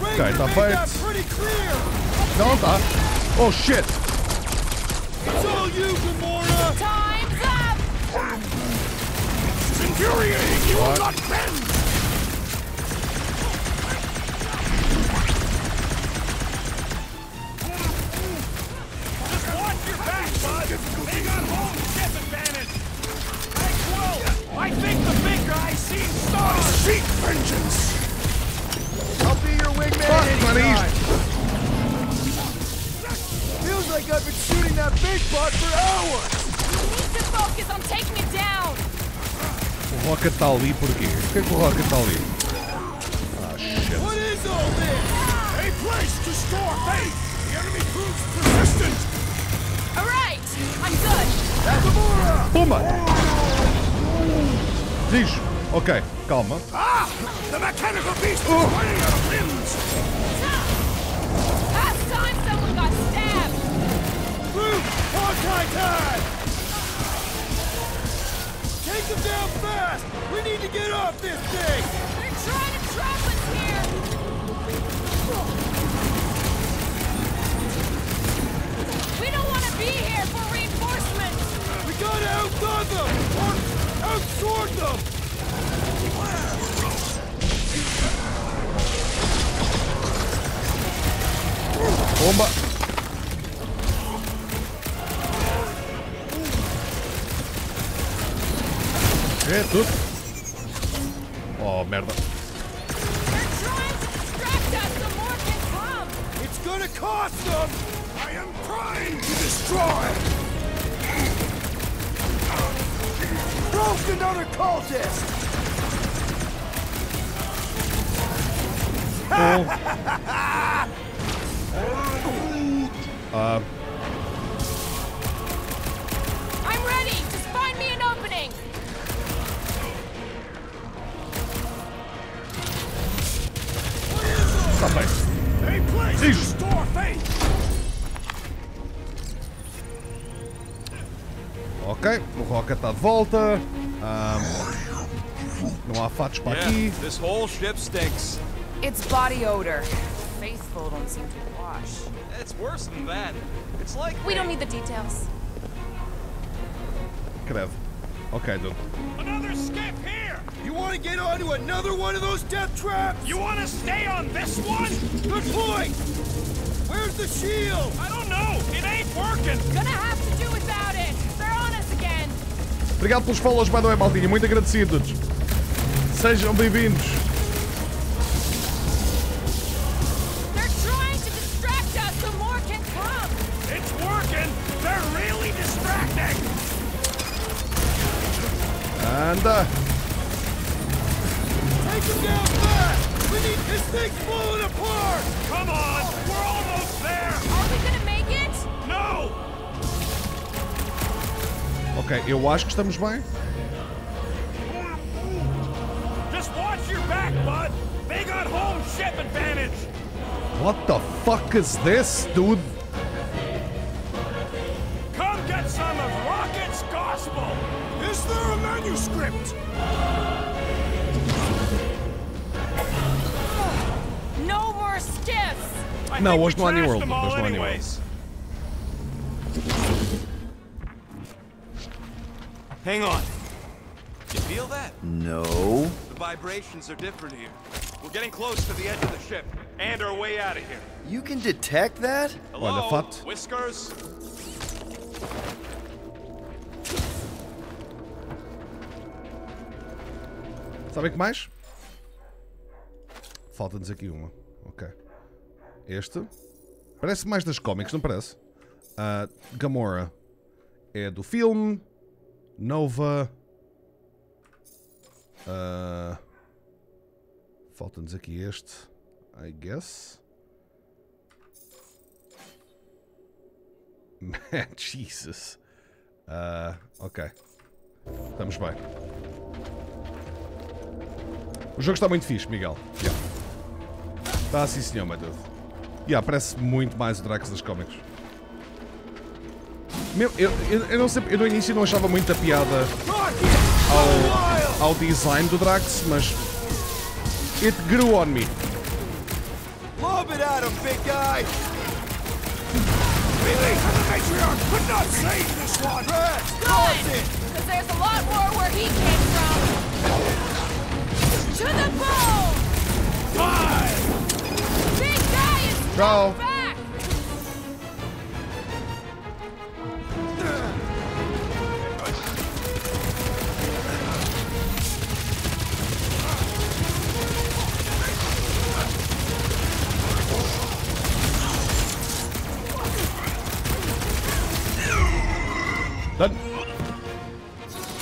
Ok, está feito. Não, está. Oh, shit! It's you, Gamora! Time's up! It's infuriating! You will not bend! Está ali porquê? Porquê que o Rocket está ali? Ah, shit. What is all this? A place to store faith! The enemy proves persistent! Alright! I'm good! Pumba! Diz. Ok, calma. Ah! The mechanical beast is running out of limbs! Last time someone got stabbed! Luke! Hawkeye time! Take them down fast! We need to get off this thing! They're trying to trap us here! We don't want to be here for reinforcements! We gotta outgun them! Or outsword them! Bomba! É volta. Ah, não há fatos para aqui. this whole ship stinks. It's body odor. Faithful don't seem to wash. It's worse than that. It's like We don't need the details. Credo. Ok, dude. another skip here. You wanna get onto another one of those death traps? You want to stay on this one? Good point! Where's the shield? I don't know. It ain't working. Gonna have Obrigado pelos follows, by the way, Maldinha. Muito agradecidos. Sejam bem-vindos. Estamos bem. Just watch your back, bud. They got home ship advantage. What the fuck is this, dude? Come get some of Rocket's gospel. Is there a manuscript? No more stiffs. I Não, think hoje we não há New World, them hoje all não há New World. Hang on. You feel that? No. The vibrations are different here. We're getting close to the edge of the ship and our way out of here. You can detect that? Hello, fuck? Whiskers? Sabem que mais? Falta-nos aqui uma. Ok. Este. Parece mais das cómics, não parece? Ah, Gamora. É do filme. Nova. Ah, Falta-nos aqui este. I guess. Man, Jesus. Ah, ok. Estamos bem. O jogo está muito fixe, Miguel. Yeah. Está sim, senhor, meu Deus. Yeah, parece muito mais o Drax das cómics. Meu, eu, eu, eu não sei, eu no início não achava muita piada ao, ao design do Drax, mas it grew on me. Lob it at him, big guy! The matriarch could not save this one! Good! Because there's a lot more where he came from. To the bone! Big guy is.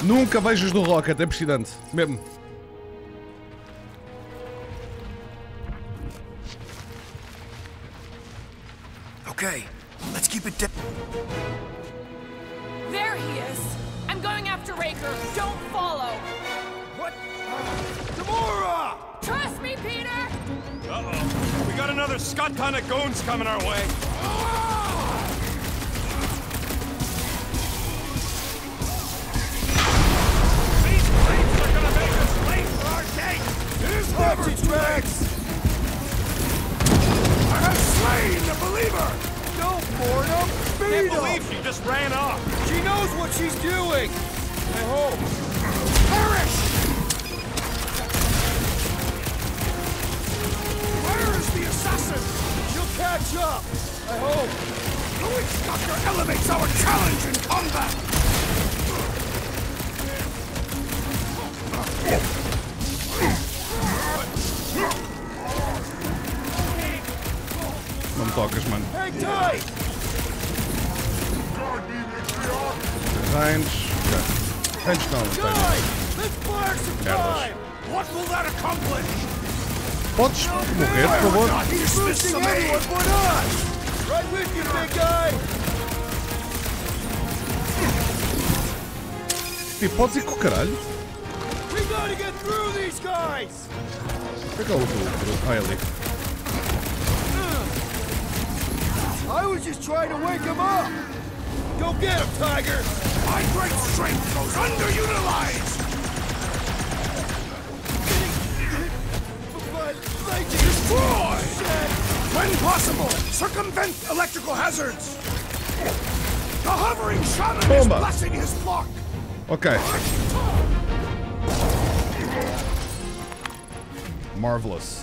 Nunca vejo os do Rocket, é impressionante. Mesmo. Tipo,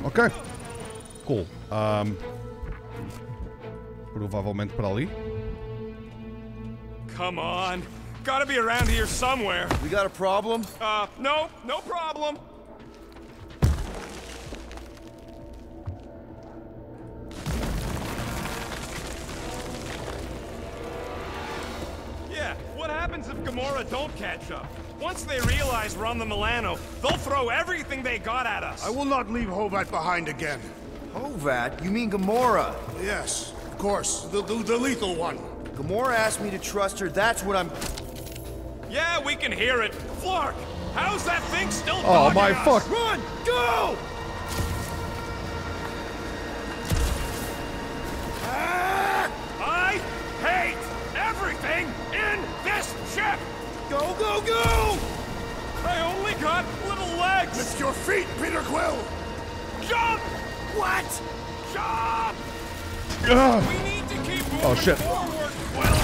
Ok. Cool. Um, provavelmente para ali. Come on. Gotta be around here somewhere. We got a problem? Uh, no, no problem. Yeah, what happens if Gamora don't catch up? Once they realize we're on the Milano, they'll throw everything they got at us. I will not leave Hovat behind again. Hovat? You mean Gamora? Yes, of course, the, the, the lethal one. Gamora asked me to trust her, that's what I'm... Yeah, we can hear it. Flark, how's that thing still Oh my us? fuck. Run! Go! Ah! I hate everything in this ship! Go, go, go! I only got little legs! Lift your feet, Peter Quill! Jump! What? Jump! Ugh. We need to keep oh, moving oh, shit. forward, Quill!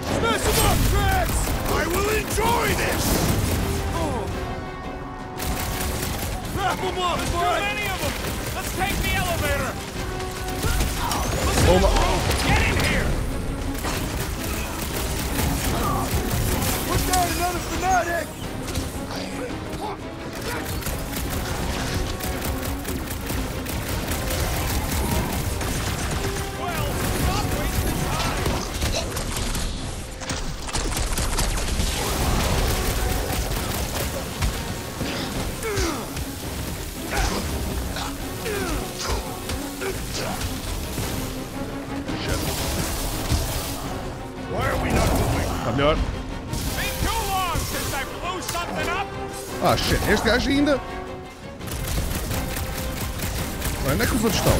Smash them up, Drax! I will enjoy this! Oh. Wrap them up, There's too many of them! Let's take the elevator! Oh my. Get in here. Put down another fanatic! Ah. Este gajo ainda. Onde é que os outros estão?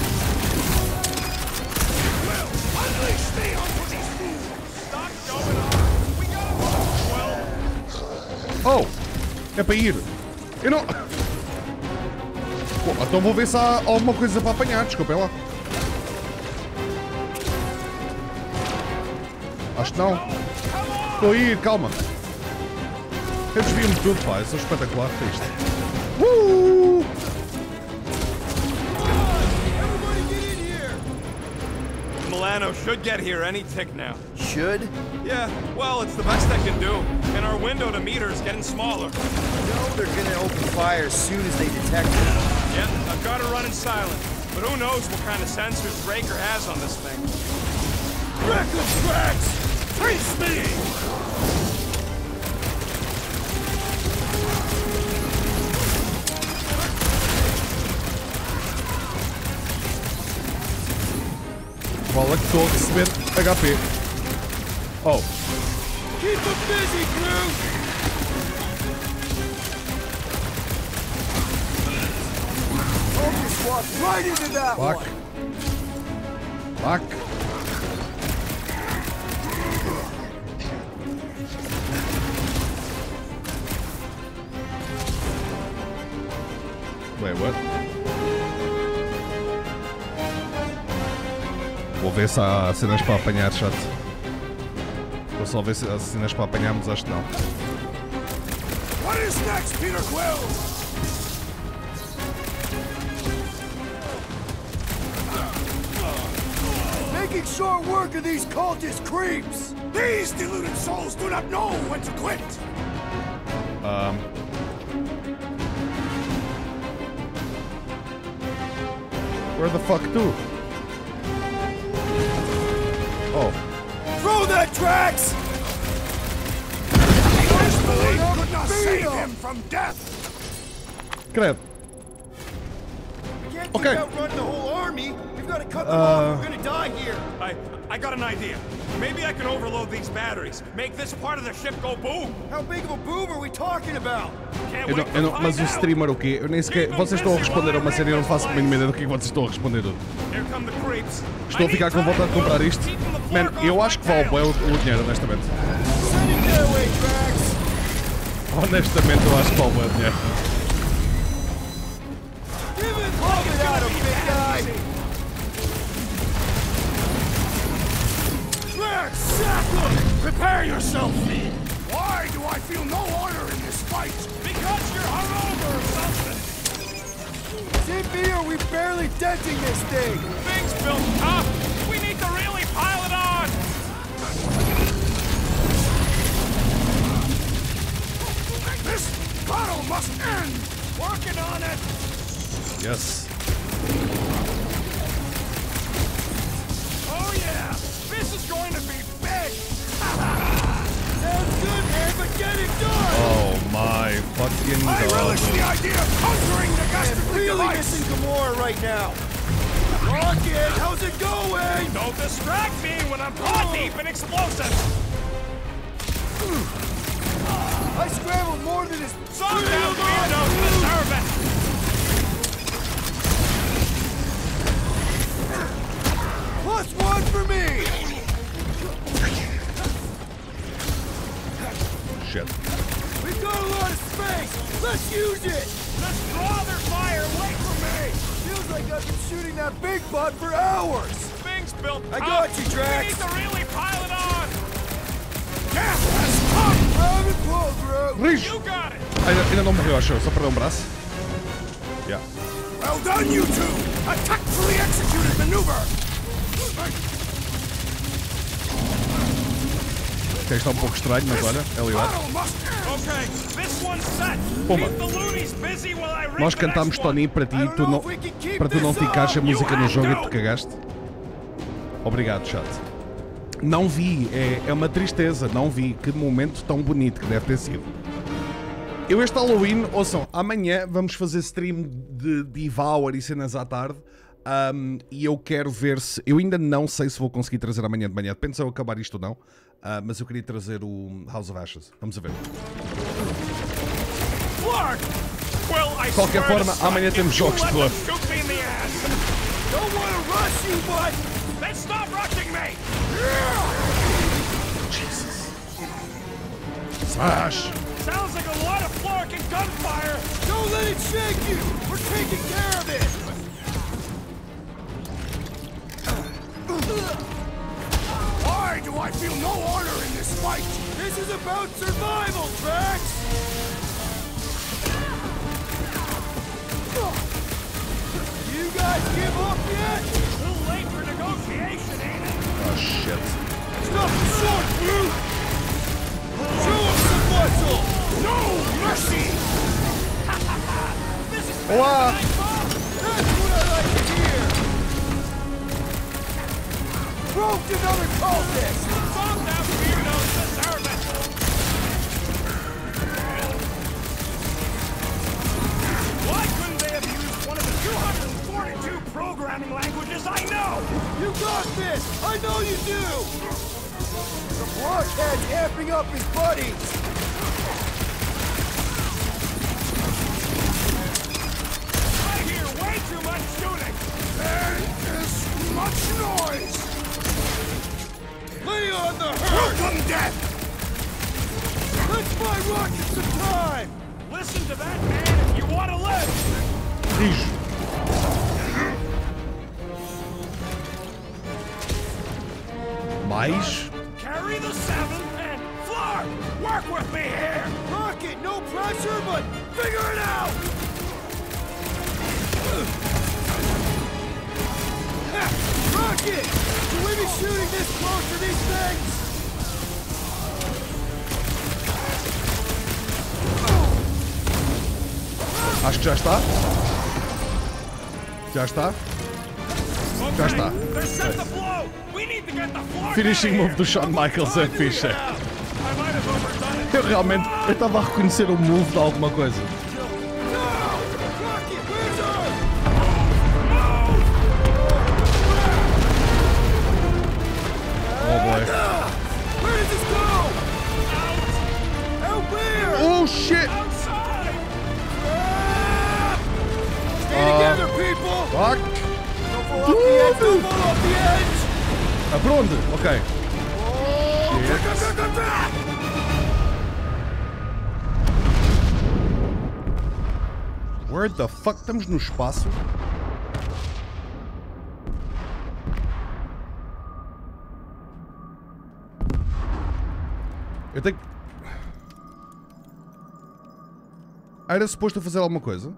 Oh! É para ir. Eu não. Pô, então vou ver se há alguma coisa para apanhar. Desculpem lá. Acho que não. Estou a ir, calma. Eu desvio-me de tudo, pá. Eu sou espetacular para isto. Uh! Milano should get here any tick now. Should? Yeah, well, it's the best I can do. And our window to meet her is getting smaller. No, they're gonna open fire as soon as they detect it. Yeah, I've got to run in silent. But who knows what kind of sensors Raker has on this thing. Reckless tracks! Face me! Bola que estou a receber HP. Oh. Keep them busy, crew! Focus walk right into that Fuck. one! Fuck. Wait, what? Vou ver se há cenas para apanhar, chat. Vou só ver se há cenas para apanharmos, acho que não. What is next, Peter Quill? Making short work of these cultist creeps! These deluded souls do not know when to quit! Um. Where the fuck to? Throw that Drax! First could not save him from death! Credo. Can't Okay. keep outrunning the whole army! We've gotta cut them Uh, off! We're gonna die here! I, I got an idea. Maybe I can overload these batteries. Make this part of the ship go boom. How big of a boom are we talking about? Can't Eu não, wait eu to não, mas o streamer o quê? Eu nem sequer. Vocês estão a responder a uma série eu não faço a mínima ideia do que é vocês estão a responder. Estou a ficar com vontade de comprar isto. Man, eu acho que vale bem o, o dinheiro, honestamente. Honestamente, eu acho que vale bem o dinheiro. Drax, sack! Prepare yourself! Why do I feel no honor in this fight? Because you're hungover or something. TP, are we barely denting this thing? Things built tough. We need to really pile it on. This battle must end! Working on it! Yes. Oh my fucking I relish the idea of conquering the I'm ghastly really device! missing Gamora right now! Rocket, how's it going? Don't distract me when I'm paw oh. deep in explosives. I scrambled more than his Some damn weirdos deserve it. Plus one for me! Shit. We've got a lot of space! Let's use it! Just draw their fire away from me. Feels like I've been shooting that big butt for hours! Things built I tough. got you, Drax. We need to really pile it on. Death has come! Grab and pull, bro! Riz! You got it. Ainda, ainda não morreu, acho eu. Só perdeu um braço. Yeah. Well done, you two! A tactfully executed maneuver! Ok, está um pouco estranho, mas olha, é ligado. Puma. Nós cantámos. Tony para ti, tu não, para tu não ficares a música no jogo e te cagaste. Obrigado, chat. Não vi, é, é uma tristeza, não vi. Que momento tão bonito que deve ter sido. Eu este Halloween, ouçam, amanhã vamos fazer stream de Devour e cenas à tarde. Ahm, e eu quero ver se. Eu ainda não sei se vou conseguir trazer amanhã de manhã. Depende se eu acabar isto ou não. ah, mas eu queria trazer o House of Ashes. Vamos a ver. De qualquer forma, amanhã temos jogos de. Jesus. Smash! Sounds like a lot of Clark and gunfire. Don't let it shake you! We're taking care of it! Why do I feel no honor in this fight? This is about survival, Drax! You guys give up yet? A little late for negotiation, ain't it? Oh shit. Stop the sword, brute! Show us some muscle! No mercy! Olá! That's Proved another cultist! Some that weirdos deserve it. Why couldn't they have used one of the 242 programming languages I know? You got this! I know you do! The blockhead's amping up his buddies! I hear way too much shooting. There is much noise! Lay on the herd! Welcome death! Let's buy Rocket some time! Listen to that man if you want to live. Rijo. Mais? Carry the seven and Flark, work with me here. Rocket, no pressure, but figure it out! Rocket! Should we be shooting this close to these things? Acho que já está. Já está. Já está. Flark Finishing move do Shawn Michaels é fixe. Eu realmente eu estava a reconhecer o move de alguma coisa. Off the edge! Ah, por onde? Ok. Where the fuck? Estamos no espaço? Eu tenho. Ah, Era suposto eu fazer alguma coisa?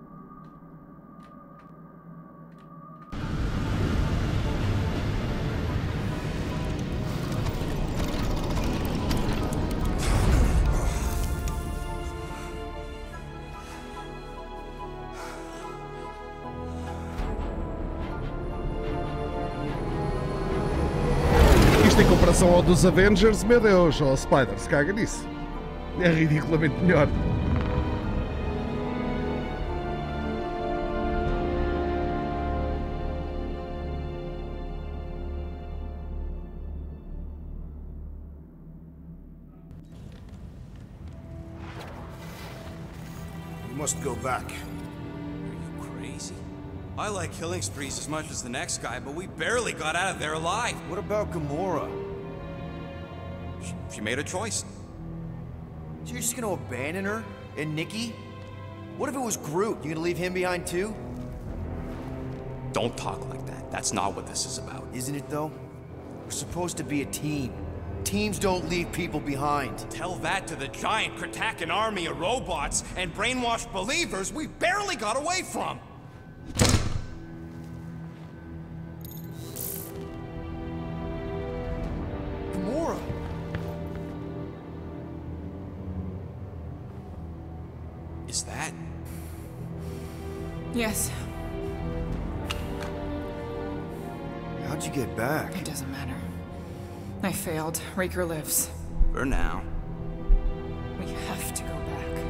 Isto em comparação ao dos Avengers, meu Deus, ao Spider, se caga nisso. É ridiculamente melhor. Must go back. Are you crazy. I like killing sprees as much as the next guy, but we barely got out of there alive. What about Gamora? She, she made a choice. So you're just gonna abandon her? And Nikki? What if it was Groot? You gonna leave him behind too? Don't talk like that. That's not what this is about. Isn't it though? We're supposed to be a team. Teams don't leave people behind. Tell that to the giant Kratakan army of robots and brainwashed believers we barely got away from. Gamora. Is that? Yes. How'd you get back? It doesn't matter. I failed. Raker lives. For now. We have to go back.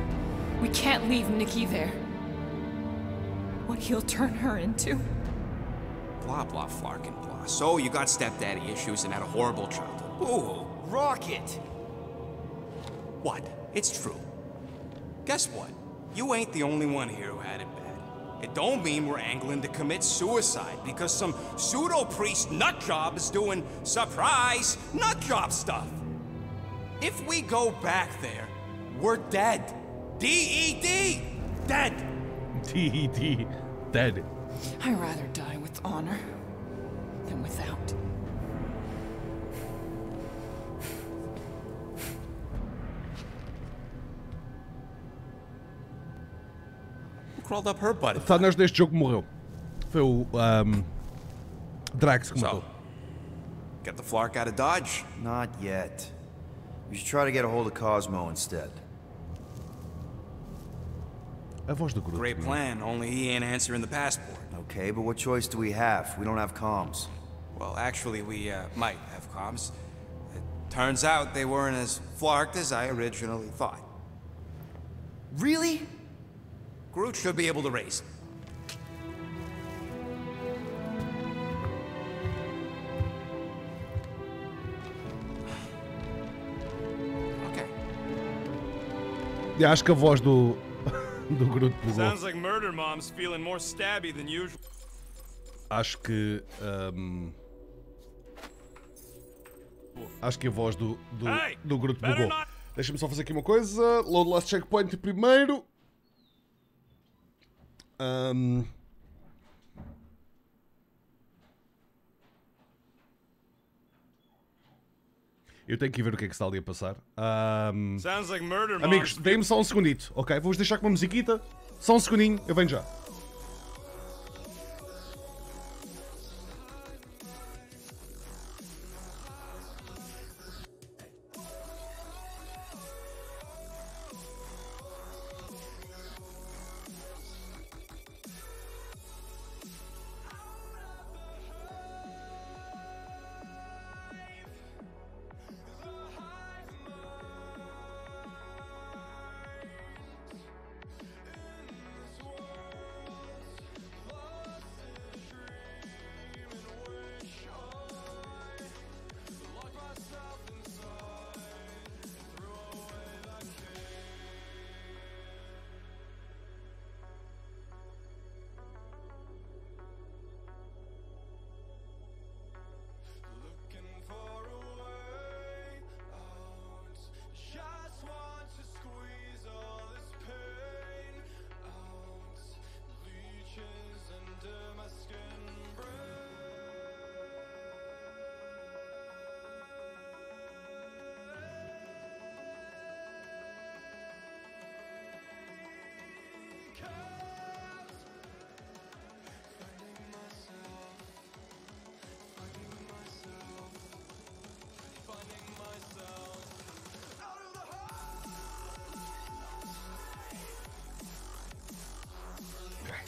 We can't leave Nikki there. What he'll turn her into. Blah, blah, flarkin' blah. So you got stepdaddy issues and had a horrible childhood. Ooh, Rocket! What? It's true. Guess what? You ain't the only one here who had it bad. It don't mean we're angling to commit suicide because some pseudo-priest nutjob is doing surprise nutjob stuff. If we go back there, we're dead. D-E-D! Dead! D.E.D. Dead. I'd rather die with honor than without. Crawled up her butt? Thanos deste jogo morreu. Foi o um, Drax que matou. Get the Flark out of Dodge? Not yet. We should try to get a hold of Cosmo instead. A voz do Groot. Great plan, only he ain't answering the passport. Okay, but what choice do we have? We don't have comms. Well, actually, we uh, might have comms. It turns out they weren't as flarked as I originally thought. Really? Groot should be able to raise them. Okay. E acho que a voz do, do Groot bugou. Sounds like Murder Mom's feeling more stabby than usual. Acho que. um, acho que a voz do, do, do Groot bugou. Deixa-me só fazer aqui uma coisa. Load last checkpoint primeiro. Um, eu tenho que ir ver o que é que está ali a passar. Um, Sounds like Murder amigos, deem-me só um segundito, ok? Vou-vos deixar com uma musiquita. Só um segundinho, eu venho já.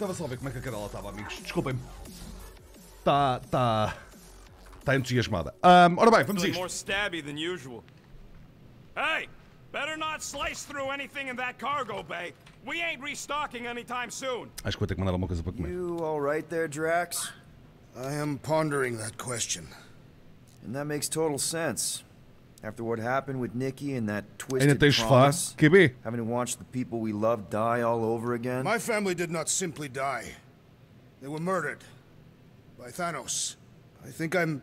Estava só a ver como é que a cadela estava, amigos. Desculpem-me. Está. Está. Está entusiasmada. Um, ora bem, vamos a isto. more stabby than usual. Hey, better not slice through anything in that cargo bay. We ain't restocking anytime soon. Acho que vou ter que mandar alguma coisa para comer. You all right there, Drax? I am pondering that question. And that makes total sense. After what happened with Nikki and that Ainda twisted tens sofá? promise, QB? having to watch the people we love die all over again. My family did not simply die. They were murdered. By Thanos. I think I'm...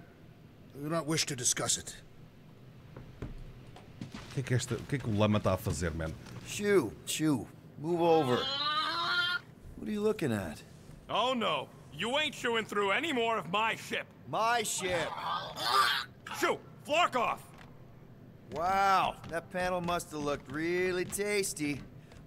I do not wish to discuss it. O que é que, esta, o, que, é que o Lama está a fazer, man? Shoo, shoo, move over. What are you looking at? Oh no, you ain't chewing through any more of my ship. My ship. Shoo, Flark off. Wow, that panel must have looked really tasty.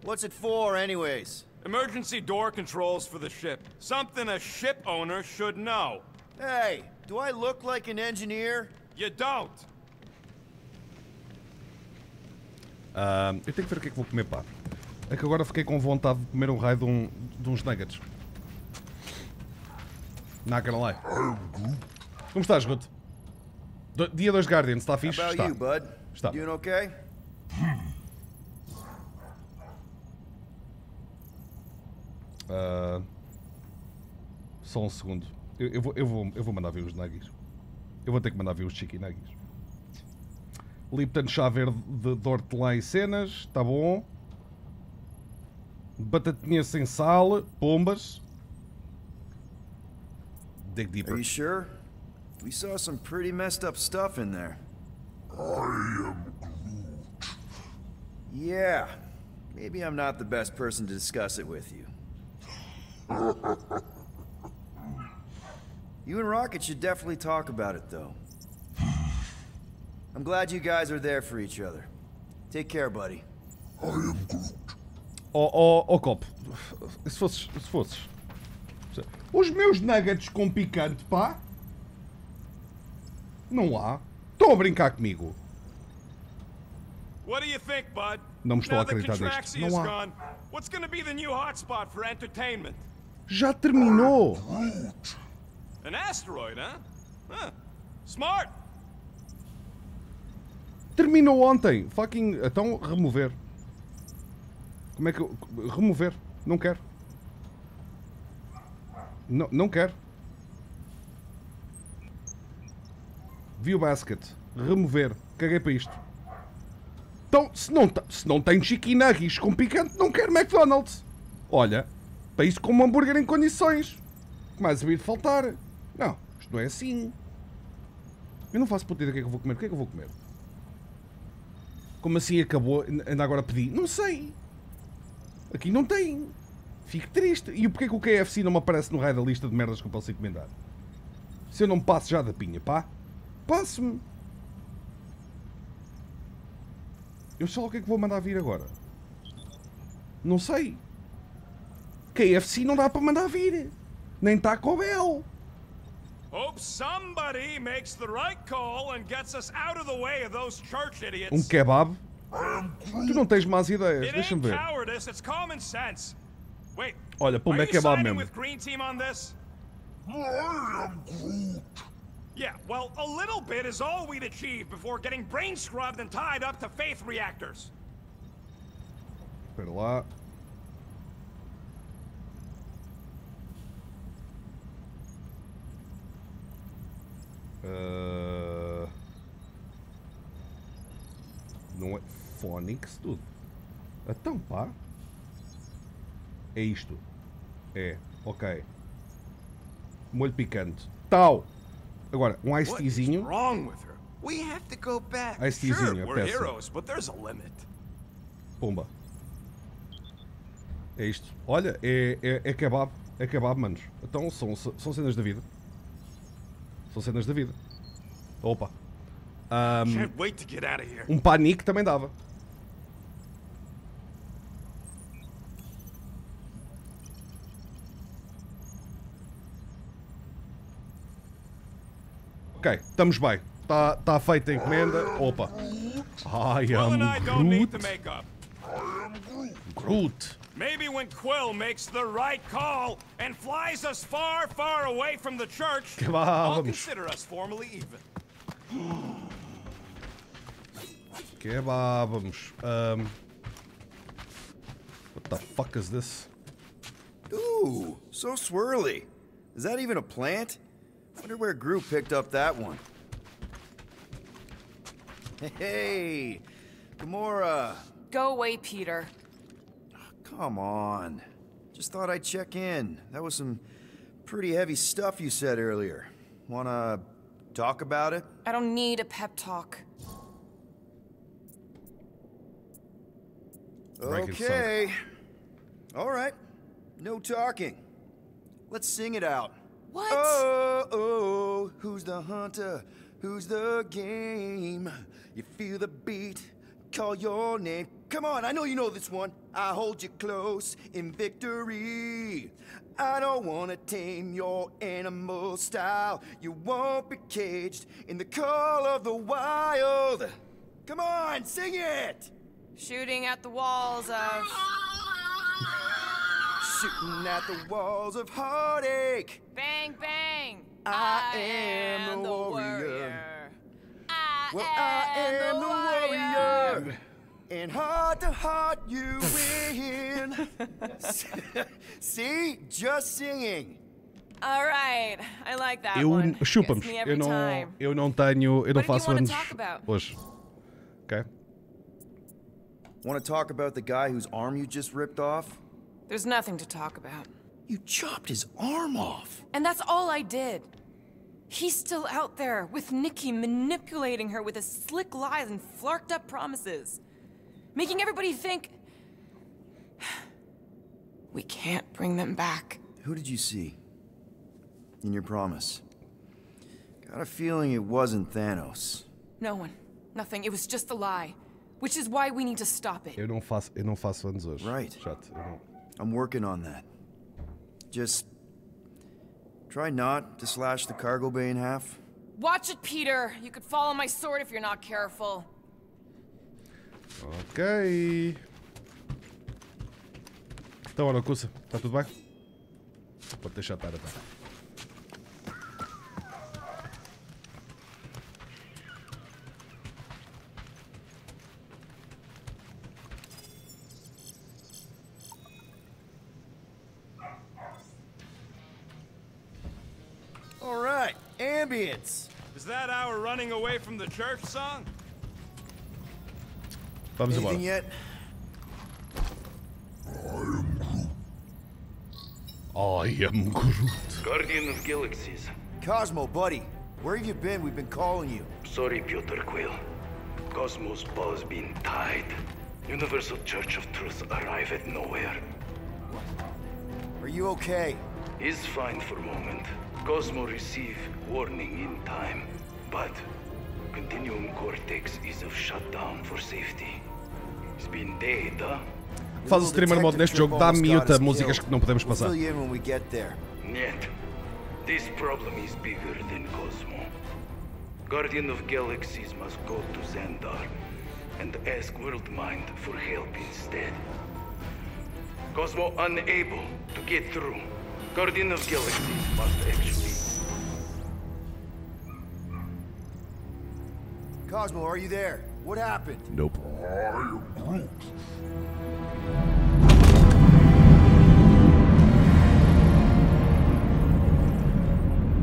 What's it for, anyways? Emergency door controls for the ship. Something a ship owner should know. Hey, do I look like an engineer? You don't. Um, eu tenho que ver o que é que vou comer, pá. É que agora fiquei com vontade de comer um raio de, um, de uns nuggets. Not gonna lie. Como estás, Ruth? Do- Dia 2 Guardian, está How fixe? Está. you, bud? Está. Doing okay? Ah, só um segundo. Eu, eu vou, eu, vou, eu vou mandar ver os nuggets. Eu vou ter que mandar ver os nuggets. Lipton chá verde de, de hortelã e cenas. Está bom. Batatinha sem sal. Pombas. Dig deeper. Are you sure? We saw some pretty messed up stuff in there. I am Yeah. Maybe I'm not the best person to discuss it with you. You and Rocket should definitely talk about it, though. I'm glad you guys are there for each other. Take care, buddy. Oh, ó ó copo. Se fosses. Se fosses. Os meus nuggets com picante, pá. Não há. Estão a brincar comigo. What do you think, bud? Não me estou a acreditar nisto. Não há. gone, what's gonna be the new hotspot for entertainment? Já terminou. An asteroid, huh? Huh. Smart. Terminou ontem. Fucking. Então, remover. Como é que eu. Remover. Não quero. Não, não quero. View basket. Remover. Caguei para isto. Então, se não, se não tem chicken nuggets com picante, não quero McDonald's. Olha, para isso como um hambúrguer em condições. O mais havia de faltar? Não, isto não é assim. Eu não faço puta do que é que eu vou comer. O que é que eu vou comer? Como assim acabou? Ainda agora pedi? Não sei. Aqui não tem. Fico triste. E porquê que o KFC não me aparece no raio da lista de merdas que eu posso encomendar? Se eu não passo já da pinha, pá. Passo-me. Eu sei lá o que é que vou mandar vir agora. Não sei. KFC não dá para mandar vir. Nem Taco Bell. Hope somebody makes the right call and gets us out of the way of those church idiots. Um kebab. Tu não tens más ideias. It Deixa-me ain't ver. cowardice, it's common sense. Wait. Olha, pumba, are é you kebab siding mesmo. Yeah, well, a little bit is all we'd achieve before getting brain scrubbed and tied up to faith reactors. Quit a lot. Uh, Não é Phonics tudo. Então pá. É isto. É. Ok. Molho picante. Tal. Agora, um? We have to go back. Sure, heroes, but there's a limit. Pumba. É isto. Olha, é, é, é kebab. É kebab, manos. Então são, são cenas da vida. São cenas da vida. Opa. Here. um panique também dava. Ok, estamos bem. Está tá feita a encomenda. Opa. I Quill and I am don't need to Groot. make up. Groot. Maybe when Quill makes the right call and flies us far, far away from the church, Que vá, I'll consider us formally even. Kebab, vamos. Um, what the fuck is this? Ooh, so swirly. Is that even a plant? Wonder where Groot picked up that one. Hey, Gamora. Go away, Peter. Come on. Just thought I'd check in. That was some pretty heavy stuff you said earlier. Wanna talk about it? I don't need a pep talk. Okay. All right. No talking. Let's sing it out. What? Oh, oh, who's the hunter? Who's the game? You feel the beat, call your name. Come on, I know you know this one. I hold you close in victory. I don't wanna tame your animal style. You won't be caged in the call of the wild. Come on, sing it! Shooting at the walls of. Shooting at the walls of heartache. Bang, bang. I am the warrior. Well, I am the warrior. And heart to heart, you win. See? Just singing. All right, I like that Eu one. chupa-me. Gets Eu não, time. eu não tenho. Eu não What you faço wanna anos talk about? hoje. Ok? Want to talk about the guy whose arm you just ripped off? There's nothing to talk about. You chopped his arm off. And that's all I did. He's still out there with Nikki manipulating her with his slick lies and flarked up promises. Making everybody think. We can't bring them back. Who did you see? In your promise? Got a feeling it wasn't Thanos. No one. Nothing. It was just a lie. Which is why we need to stop it. Eu não faço, eu não faço anos hoje. Right. Chato. Eu não. I'm working on that. Just try not to slash the cargo bay in half. Watch it, Peter. You could fall on my sword if you're not careful. Ok. Então, olha, Cusa, está tudo bem? Pode deixar estar então. All right, ambience. Is that our running away from the church song? Vamos Anything embora. yet? I am Groot. Guardian of Galaxies. Cosmo, buddy, where have you been? We've been calling you. Sorry, Peter Quill. Cosmos ball's been tied. Universal Church of Truth arrive at Knowhere. Are you okay? He's fine for a moment. Cosmo receive warning in time. But Continuum Cortex is of shutdown for safety. It's been dead, huh? Faz o streamer mode neste jogo, dá mute a músicas que não podemos We'll passar. fill in when we get there. Yet, this problem is bigger than Cosmo. Guardian of Galaxies must go to Xandar and ask Worldmind for help instead. Cosmo unable to get through. Guardian of Galaxies must actually. Cosmo, are you there? What happened? Nope.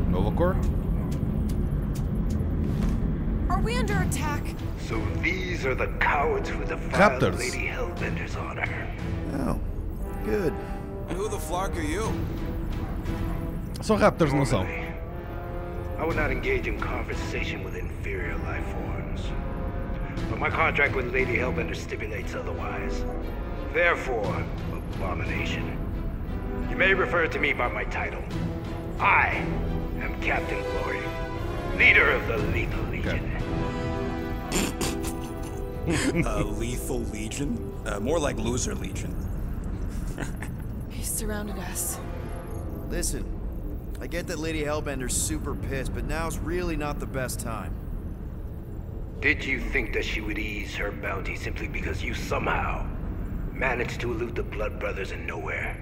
Nova Corps? Are we under attack? So these are the cowards who defiled Raptors. Lady Hellbender's honor. Oh, good. And who the flark are you? São Raptors, não são? I would not engage in conversation with inferior life forms. But my contract with Lady Hellbender stipulates otherwise. Therefore, abomination. You may refer to me by my title. I am Captain Glory, leader of the Lethal Legion. uh, lethal Legion? Uh, more like Loser Legion. He surrounded us. Listen, I get that Lady Hellbender's super pissed, but now's really not the best time. Did you think that she would ease her bounty simply because you somehow managed to elude the Blood Brothers in Knowhere?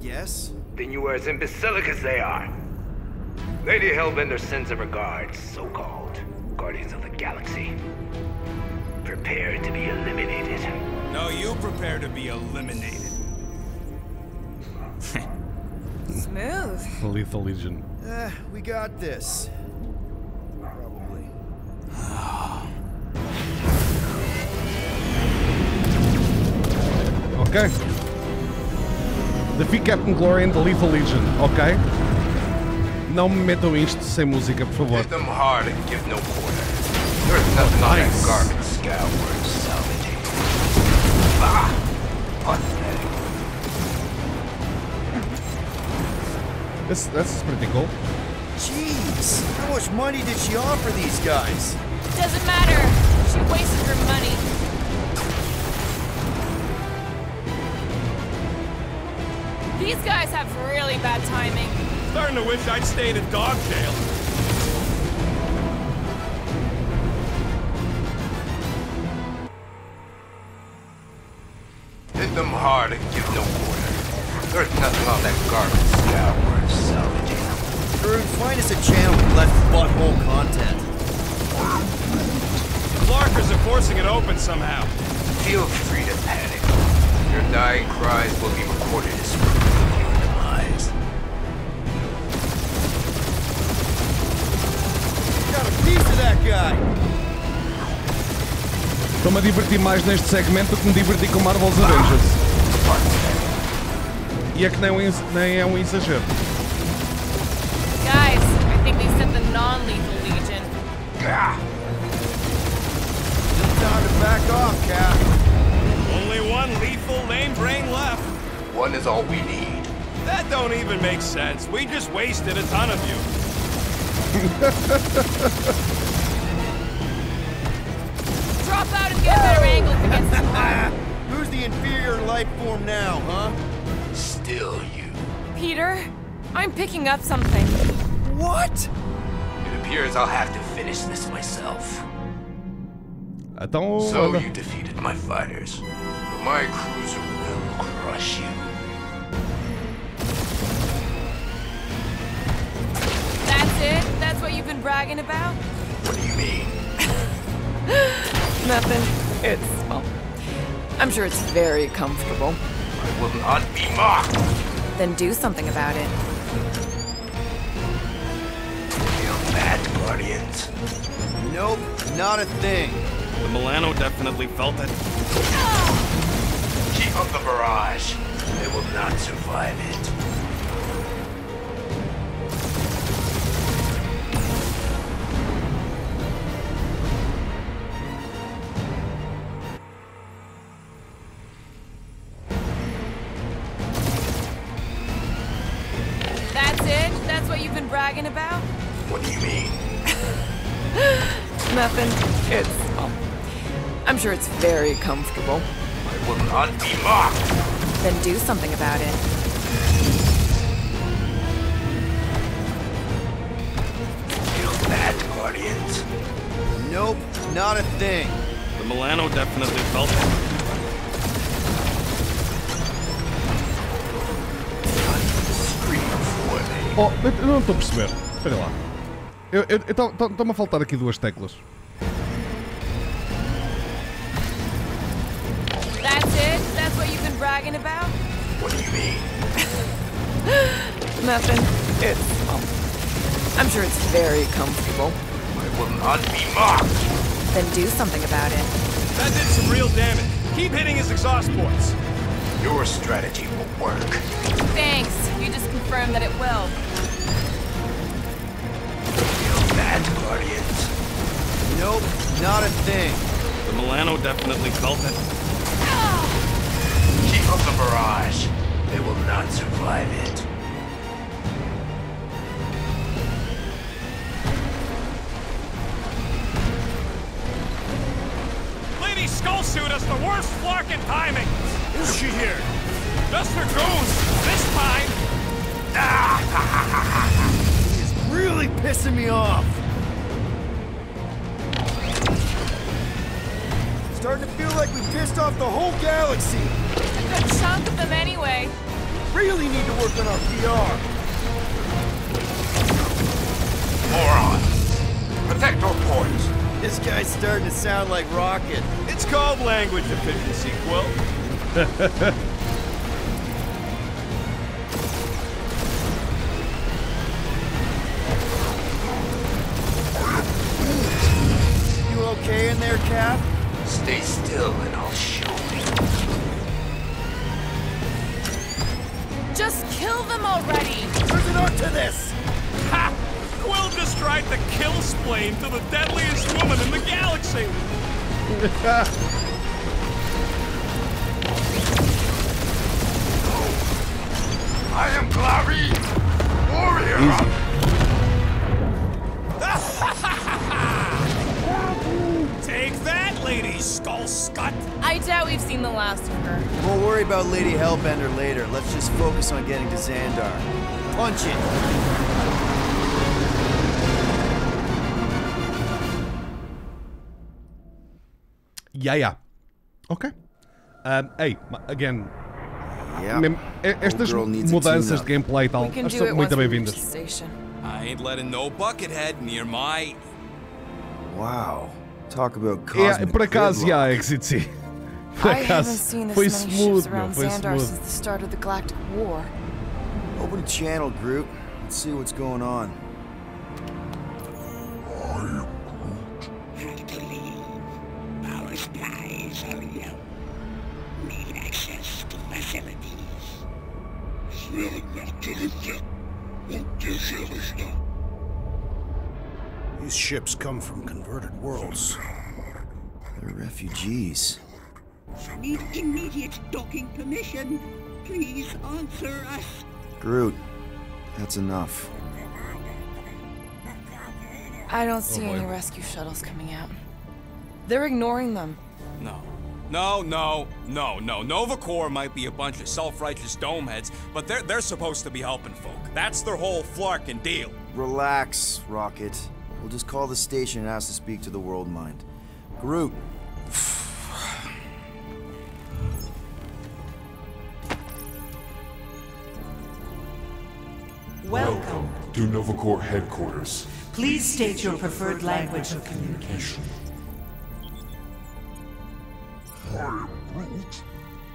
Yes? Then you were as imbecilic as they are. Lady Hellbender sends her regards, so-called Guardians of the Galaxy. Prepare to be eliminated. No, you prepare to be eliminated. Smooth. Lethal Legion. Eh, we got this. Probably. Ok. Defeat Captain Glory and the Lethal Legion. Ok. Não me metam isto sem música, por favor. Hit them hard and give no quarter. There's nothing on Nice. that garbage scout worth salvaging. Ah! This, that's pretty cool. Jeez, how much money did she offer these guys? Doesn't matter. She wasted her money. These guys have really bad timing. Starting to wish I'd stayed in dog jail. Hit them hard and give no quarter. There's nothing on that garbage scout worth salvaging. Drew, find us a channel with less butthole content. Clarkers are forcing it open somehow. Feel free to panic. Your dying cries will be recorded as proof of your demise. Got a piece of that guy. Estou-me a divertir mais neste segmento do que me diverti com Marvel's Avengers. E é que nem, um ex- nem é um exagero. Non-lethal legion. Just time to back off, Cap. Only one lethal lame brain left. One is all we need. That don't even make sense. We just wasted a ton of you. Drop out and get a better angle if it gets. Who's the inferior life form now, huh? Still you. Peter, I'm picking up something. What? It appears I'll have to finish this myself. Então. So anda. you defeated my fighters. But my cruiser will crush you. That's it? That's what you've been bragging about? What do you mean? Nothing. It's, well, I'm sure it's very comfortable. I will not be mocked. Then do something about it. That, Nope, not a thing. The Milano definitely felt it. Keep up the barrage. They will not survive it. Comfortable. I will not be mocked. Then do something about it. Feel that, Guardians? Nope, not a thing. The Milano definitely felt it. Oh, eu não estou a perceber. Espera lá. Eu- eu- eu- Estão-me a faltar aqui duas teclas. You've been bragging about? What do you mean? Nothing. It's, well, I'm sure it's very comfortable. I will not be mocked. Then do something about it. That did some real damage. Keep hitting his exhaust ports. Your strategy will work. Thanks. You just confirmed that it will. Feel that, Guardians? Nope, not a thing. The Milano definitely felt it. Keep up the barrage. They will not survive it. Lady Skullsuit has the worst flarkin' timing. Who's she here? Just her goose. This time. He's really pissing me off. Starting to feel like we pissed off the whole galaxy. A good chunk of them anyway. Really need to work on our PR. Moron. Protect your ports. This guy's starting to sound like Rocket. It's called language efficiency, Quill. You okay in there, Cap? Stay still Just kill them already. There's an art to this. Ha! Quill just tried to kill splain to the deadliest woman in the galaxy. I am Clary, warrior. Lady Skull Scut. I doubt we've seen the last of her. We'll worry about Lady Hellbender later. Let's just focus on getting to Xandar. Punch it. Yeah, yeah. Ok. Um, hey, again. Yeah. Mesmo, estas needs a mudanças de gameplay e tal, We can do it são once muito bem-vindas. I ain't letting no buckethead near my. Wow. Talk about É, cosmic por acaso, yeah, Exit C. Por I haven't acaso, seen this foi many smooth, ships meu, around foi Xandar smooth. since the start of the Galactic War. Open a channel, Groot. Let's see what's going on. Have to leave. These ships come from converted worlds. They're refugees. Need immediate docking permission. Please answer us. Groot, that's enough. I don't see boy. any rescue shuttles coming out. They're ignoring them. No. No, no, no, no. Nova Corps might be a bunch of self-righteous domeheads, but they're they're supposed to be helping folk. That's their whole flarkin' deal. Relax, Rocket. We'll just call the station and ask to speak to the World Mind. Groot. Welcome. to Nova Corps headquarters. Please state your preferred language of communication.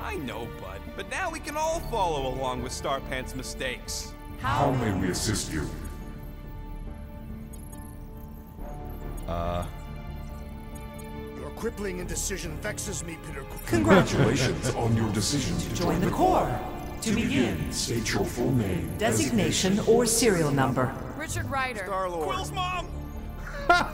I know, bud, but now we can all follow along with Starpant's mistakes. How may we assist you? Uh, Your crippling indecision vexes me, Peter Congratulations on your decision to Join the Corps. To begin, State your full name. designation or serial number. Richard Rider. Star-Lord. Quill's mom!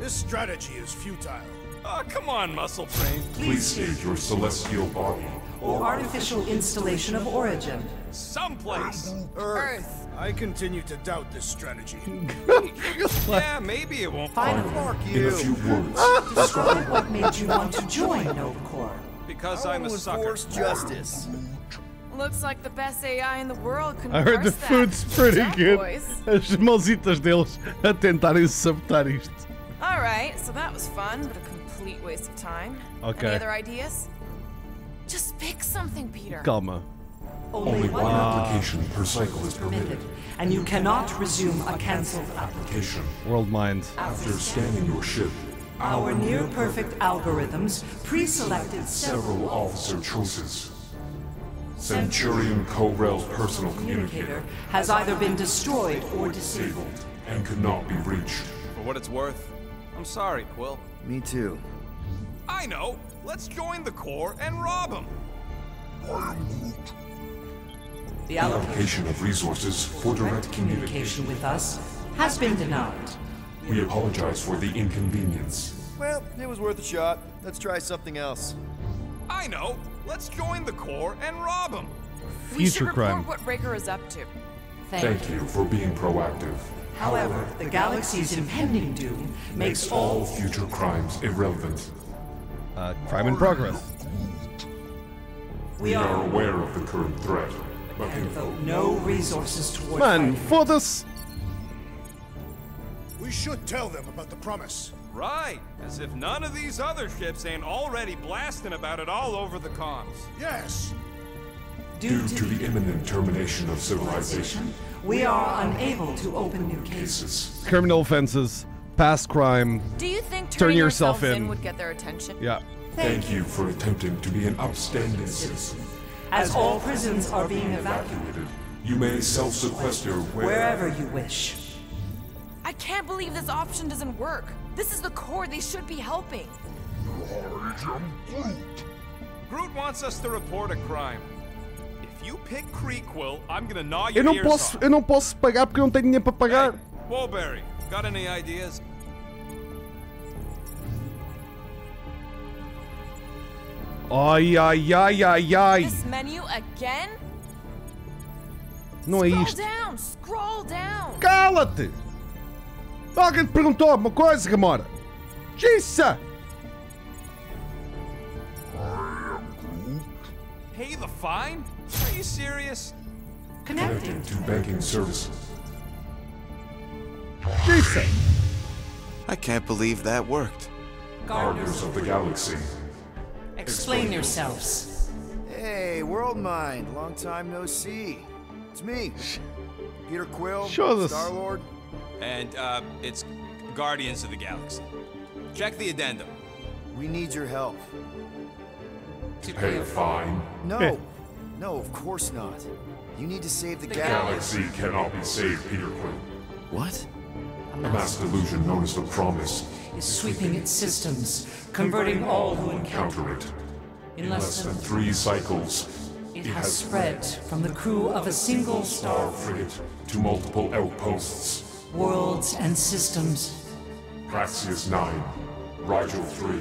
This strategy is futile. Oh, come on, muscle brain. Please state your celestial body. Or artificial installation of origin. Someplace. Earth. I continue to doubt this strategy. yeah, maybe it won't. Finally, In a few words, describe what made you want to join Nova Corps. Because I I'm a wanna sucker. enforce justice. Looks like the best AI in the world couldn't I heard the parse that. food's pretty Tough good. boys. As mãozitas deles a tentarem sabotar isto. All right, so that was fun, but a complete waste of time. Okay. Any other ideas? Just pick something, Peter. Calma. Only one application per cycle is permitted. And you cannot resume a cancelled application. World Mind. After scanning your ship, Our near perfect algorithms pre-selected several officer choices. Centurion Ko-Rel's personal communicator has either been destroyed or disabled. disabled and could not be reached. For what it's worth, I'm sorry, Quill. Me too. I know. Let's join the Corps and rob them. The allocation Allocation of resources for direct communication communication. with us has been denied. We apologize for the inconvenience. Well, it was worth a shot. Let's try something else. I know. Let's join the Corps and rob them. we should Future report crime. what Raker is up to. Thank you for being proactive. However, the galaxy's impending doom makes all All future crimes irrelevant. Uh, crime in progress. we We are are aware of the current threat, but and can devote no resources toward Mano, fighting. foda-se. We should tell them about the promise. Right. As if none of these other ships ain't already blasting about it all over the comms. Yes. due to the imminent termination of civilization, we are unable to open new cases. cases. Criminal offenses, past crime. Do you think Turn turning yourself in. in would get their attention? Yeah. Thank you for attempting to be an upstanding citizen. As all prisons are being evacuated You may self-sequester where... wherever you wish. I can't believe this option doesn't work. This is the Corps. They should be helping. Groot wants us to report a crime. If you pick Creekquill, I'm gonna gnaw your Eu your não ears posso, off. eu não posso pagar porque eu não tenho dinheiro para pagar. Woolberry, got any ideas? Ai, ai, ai, ai, ai. This menu again? Não é Scroll isto. down. Scroll down. Cala-te! Alguém te perguntou alguma coisa, Gamora? Jissa! Pay the fine? Are you serious? Connecting to banking services. Jissa! I can't believe that worked. Guardians of the Galaxy. Explain yourselves. Hey, World Mind. Long time no see. It's me, Peter Quill, Star Lord. And, uh, it's Guardians of the Galaxy. Check the addendum. We need your help. To pay a fine. No, no, of course not. You need to save the, The galaxy. galaxy cannot be saved, Peter Quill. What? A mass delusion known as the Promise is sweeping its systems, converting all who encounter it. In In less less than than three cycles, It has spread from the crew of a single star frigate to multiple outposts. worlds and systems. Praxius 9, Rigel 3.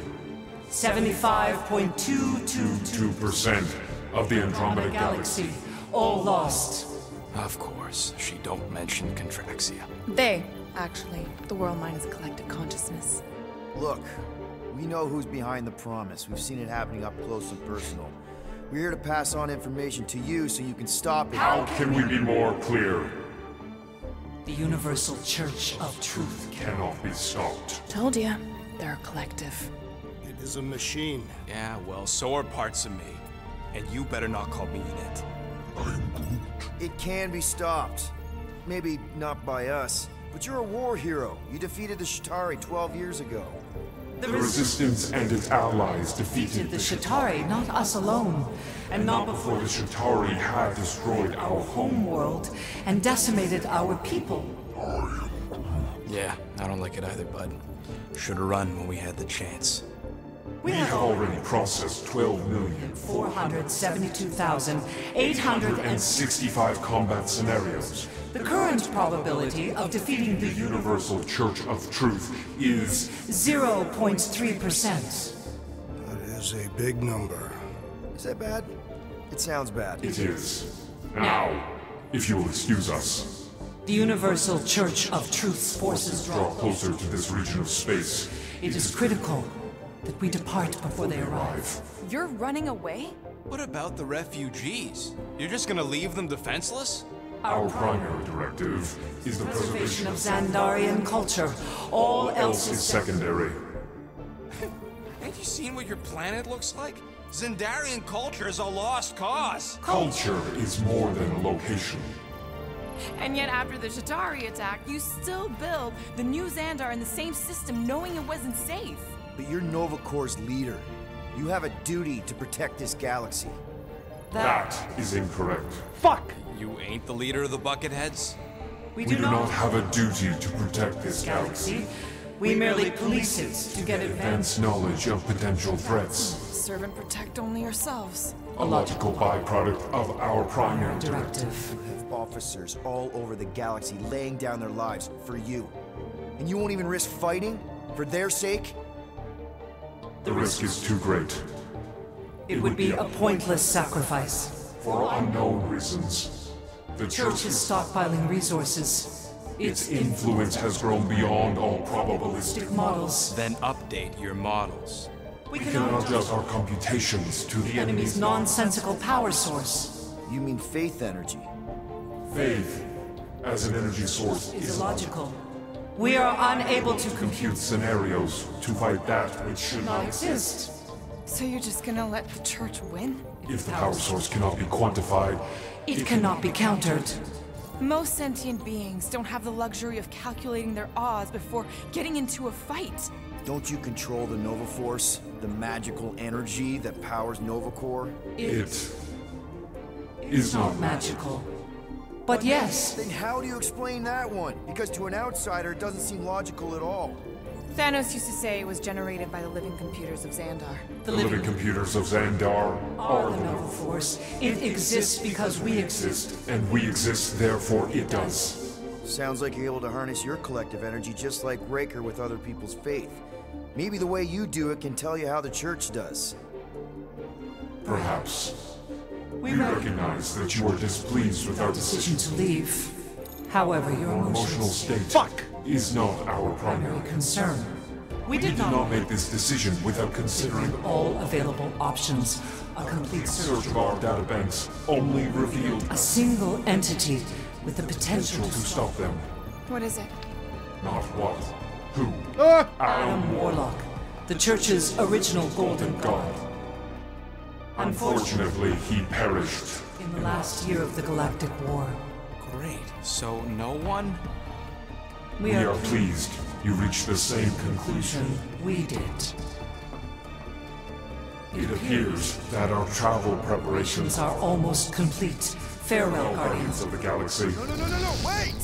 75.222 2% of the Andromeda Galaxy. galaxy, all lost. Of course, she don't mention Contraxia. They, actually. The world mind is a collective consciousness. Look, we know who's behind the promise. We've seen it happening up close and personal. We're here to pass on information to you so you can stop it. How can we be more clear? The Universal Church of Truth Cannot be stopped. Told ya. They're a collective. It is a machine. Yeah, well, so are parts of me. And you better not call me in it. It can be stopped. Maybe not by us, but you're a war hero. You defeated the Chitauri 12 years ago. The Resistance and its allies defeated the Chitauri, not us alone, and not before before the Chitauri had destroyed our home. home world and decimated our people. Yeah, I don't like it either, bud. Should've run when we had the chance. We have already processed 12 million 472,860. 65 combat scenarios. The current probability of defeating the Universal Church of Truth is 0.3%. That is a big number. Is that bad? It sounds bad. It is. Now, if you will excuse us, The Universal Church of Truth's forces draw draw closer to this region of space. It is critical that we depart before they arrive. You're running away? What about the refugees? You're just gonna leave them defenseless? Our primary directive is the Preservation preservation of Xandarian culture. All else is secondary. Ain't you seen what your planet looks like? Xandarian culture is a lost cause. Culture is more than a location. And yet, after the Chitauri attack, you still build the new Xandar in the same system, knowing it wasn't safe. But you're Nova Corps' leader. You have a duty to protect this galaxy. That is incorrect. Fuck! You ain't the leader of the Bucketheads? We We do not have a duty to protect this galaxy. galaxy. We merely police it to get Advance advance. knowledge of potential threats. Serve and protect only yourselves. A logical byproduct of our primary Directive. directive. You have officers all over the galaxy laying down their lives for you. And you won't even risk fighting? For their sake? The risk is too great. It would be a pointless sacrifice. For unknown reasons. The Church is stockpiling resources. Its influence has grown beyond all probabilistic models. Then update your models. We We cannot adjust adjust our computations to the the enemy's enemy's nonsensical power source. You mean faith energy? faith as an energy source Is is illogical. We are unable to compute compute scenarios to fight that which should not not exist. So you're just gonna let the church win? If the power source cannot be quantified, It cannot be countered. Most sentient beings don't have the luxury of calculating their odds before getting into a fight. Don't you control the Nova Force? The magical energy that powers Nova Corps? it is not Magical. But yes, Then how do you explain that one? Because to an outsider, it doesn't seem logical at all. Thanos used to say it was generated by the living computers of Xandar. The living computers of Xandar are the Nova Force. It exists because we exist. exist, and we exist, therefore it does. Sounds like you're able to harness your collective energy just like Raker with other people's faith. Maybe the way you do it can tell you how the church does. Perhaps. We We recognize that you are displeased with our decision decision. to leave. However, your emotional state... state is not our primary concern. We We did did not not make this decision without considering all available options. A complete search search of our databanks only revealed a single entity with the potential potential to stop them. What is it? Not what, who. Ah! Adam Warlock, the church's original golden god. Unfortunately, he perished. In the last year of the Galactic War. Great. So no one? We are pleased you reached the same conclusion. We did. It appears that our travel preparations Preparations are almost complete. Farewell, Guardians. of the Galaxy. No, no, no, no, no, wait!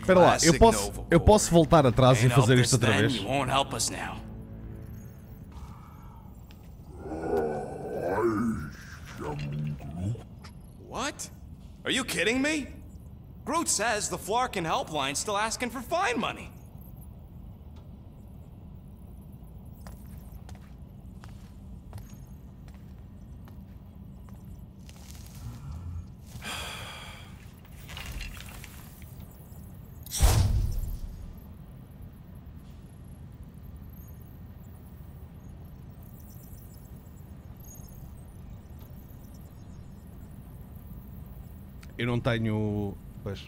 Espera lá, eu posso, eu posso voltar atrás e fazer helped isto outra vez? You won't help us now. What? Are you kidding me? Groot says the Flarkin helpline's still asking for fine money. Eu não tenho. Pois.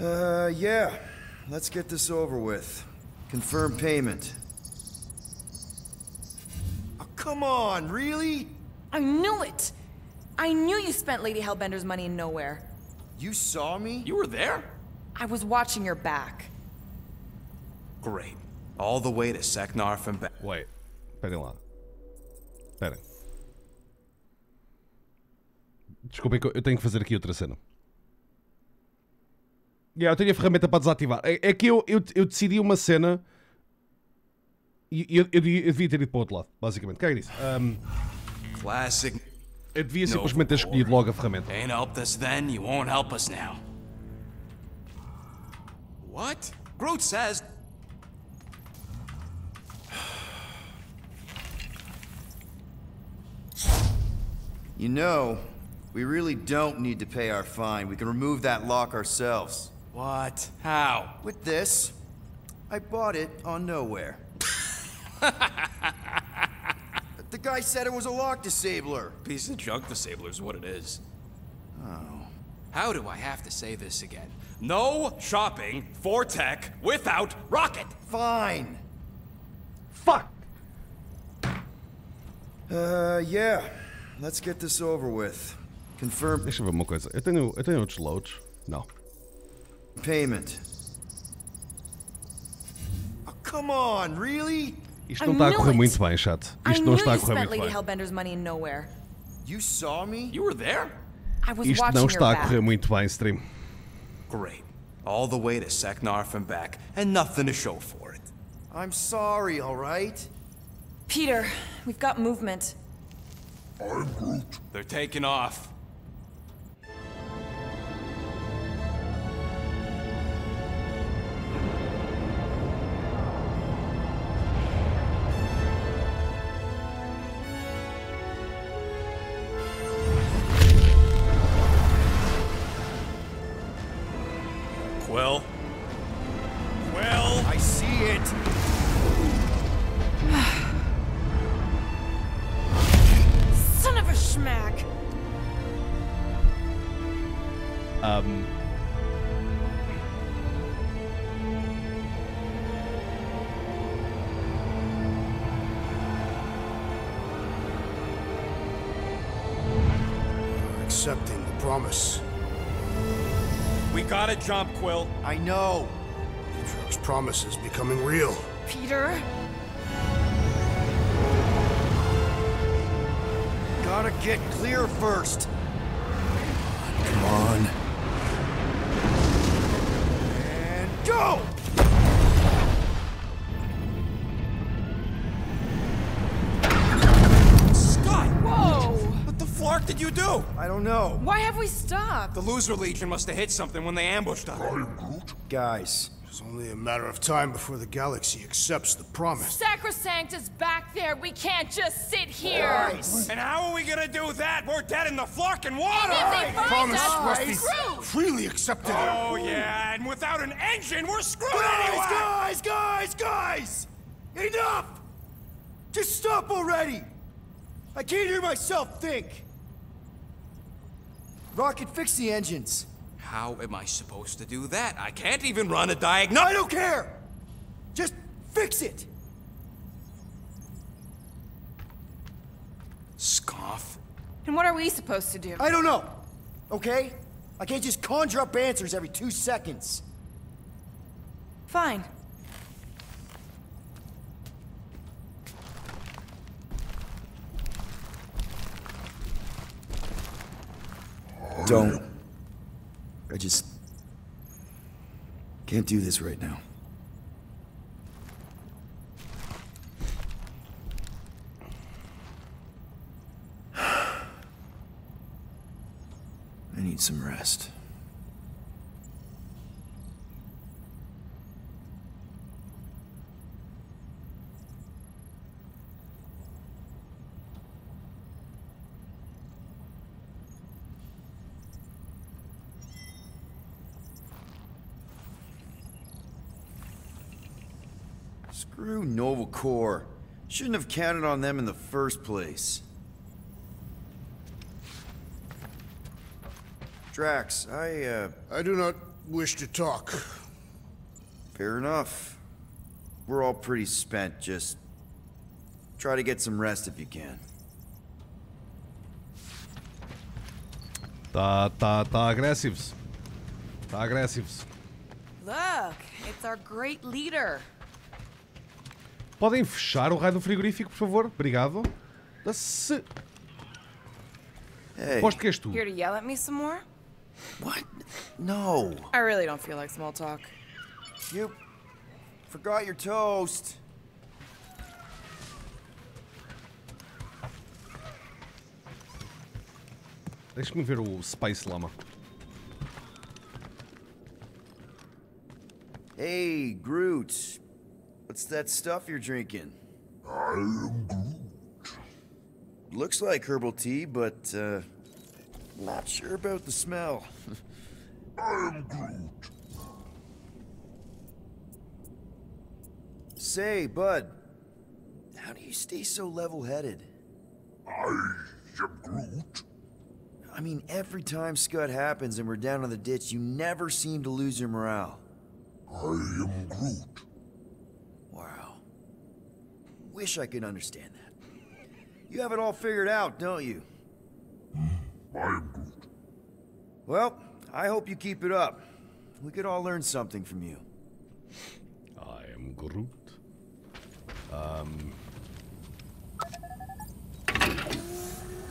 Uh, yeah. Let's get this over with. Confirm payment. Oh, come on, really? I knew it! I knew you spent Lady Hellbender's money in Knowhere. You saw me? You were there? I was watching your back. Great. All the way to Seknarf and back. Wait. Esperem lá. Esperem. Desculpem que eu- tenho que fazer aqui outra cena. Yeah, eu tenho a ferramenta para desativar. É, é que eu, eu, eu decidi uma cena e eu, eu, devia- eu devia ter ido para o outro lado, basicamente. Caga nisso. Um, Classic. eu devia simplesmente ter escolhido logo a ferramenta. Ain't helped us then, you won't help us now. What? Groot says. You know, we really don't need to pay our fine. We can remove that lock ourselves. What? How? With this, I bought it on Knowhere. the guy said it was a lock disabler. Piece of junk disabler is what it is. Oh. How do I have to say this again? No shopping for tech without Rocket! Fine. Fuck! Uh, yeah. Let's get this over with. Confirm Deixa eu ver uma coisa. Eu tenho, eu tenho outros loads? Não. payment. Oh, come on, really? Isto não está a knew correr it. muito bem, chat. I Isto knew não está a you correr spent muito Lady bem. Hellbender's money in Knowhere. You saw me? You were there? I was Isto watching não your está a back. correr muito bem, stream. Great. All the way to Seknarf and back, and nothing to show for it. I'm sorry, all right? Peter, we've got movement. They're taking off. We jump, Quill. I know. Atriox promise is becoming real. Peter? Gotta get clear first. Come on. And go! Scott! Whoa! What the flark did you do? I don't know. Why have we stopped? The Loser Legion must have hit something when they ambushed us. Guys, It's only a matter of time before the galaxy accepts the promise. Sacrosanct is back there. We can't just sit here. And how are we gonna do that? We're dead in the flarkin' water! If they find Promise us, must we're be screwed. freely accepted. Oh, yeah, and without an engine, we're screwed guys, anyway! guys, guys, guys! Enough! Just stop already! I can't hear myself think. Rocket, fix the engines. How am I supposed to do that? I can't even run a diagonal. I don't care! Just fix it! Scoff. And what are we supposed to do? I don't know, okay? I can't just conjure up answers every two seconds. Fine. Don't. I just can't do this right now. I need some rest. Screw Nova Corps. Shouldn't have counted on them in the first place. Drax, I, uh... I do not wish to talk. Fair enough. We're all pretty spent, just... Try to get some rest if you can. Tá, tá, tá agressivos. Tá agressivos. Look, it's our great leader. Podem fechar o raio do frigorífico, por favor? Obrigado. Se... Hey. Aposto que és tu. Here to yell at me some more? What? No. I really don't feel like small talk. You forgot your toast. Deixa-me ver o Space Lama. Hey, Groot. What's that stuff you're drinking? I am Groot. Looks like herbal tea, but, uh, not sure about the smell. I am Groot. Say, Bud, how do you stay so level-headed? I am Groot. I mean, every time Scud happens and we're down in the ditch, you never seem to lose your morale. I am Groot. Wow. Wish I could understand that. You have it all figured out, don't you? I am Groot. Well, I hope you keep it up. We could all learn something from you. I am Groot. Um,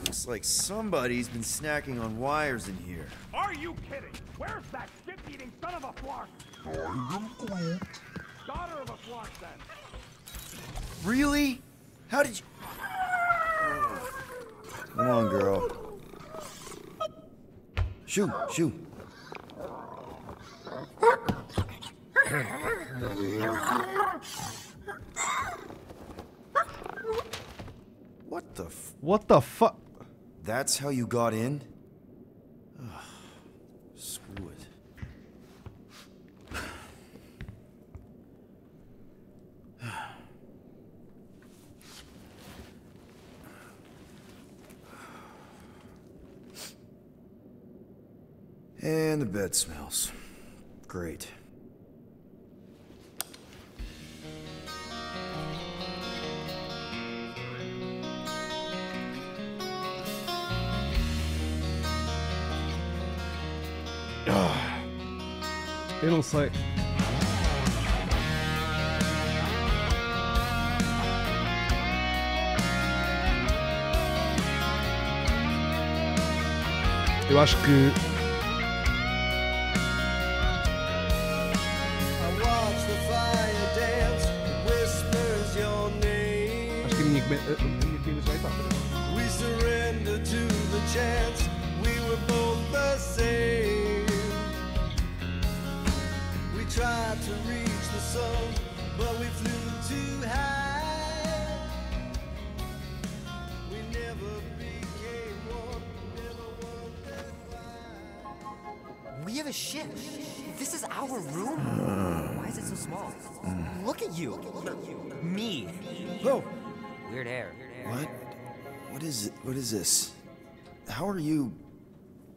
Looks like somebody's been snacking on wires in here. Are you kidding? Where's that shit-eating son of a flark? I am Groot. Daughter of a flark, then. Really? How did you... Come on, girl. Shoo, shoo. What the f... What the fuck? That's how you got in? Ugh, screw it. And the bed smells. Great. Eu não sei. Eu acho que. Acho que a minha come- a- a minha comida já está. We surrender to the chance we were both the same. We tried to reach the sun, but we flew too high. We never became one, never wondered why. We have a ship. This is our room. Why is it so small? Look at you. Look at you. Me. Oh, Weird hair. what? What is it? What is this? How are you...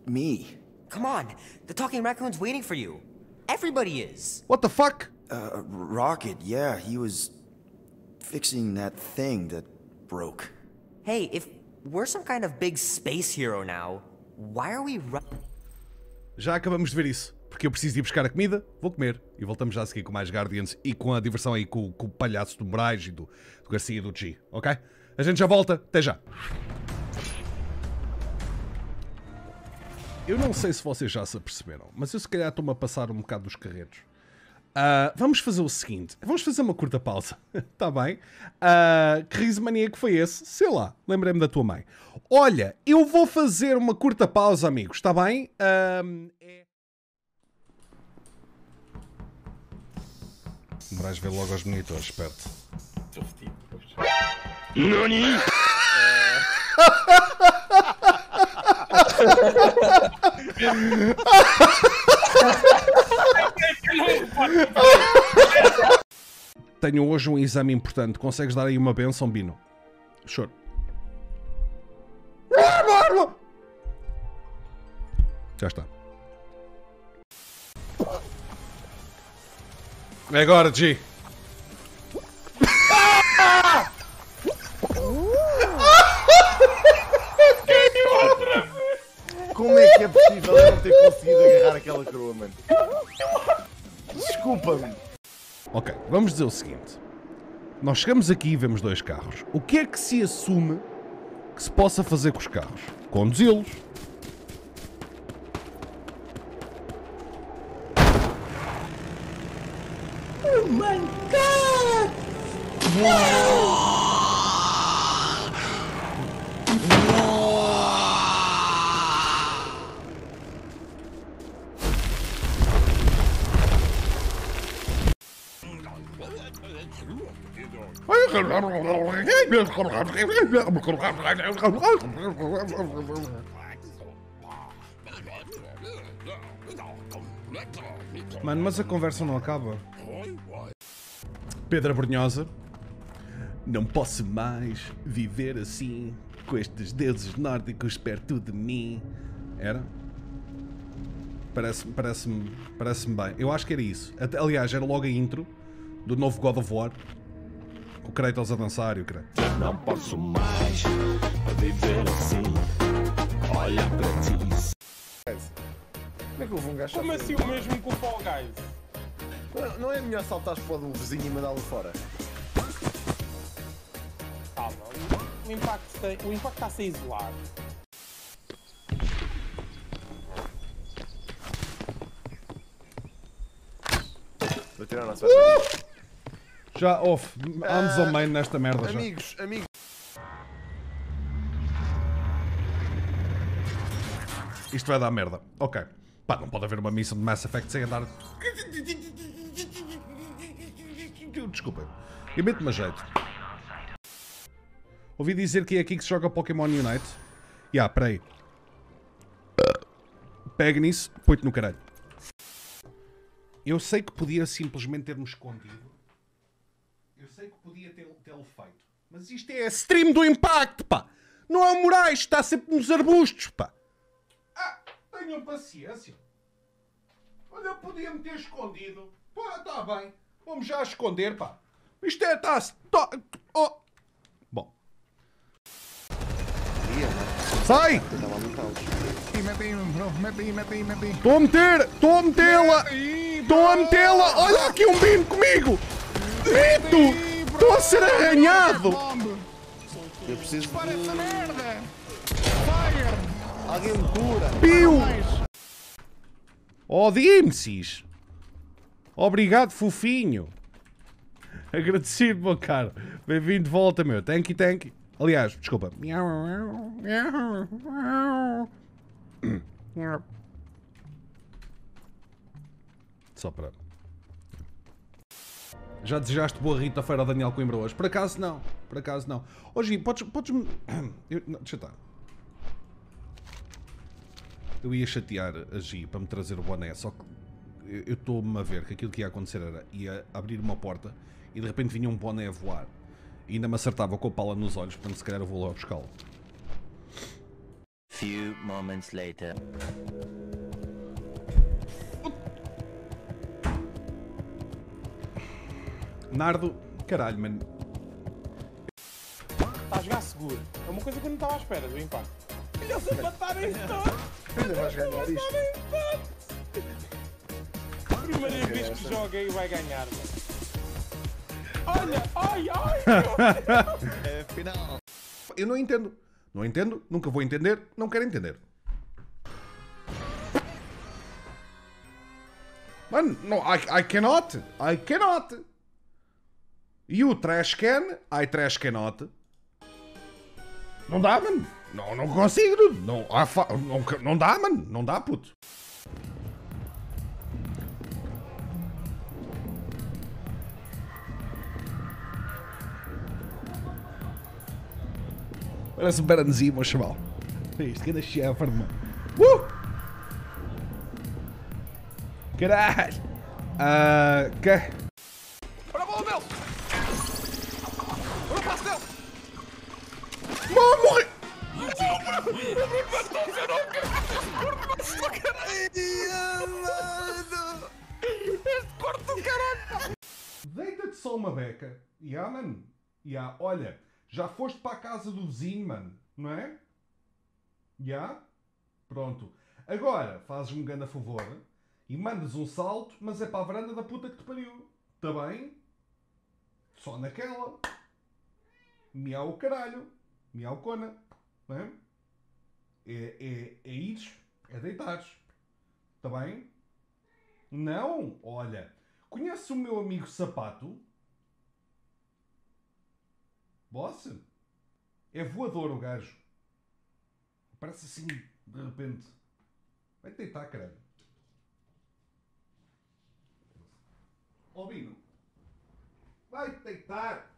me? Come on. The talking raccoon's waiting for you. Everybody is. What the fuck? Uh, Rocket, yeah, he was fixing that thing that broke. Hey, if we're some kind of big space hero now. Why are we Já acabamos de ver isso. Porque eu preciso ir buscar a comida, vou comer. E voltamos já a seguir com mais Guardians e com a diversão aí com, com o palhaço do Moraes e do, do Garcia do G, ok? A gente já volta, até já. Eu não sei se vocês já se aperceberam, mas eu se calhar estou-me a passar um bocado dos carretos. Ah, vamos fazer o seguinte: vamos fazer uma curta pausa, está bem? Uh, que riso maníaco foi esse? Sei lá, lembrei-me da tua mãe. Olha, eu vou fazer uma curta pausa, amigos, está bem? Ahm, é... Moraes vê logo aos monitores, esperto. Nani? Tenho hoje um exame importante. Consegues dar aí uma benção, Bino? Choro. Já está. É agora, G. Como é que é possível eu não ter conseguido agarrar aquela coroa, mano? Desculpa-me. Ok, vamos dizer o seguinte. Nós chegamos aqui e vemos dois carros. O que é que se assume que se possa fazer com os carros? Conduzi-los. Oh my god! Mano, mas a conversa não acaba. Pedra Brunhosa. Não posso mais viver assim, com estes deuses nórdicos perto de mim. Era? Parece-me parece parece bem. Eu acho que era isso. Aliás, era logo a intro do novo God of War. Com o Kratos a dançar e o caralho. Não posso mais viver assim. Olha para ti. Como é que houve um gajo Como assim o mesmo com o Fall Guys? Não, não é melhor saltares para o do vizinho e mandá-lo fora? Calma, o, o impacto tem, o impacto está a ser isolado. Vou tirar a nossa Já off. Anos ao meio nesta merda já. Amigos, amigos. Isto vai dar merda. Ok. Pá, não pode haver uma missão de Mass Effect sem andar. Desculpa. Eu meto-me a jeito. Ouvi dizer que é aqui que se joga Pokémon Unite. Ya, yeah, peraí. Pega nisso, põe-te no caralho. Eu sei que podia simplesmente ter-me escondido. Eu sei que podia ter- tê-lo feito. Mas isto é a stream do impacto, pá! Não há Moraes, está sempre nos arbustos, pá! Ah, tenham paciência. Olha, eu podia me ter escondido. Pá, está bem. Vamos já esconder, pá. Isto é, está tá, oh. Bom. Sai! Estou a meter! Estou a metê-la! Estou a metê-la! Olha aqui um bino comigo! Dito! Estou a ser arranhado! Eu preciso merda! Alguém me cura! Piu! Oh, Dimsis! Obrigado, fofinho! Agradecido, meu caro. Bem-vindo de volta, meu. Thank you, thank you. Aliás, desculpa. Só para. Já desejaste boa Rita-feira ao Daniel Coimbra hoje? Por acaso não. Por acaso não. Hoje, podes. podes eu, não, deixa estar. Eu ia chatear a Gi para me trazer o boné, só que eu- eu estou-me a ver que aquilo que ia acontecer era ia abrir uma porta e de repente vinha um boné a voar e ainda me acertava com a pala nos olhos, portanto se calhar eu vou logo buscá-lo. Few moments later. Nardo, caralho, mano. a jogar seguro. É uma coisa que eu não estava à espera do impacto. Eles empatarem-se todos! Ainda vais ganhar isto. Primeira vez que joga e vai ganhar, mano. Olha, ai, ai! É final. Eu não entendo. Não entendo, nunca vou entender, não quero entender. Mano, no, I, I cannot. I cannot. You trash can, I trash cannot. Não dá, mano. Não, não consigo. Não, há fa- não, não dá, mano. Não dá, puto. Parece um baranzinho, meu chaval. Isto, que chefe, mano. Uh! Caralho! Ah, que... Mano, morri! Deita-te só uma beca. Ya, mano. Ya, olha, já foste para a casa do vizinho, mano. Não é? Ya? Pronto. Agora, fazes-me um grande favor e mandas um salto, mas é para a varanda da puta que te pariu. Tá bem? Só naquela. Miau o caralho. Miau cona. Não é? É, é, é ires, é deitares. Tá bem? Não, olha. Conhece o meu amigo Sapato? Boss? É voador o gajo. Parece assim, de repente. Vai deitar, caralho. Ó Bino. Vai deitar.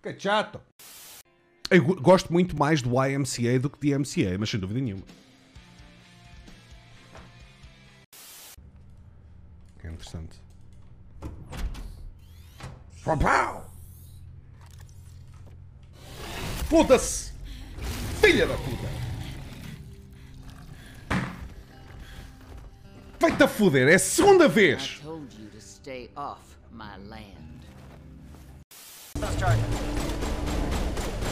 Que chato. Eu go- gosto muito mais do YMCA do que de MCA, mas sem dúvida nenhuma. Que é interessante. Foda-se! Filha da puta! Vai-te a foder, é a segunda vez! stay off my land.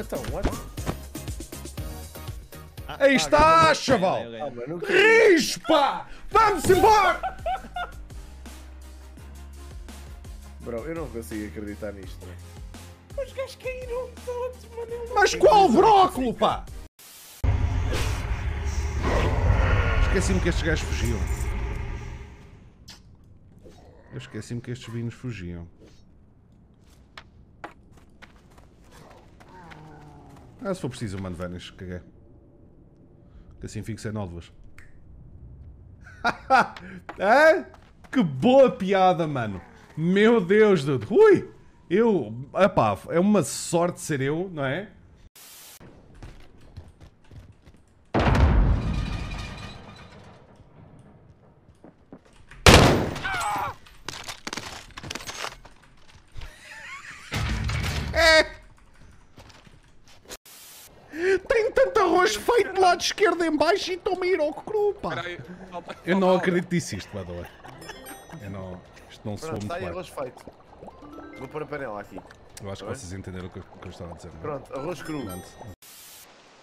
então, what? Aí está, chaval! Ah, quero. Rispa! Vamos embora! Bro, eu não consigo acreditar nisto. Os gajos caíram todos, mano. Mas qual brócolo, pá? Esqueci-me que estes gajos fugiam. Eu esqueci-me que estes vinos fugiam. Ah, se for preciso, eu mando vanish, caguei. Que assim fico sem nódoas. Hã? Que boa piada, mano. Meu Deus, dude. Ui! Eu. Epá, é uma sorte ser eu, não é? É! Em baixo e estou-me a ir ao cru, pá. Peraí, falta- Eu não acredito nisso, isto, by the way. Eu não. Isto não soa muito bem. arroz feito. Vou pôr a panela aqui. Eu acho que Tá bem? vocês entenderam o que eu, que estava a dizer. não é? Pronto, arroz cru.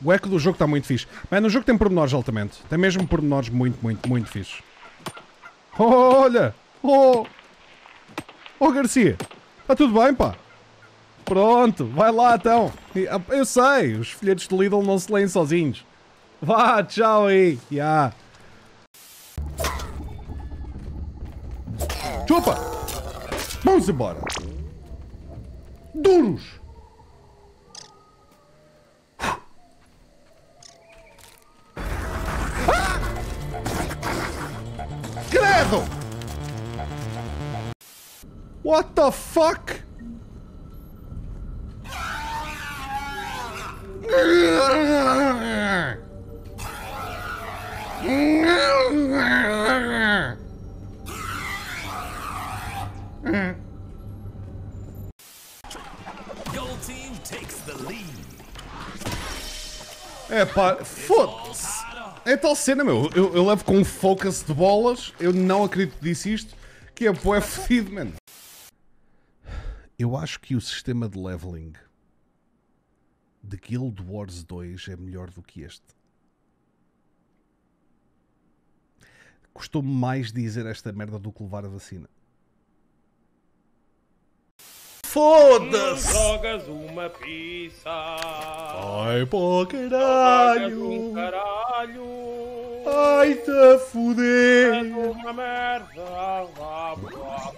O eco do jogo está muito fixe. Mano, o jogo tem pormenores altamente. Tem mesmo pormenores muito, muito, muito fixe. Olha! Oh! Oh, Garcia! Está tudo bem, pá? Pronto, vai lá então. Ah, Eu sei, os filhetos de Lidl não se leem sozinhos. Vá, tchau aí. Ya. Chupa! Vamos embora. Duros! Credo! What the fuck? É pá, foda-se. É tal cena, meu. Eu, eu levo com um focus de bolas. Eu não acredito que disse isto. Que é pô, é fedido, mano. Eu acho que o sistema de leveling de Guild Wars 2 é melhor do que este. Custou-me mais dizer esta merda do que levar a vacina. Foda-se! Jogas uma pizza. Ai, pô, caralho! um caralho. Ai, tá fuder! És uma merda. Blá, blá.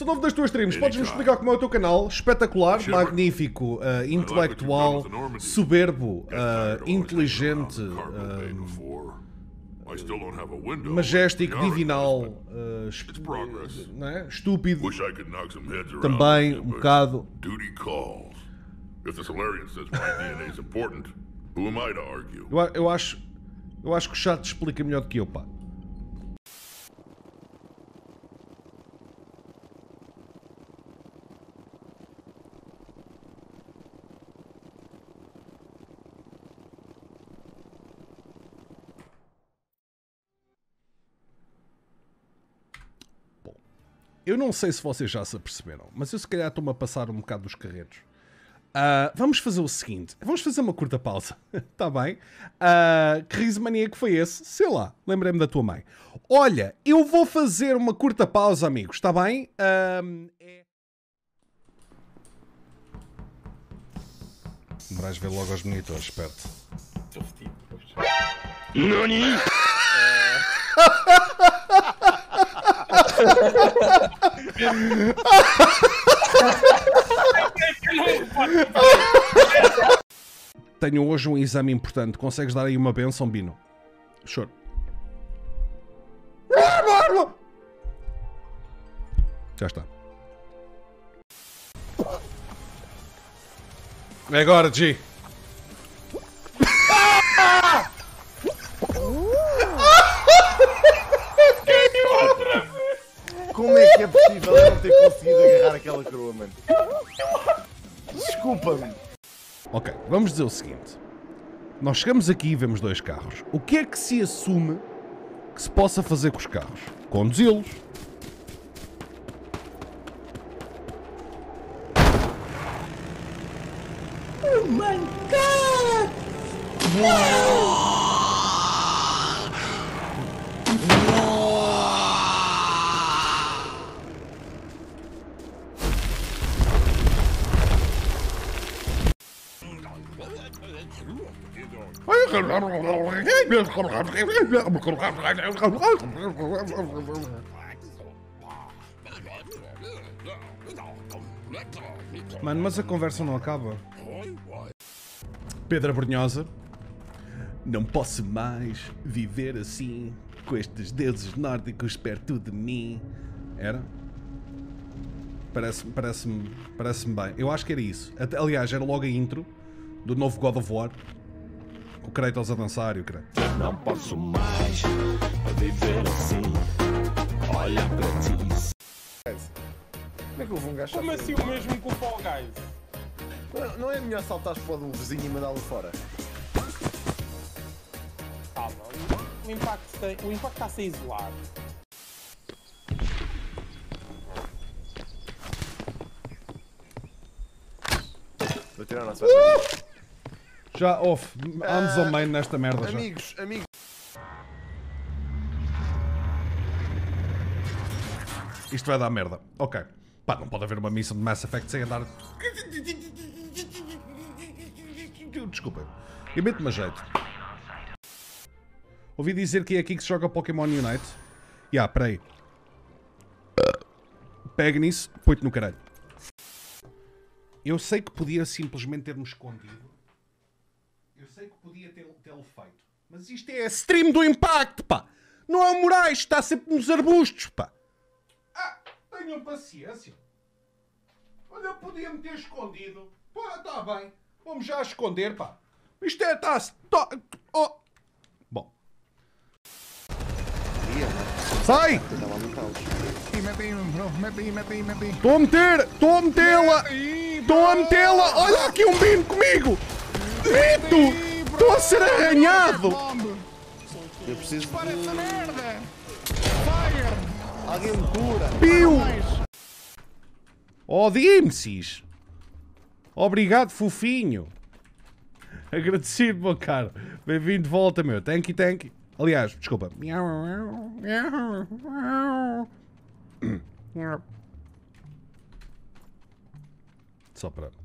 Sou novo das tuas streams, podes-me explicar como é o teu canal? Espetacular, magnífico, uh, intelectual, soberbo, uh, inteligente, uh, Majestic, divinal, uh, eh, é? estúpido, também um bocado. Eu, eu, acho, eu acho que o chat explica melhor do que eu, pá. Eu não sei se vocês já se aperceberam, mas eu se calhar estou-me a passar um bocado dos carretos. Ah, vamos fazer o seguinte: vamos fazer uma curta pausa, está bem? Ah, que riso maníaco foi esse? Sei lá, lembrei-me da tua mãe. Olha, eu vou fazer uma curta pausa, amigos, está bem? Ahm, é... Moraes vê logo aos monitores, esperto. Nani? Tenho hoje um exame importante. Consegues dar aí uma benção, Bino? Sure. Já está. É agora, G. vamos dizer o seguinte. Nós chegamos aqui e vemos dois carros. O que é que se assume que se possa fazer com os carros? Conduzi-los. Mano, mas a conversa não acaba. Pedra Brunhosa. Não posso mais viver assim, com estes deuses nórdicos perto de mim. Era? Parece-me parece parece bem. Eu acho que era isso. Aliás, era logo a intro do novo God of War. Com o Kratos a dançar e o Kratos. Não posso mais viver assim. Olha para ti. Como é que houve um gajo Como assim o mesmo que o Fall Guys? Não, não é melhor saltares para o do vizinho e mandá-lo fora? Calma, o, o impacto tem, o impacto está a ser isolado. Vou tirar a nossa Já off. Anos ao meio nesta merda já. Amigos, amigos. Isto vai dar merda. Ok. Pá, não pode haver uma missão de Mass Effect sem andar. Desculpa. Eu meto-me a jeito. Ouvi dizer que é aqui que se joga Pokémon Unite. Ya, yeah, peraí. Pega nisso, põe-te no caralho. Eu sei que podia simplesmente ter-me escondido. Eu sei que podia ter- tê-lo feito. Mas isto é a stream do impacto, pá! Não é o Moraes, está sempre nos arbustos, pá! Tenham paciência. Olha, eu podia me ter escondido. Pá, tá bem. Vamos já esconder, pá. Isto é, tá-se. Tá, oh. Bom. Sai! Estou a meter! Estou a metê-la! Estou a metê-la! Olha aqui um bino comigo! Mito! Estou a ser arranhado! Eu preciso de... merda! Alguém me cura! Pio! Oh, Dimsis! Obrigado, fofinho! Agradecido, meu caro. Bem-vindo de volta, meu. Thank you, thank you. Aliás, desculpa. Só para.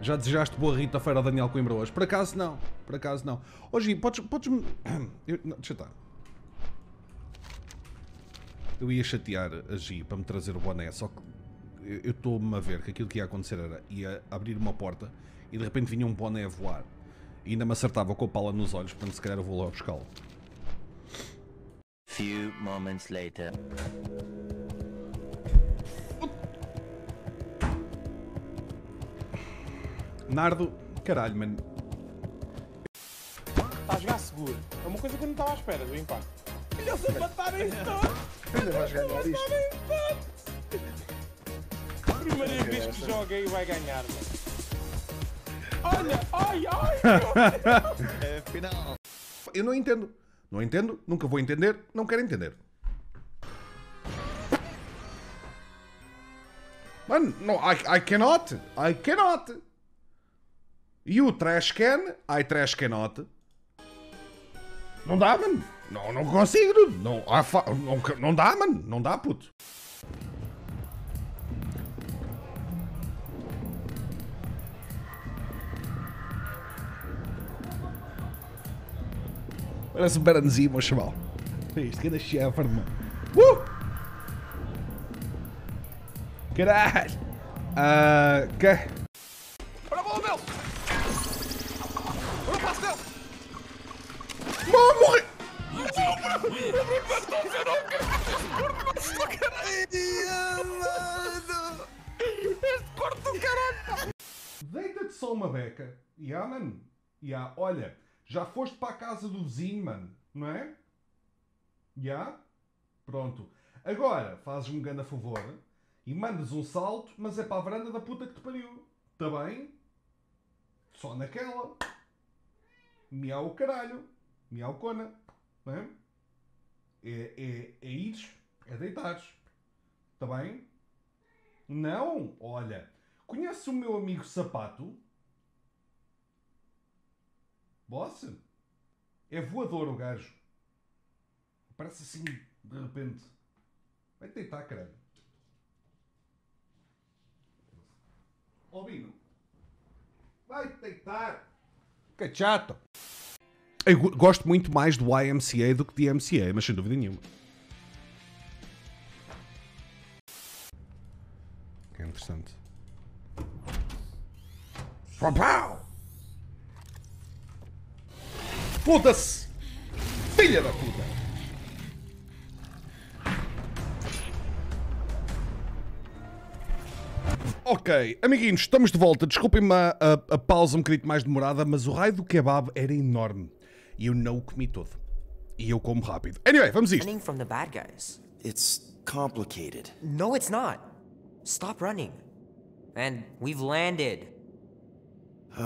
Já desejaste boa Rita-feira ao Daniel Coimbra hoje? Por acaso não. Por acaso não. Hoje, podes. podes eu, não, deixa estar. Eu ia chatear a Gi para me trazer o boné, só que eu estou-me a ver que aquilo que ia acontecer era ia abrir uma porta e de repente vinha um boné a voar. E ainda me acertava com a pala nos olhos, portanto se calhar eu vou lá buscá-lo. Few moments later. Nardo, caralho, mano. Está a jogar seguro. É uma coisa que eu não estava à espera do empate. Eles empataram em todo! Ainda vais ganhar isto. Primeira vez que joga e vai ganhar, mano. Olha, ai, ai! é final. Eu não entendo. Não entendo, nunca vou entender, não quero entender. Mano, no, I, I cannot. I cannot. You trash can, I trash cannot. Não dá, mano. Não, não consigo. Não, não, não dá, mano. Não dá, puto. Parece um baranzinho, meu chaval. Isto, que Shepard, mano. Uh! Caralho! Ah, que... Olha a bola! Mano, morri! Deita-te só uma beca. E yeah, mano. E yeah, olha, já foste para a casa do vizinho, mano. Não é? Já? Pronto. Agora, fazes-me um grande favor e mandas um salto, mas é para a varanda da puta que te pariu. Tá bem? Só naquela. Miau o caralho. Miau cona. Não é? É, é, é ires, é deitares. Tá bem? Não, olha. Conhece o meu amigo Sapato? Boss? É voador o gajo. Parece assim, de repente. Vai deitar, caralho. Ó Bino. Vai deitar. Que chato. Eu go- gosto muito mais do YMCA do que de MCA, mas sem dúvida nenhuma. Que é interessante. Pau! Foda-se! Filha da puta! Ok, amiguinhos, estamos de volta. Desculpem-me a, a- a pausa um bocadinho mais demorada, mas o raio do kebab era enorme. E eu não o comi todo. E eu como rápido. Anyway, vamos a isto. Running from the bad guys. It's complicated. No, it's not. Stop running. And we've landed.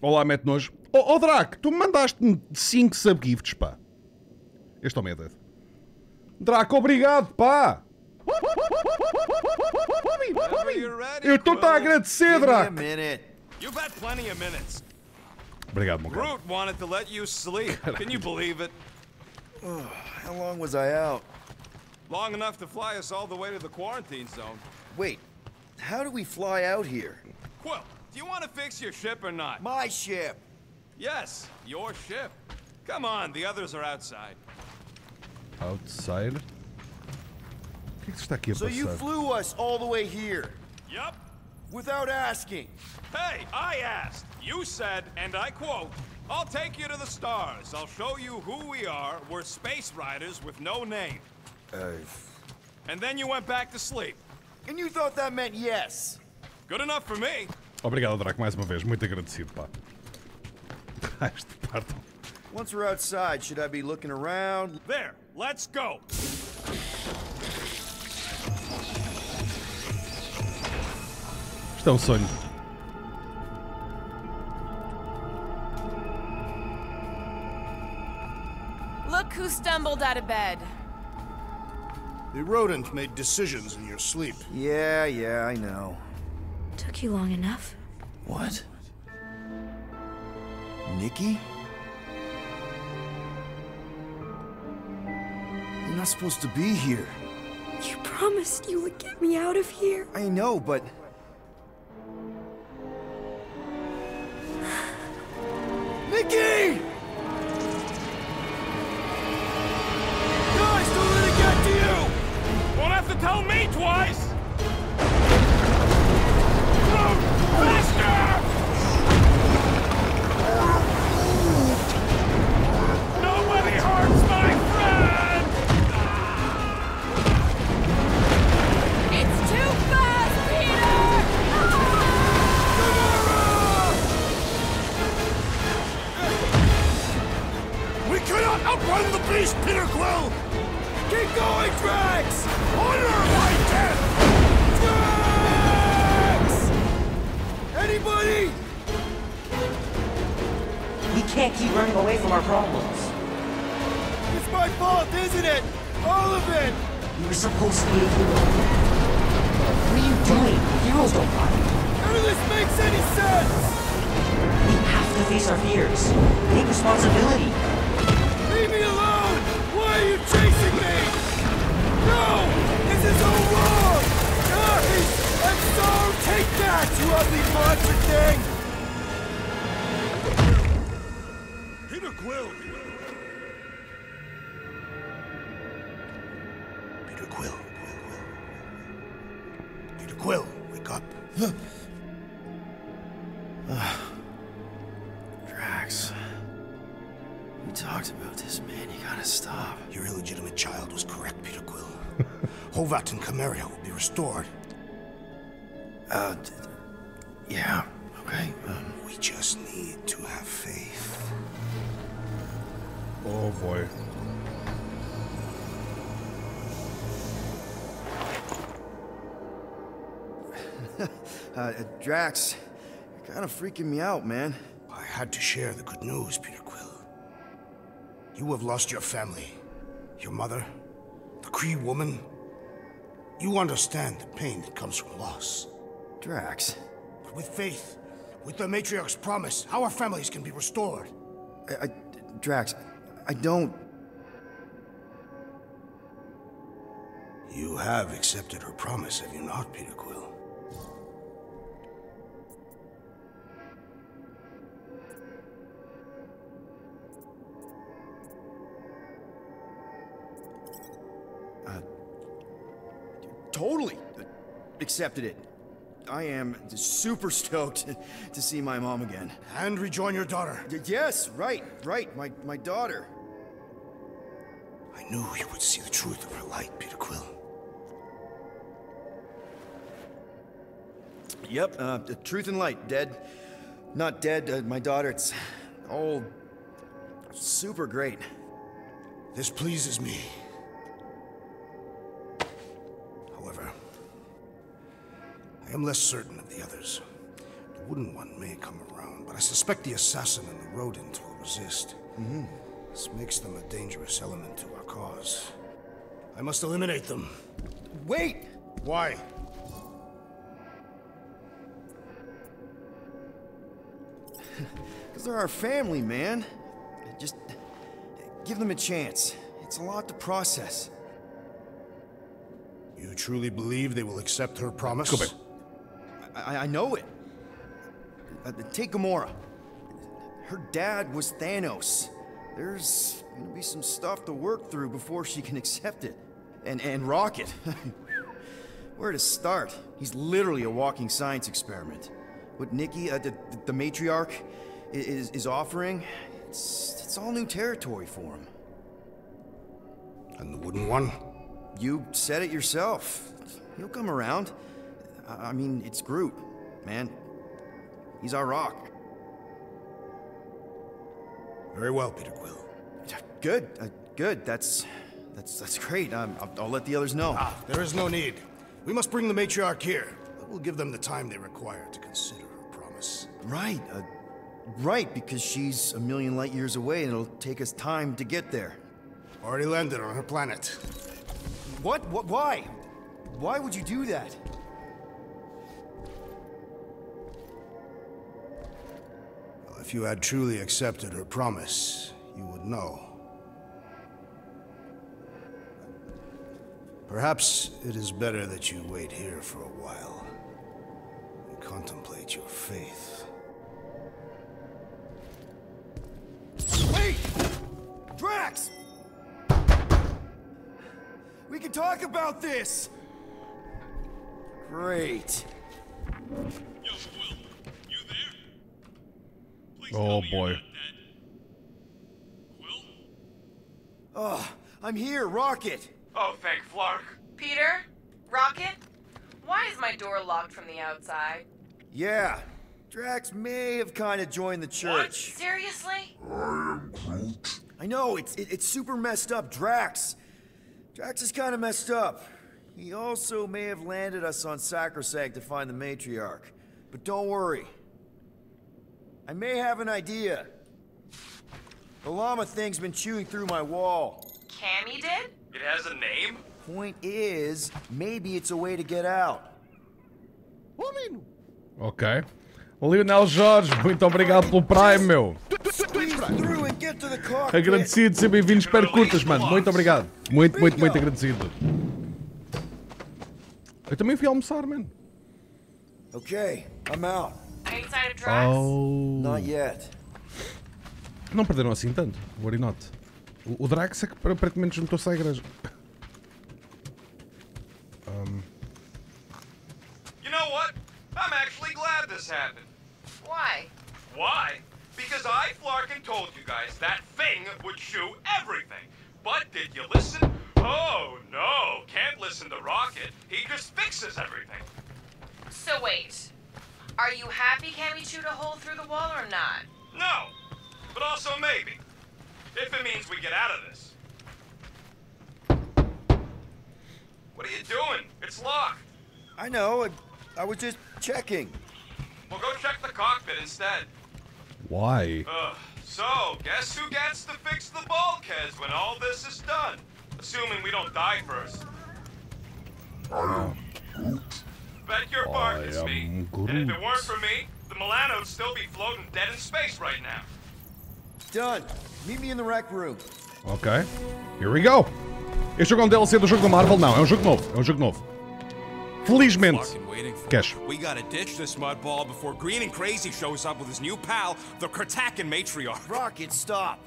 Olá, mete nojo. Oh, oh Drac, tu me mandaste-me 5 subgifts, pá. Este é o meu dedo. Drac, obrigado, pá. Eu estou-te a agradecer, Give me a minute. You've had plenty of minutes. Obrigado, meu caro. Groot wanted to let you sleep. Can you believe it? How long was I out? Long enough to fly us all the way to the quarantine zone. Wait, how do we fly out here? Quill, do you want to fix your ship or not? My ship. Yes, your ship. Come on, the others are outside. Outside? O que é que está aqui a So you flew us all the way here. Yup. without asking. Hey, I asked. You said, and I quote, I'll take you to the stars. I'll show you who we are. We're space riders with no name. Uh, And then you went back to sleep. and you thought that meant yes? Good enough for me. Obrigado, Draco, mais uma vez. Muito agradecido, pá. Este parto. Once we're outside, should I be looking around? There, let's go. Isto é um sonho. Look who stumbled out of bed. The rodent made decisions in your sleep. Yeah, yeah, I know. Took you long enough. What? Nikki? You're not supposed to be here. You promised you would get me out of here. I know, but... Nikki! Guys, don't let it get to you! Won't have to tell me twice. Going, Drax! Honor my death! Drax! Anybody? We can't keep running away from our problems. It's my fault, isn't it? All of it! You were supposed to be a hero. What are you doing? Heroes don't fight. None of this makes any sense! We have to face our fears. Take responsibility. Leave me alone! Why are you chasing me? No! This is all wrong! Guys! I'm sorry! Take that, you ugly monster thing! Peter Quill! Peter Quill. Peter Quill, wake up. Drax. We talked about this, man. You gotta stop. Your illegitimate child was correct, Peter. Hovat and Kamaria will be restored. Uh, d- yeah, okay. Um, We just need to have faith. Oh boy. uh, uh, Drax, you're kind of freaking me out, man. I had to share the good news, Peter Quill. You have lost your family. Your mother, the Cree woman. You understand the pain that comes from loss. Drax. But with faith, with the Matriarch's promise, our families can be restored. I, I, Drax, I don't. You have accepted her promise, have you not, Peter Quill? Uh, Totally accepted it. I am super stoked to see my mom again. And rejoin your daughter. Y- yes, right, right. My, my daughter. I knew you would see the truth of her light, Peter Quill. Yep, uh, the truth and light. Dead. Not dead. Uh, my daughter, it's all super great. This pleases me. However, I am less certain of the others. The wooden one may come around, but I suspect the assassin and the rodent will resist. Mhm. This makes them a dangerous element to our cause. I must eliminate them. Wait! Why? Because they're our family, man. Just give them a chance. It's a lot to process. You truly believe they will accept her promise? Go back. I, I know it. Uh, take Gamora. Her dad was Thanos. There's gonna be some stuff to work through before she can accept it. And and Rocket. Where to start? He's literally a walking science experiment. What Nikki, uh, the, the matriarch, is, is offering, it's, it's all new territory for him. And the wooden one? You said it yourself. He'll come around. I I mean, it's Groot, man. He's our rock. Very well, Peter Quill. Good, uh, good. That's that's that's great. Um, I'll, I'll let the others know. Ah, there is no need. We must bring the matriarch here. We'll give them the time they require to consider her promise. Right, uh, right. Because she's a million light years away, and it'll take us time to get there. Already landed on her planet. What? What? Why? Why would you do that? Well, if you had truly accepted her promise, you would know. Perhaps it is better that you wait here for a while and contemplate your faith. Wait! Drax! We can talk about this! Great. Oh boy. Oh, I'm here, Rocket! Oh, thank Flark. Peter? Rocket? Why is my door locked from the outside? Yeah, Drax may have kind of joined the church. What? Seriously? I know, it's it, it's super messed up, Drax. Drax is kind of messed up. He also may have landed us on Sacrosanct to find the matriarch. But don't worry. I may have an idea. The llama thing's been chewing through my wall. Cammy did? It has a name? Point is, maybe it's a way to get out. Ok. O Lionel Jorge, muito obrigado pelo Prime, meu. Squeeze through and get to the cockpit. Agradecido, sejam bem-vindos para curtas, mano. Muito obrigado. Muito, muito, muito agradecido. Eu também fui almoçar, mano. Okay, I'm out. Oh. Not yet. Não perderam assim tanto. Worry not. O, o Drax é que aparentemente juntou-se à igreja. Um, You know what? I'm actually glad this happened. Why? Why? Because I, Flarkin, told you guys that thing would chew everything. But did you listen? Oh, no. Can't listen to Rocket. He just fixes everything. So wait. Are you happy Cammy chewed a hole through the wall or not? No. But also maybe. If it means we get out of this. What are you doing? It's locked. I know, I, I was just checking. Well, go check the cockpit instead. why? Ugh. So, guess who gets to fix the bulkheads when all this is done? Assuming we don't die first. I am Groot. Bet your bark I it's me. am And if it weren't for me, the Milano would still be floating dead in space right now. Done. Meet me in the rec room. Ok. Here we go. Este jogo é um DLC do jogo da Marvel? Não, é um jogo novo. É um jogo novo. Felizmente. Fucking waiting Cash. We gotta ditch this mudball before Green and Crazy shows up with his new pal, the Kratakan matriarch. Rocket, stop.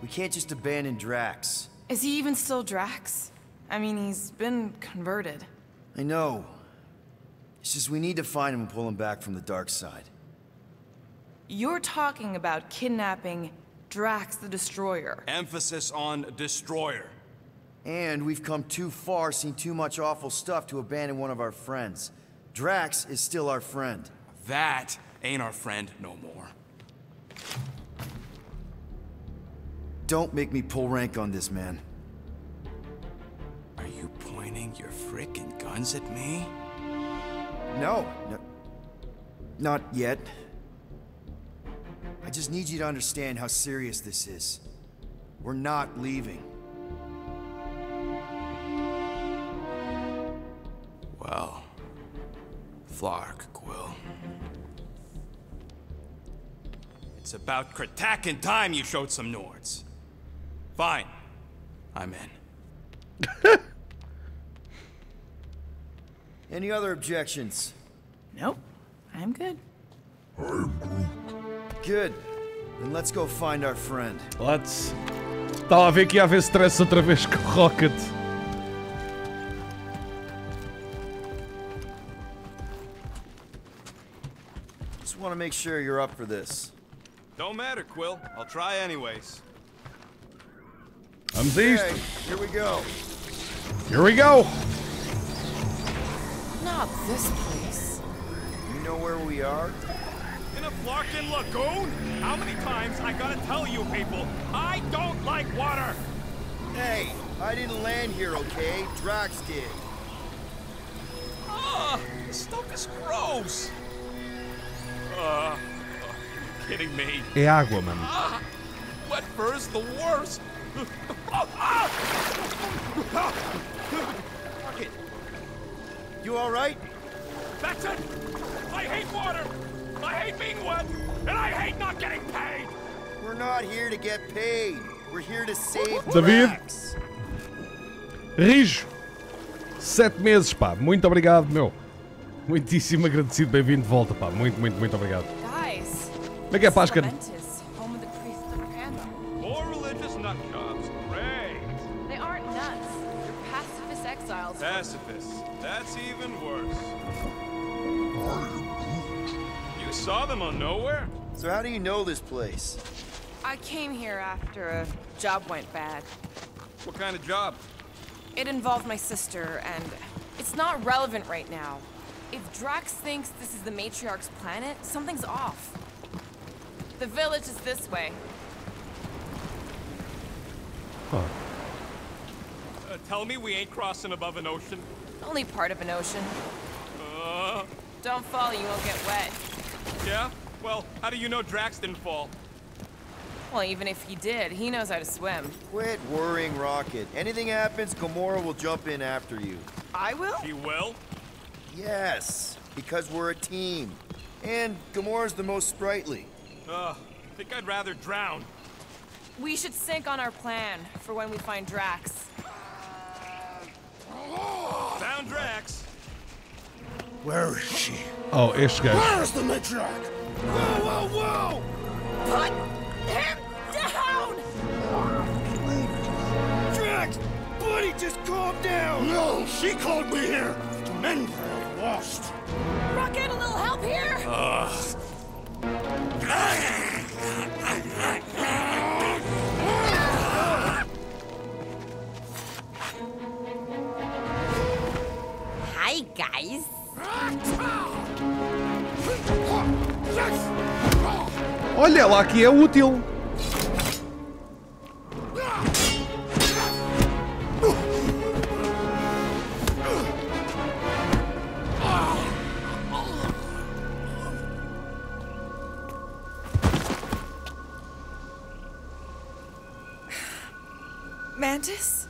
We can't just abandon Drax. Is he even still Drax? I mean, he's been converted. I know. It's just we need to find him and pull him back from the dark side. You're talking about kidnapping Drax the Destroyer. Emphasis on destroyer. And we've come too far, seen too much awful stuff to abandon one of our friends. Drax is still our friend. That ain't our friend no more. Don't make me pull rank on this, man. Are you pointing your frickin' guns at me? No, no. Not yet. I just need you to understand how serious this is. We're not leaving. Well, Flark, Quill. It's about Kratakan time you showed some Nords. Fine. I'm in. Any other objections? Nope. I'm good. I'm Good. Then let's go find our friend. Let's. Estava a ver que ia haver stress outra vez com o Rocket. Want to make sure you're up for this. Don't matter, Quill. I'll try anyways. I'm isto. Okay, here we go. Here we go. Not this place. You know where we are? In a Flarkin lagoon? How many times I gotta tell you people, I don't like water! Hey, I didn't land here, okay? Drax did. Ah, this stuff is gross! É água, mano. Ah, wet fur is the worst! Ah, ah! You all right? That's it! I hate water! I hate being wet! And I hate not getting paid! We're not here to get paid. We're here to save David. Rijo. Sete meses, pá. Muito obrigado, meu. Muitíssimo agradecido. Bem-vindo de volta, pá. Muito, muito, muito obrigado. Guys. Como é que é, Páscara? Momentous, home of the priest of Pama. More religious nut jobs. Great! They aren't nuts. They're pacifist exiles. Pacifists. That's even worse. You saw them on Knowhere? So how do you know this place? I came here after a job went bad. What kind of job? It involved my sister, and it's not relevant right now. If Drax thinks this is the Matriarch's planet, something's off. The village is this way. Uh, tell me we ain't crossing above an ocean. Only part of an ocean. Uh, Don't fall, you won't get wet. yeah? Well, how do you know Drax didn't fall? Well, even if he did, he knows how to swim. Quit worrying, Rocket. Anything happens, Gamora will jump in after you. I will? He will? Yes, because we're a team. And Gamora's the most sprightly. Uh, I think I'd rather drown. We should sync on our plan for when we find Drax. Found Drax. Where is she? Oh, este gajo. Where's the matriarch? Whoa, whoa, whoa! Put him down! Drax! Buddy, just calm down! No, she called me here I've lost. Rocket, a little help here? Hi, guys. Olha lá que é útil. Mantis?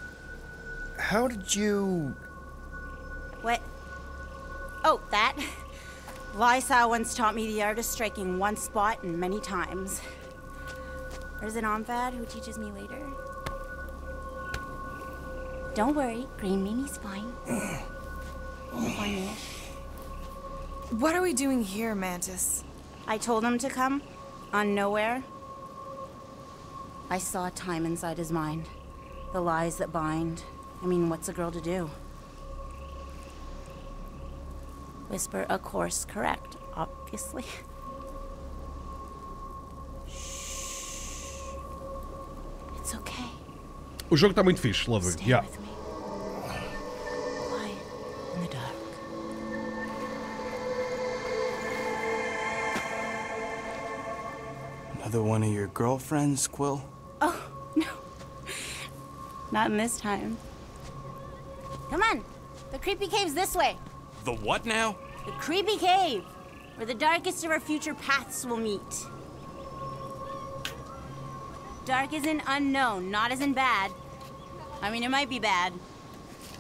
How did you... What? Oh, that? Lysa once taught me the art of striking one spot and many times. Or is it Omfad who teaches me later. Don't worry, Green Meanie's fine. Fine-ish. What are we doing here, Mantis? I told him to come, on Knowhere. I saw time inside his mind. The lies that bind. I mean, what's a girl to do? Whisper a course correct, obviously. Shh. It's okay. O jogo está muito fixe, Ludwig. Stay Yeah. with me. Quiet in the dark. Another one of your girlfriends, Quill? Oh, no. Not in this time. Come on. The creepy cave's this way. The what now? The creepy cave, where the darkest of our future paths will meet. Dark is in unknown, not as in bad. I mean, it might be bad.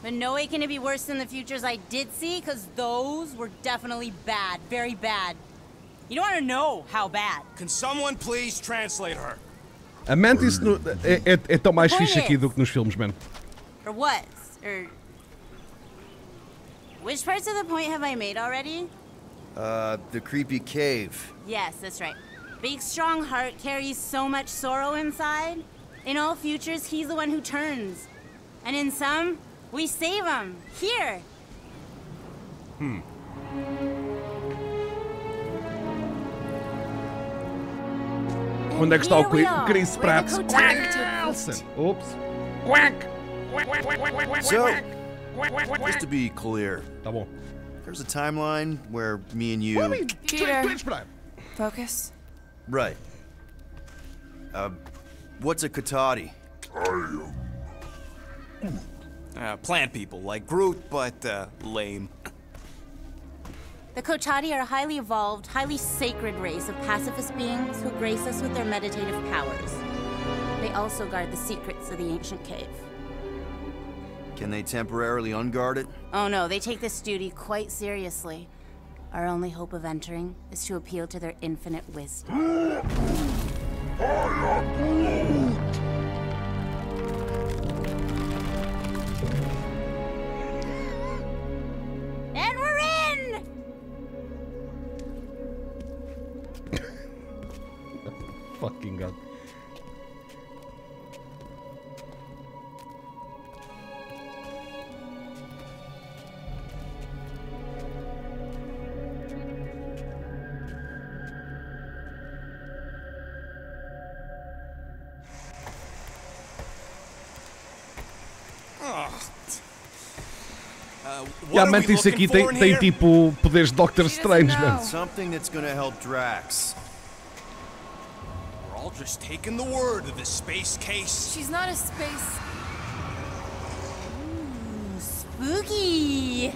But no way can it be worse than the futures I did see, because those were definitely bad. Very bad. You don't want to know how bad. Can someone please translate her? A Mantis no- é, é, é tão mais Pois fixe é. aqui do que nos filmes, mano. Or was. Or. Which parts of the point have I made already? Uh, the creepy cave. Yes, that's right. Big, strong heart carries so much sorrow inside. In all futures, he's the one who turns. And in some, we save him. Here. Hmm. Onde é que está o Here we Cri- are, Chris where Pratt? the Kotati took Nelson. Oops. Quack. So, just to be clear, tá bom. There's a timeline where me and you. Peter. Focus. Right. Uh, what's a Kotati? Uh, plant people, like Groot, but uh, lame. The Kotati are a highly evolved, highly sacred race of pacifist beings who grace us with their meditative powers. They also guard the secrets of the ancient cave. Can they temporarily unguard it? Oh no, they take this duty quite seriously. Our only hope of entering is to appeal to their infinite wisdom. Uh, E a isso aqui tem, tem tipo poderes de Doctor Strange, mano. Something that's gonna help Drax. We're all just taking the word of the space case. She's not a space. Spooky!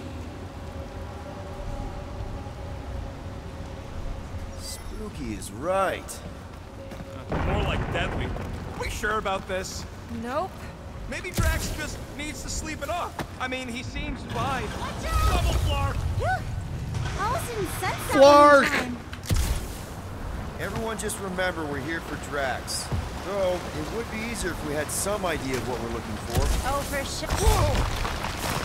Spooky is right. More like deadly. Are we sure about this? Nope. Maybe Drax just needs to sleep it off. I mean, he seems fine. Double Flark! Allison said Flark! Everyone just remember we're here for Drax. Though, it would be easier if we had some idea of what we're looking for. Oh, for sure.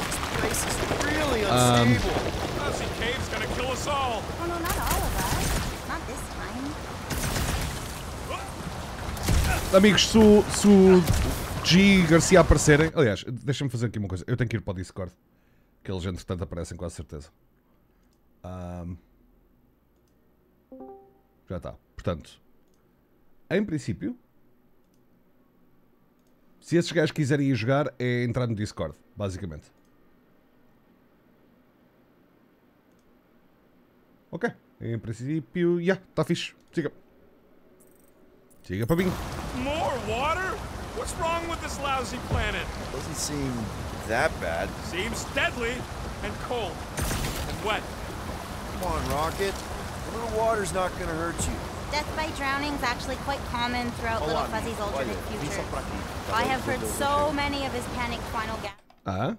This place is really Um, unstable. Mousy Cave's gonna kill us all. Oh no, not all of us. Not this time. Amigos, se o, se o G Garcia aparecerem. Aliás, deixa-me fazer aqui uma coisa. Eu tenho que ir para o Discord. Que eles, entretanto, aparecem, com certeza. Ahm. Já está. Portanto, em princípio, se esses gajos quiserem ir jogar, é entrar no Discord, basicamente. Ok. Em princípio, já, está fixe. Siga. Siga para mim. More water? What's wrong with this lousy planet? Doesn't seem that bad. Seems deadly and cold and wet. Come on, Rocket. A little water's not gonna hurt you. Death by drowning is actually quite common throughout Little Fuzzy's alternate future. I have heard so many of his panicked final gasps. Ah?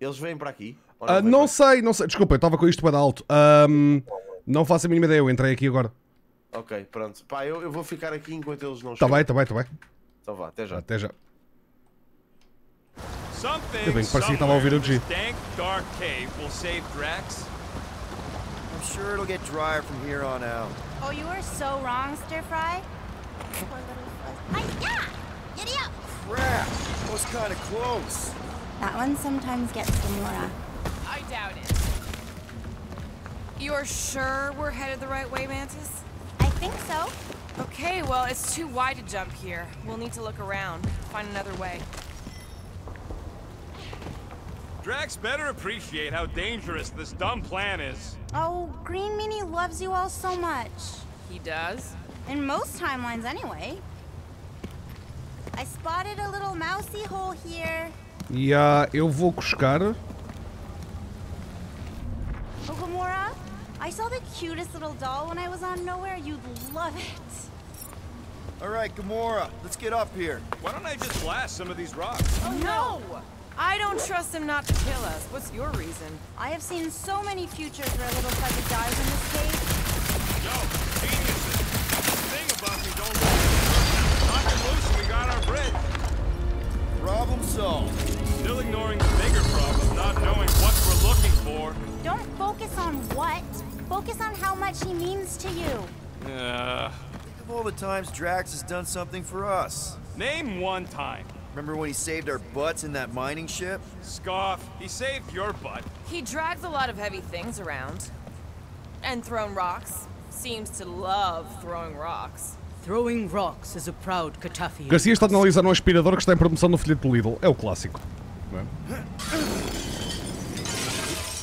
Eles vêm para aqui? Ou Ah, não para sei, não sei. Desculpa, eu estava com isto para alto. Ahm, não faço a mínima ideia, eu entrei aqui agora. Ok, pronto. Pá, eu, eu vou ficar aqui enquanto eles não Tá chegam. bem, tá bem, tá bem. Então vá, até já. Até já. Something Eu bem que parecia que estava a ouvir o G. somewhere in this dank, dark cave will save Drax. I'm sure it'll get drier from here on out. Oh, you are so wrong, Stir Fry. Poor little fuzz. Ay, yeah! Giddy up! Crap! That was kind of close. That one sometimes gets Gamora. Uh, I doubt it. You're sure we're headed the right way, Mantis? I think so. Okay, well, it's too wide to jump here. We'll need to look around, find another way. Drax better appreciate how dangerous this dumb plan is. Oh, Green Meanie loves you all so much. He does? In most timelines, anyway. I spotted a little mousy hole here. E ah, eu vou cuscar. Oh, Gamora, I saw the cutest little doll when I was on Knowhere. You'd love it. All right, Gamora, let's get up here. Why don't I just blast some of these rocks? Oh, no! I don't trust him not to kill us. What's your reason? I have seen so many futures where little fuzzy dies in this cave. Yo, geniuses. The thing about me don't lose. Knock him loose we got our bridge. Problem solved. Still ignoring the bigger problem, not knowing what we're looking for. Don't focus on what. Focus on how much he means to you. Uh, Think of all the times Drax has done something for us. name one time. Remember when he saved our butts in that mining ship? Scoff, he saved your butt. He drags a lot of heavy things around. And thrown rocks. Seems to love throwing rocks. Throwing rocks is a proud Katafian. Garcia está a analisar um aspirador que está em promoção no folheto do Lidl. É o clássico. não é?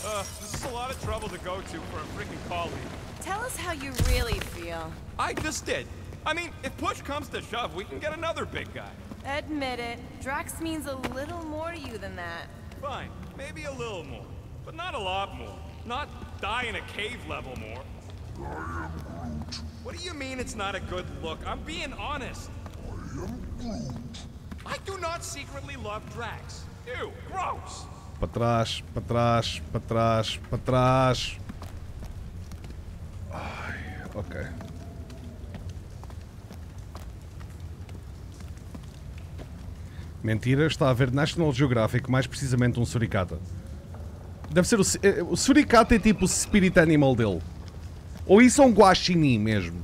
Uh, this is a lot of trouble to go to for a freaking colleague. Tell us how you really feel. I just did. I mean, if push comes to shove, we can get another big guy. Admit it, Drax means a little more to you than that. Fine, maybe a little more, but not a lot more. Not die in a cave level more. I am Groot. What do you mean it's not a good look? I'm being honest. I am Groot. I do not secretly love Drax. Ew, gross. Para trás, para trás, para trás, Mentira, está a ver National Geographic, mais precisamente um suricata. Deve ser o, eh, o suricata é tipo o spirit animal dele. Ou isso é um guaxinim mesmo.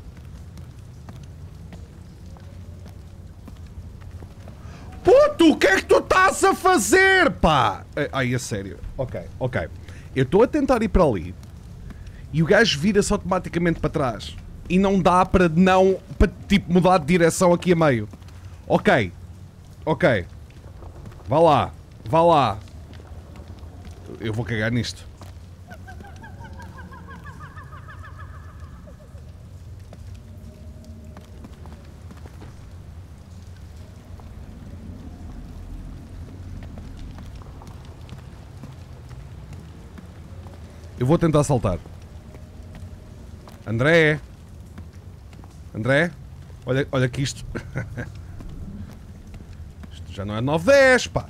Puto, o que é que tu estás a fazer, pá? Eh, Ai, a sério. Ok, ok. Eu estou a tentar ir para ali e o gajo vira-se automaticamente para trás. E não dá para não. para tipo mudar de direção aqui a meio. Ok. Ok. Vá lá. Vá lá. Eu vou cagar nisto. Eu vou tentar saltar. André. André. Olha, olha que isto. já não é 910, pá.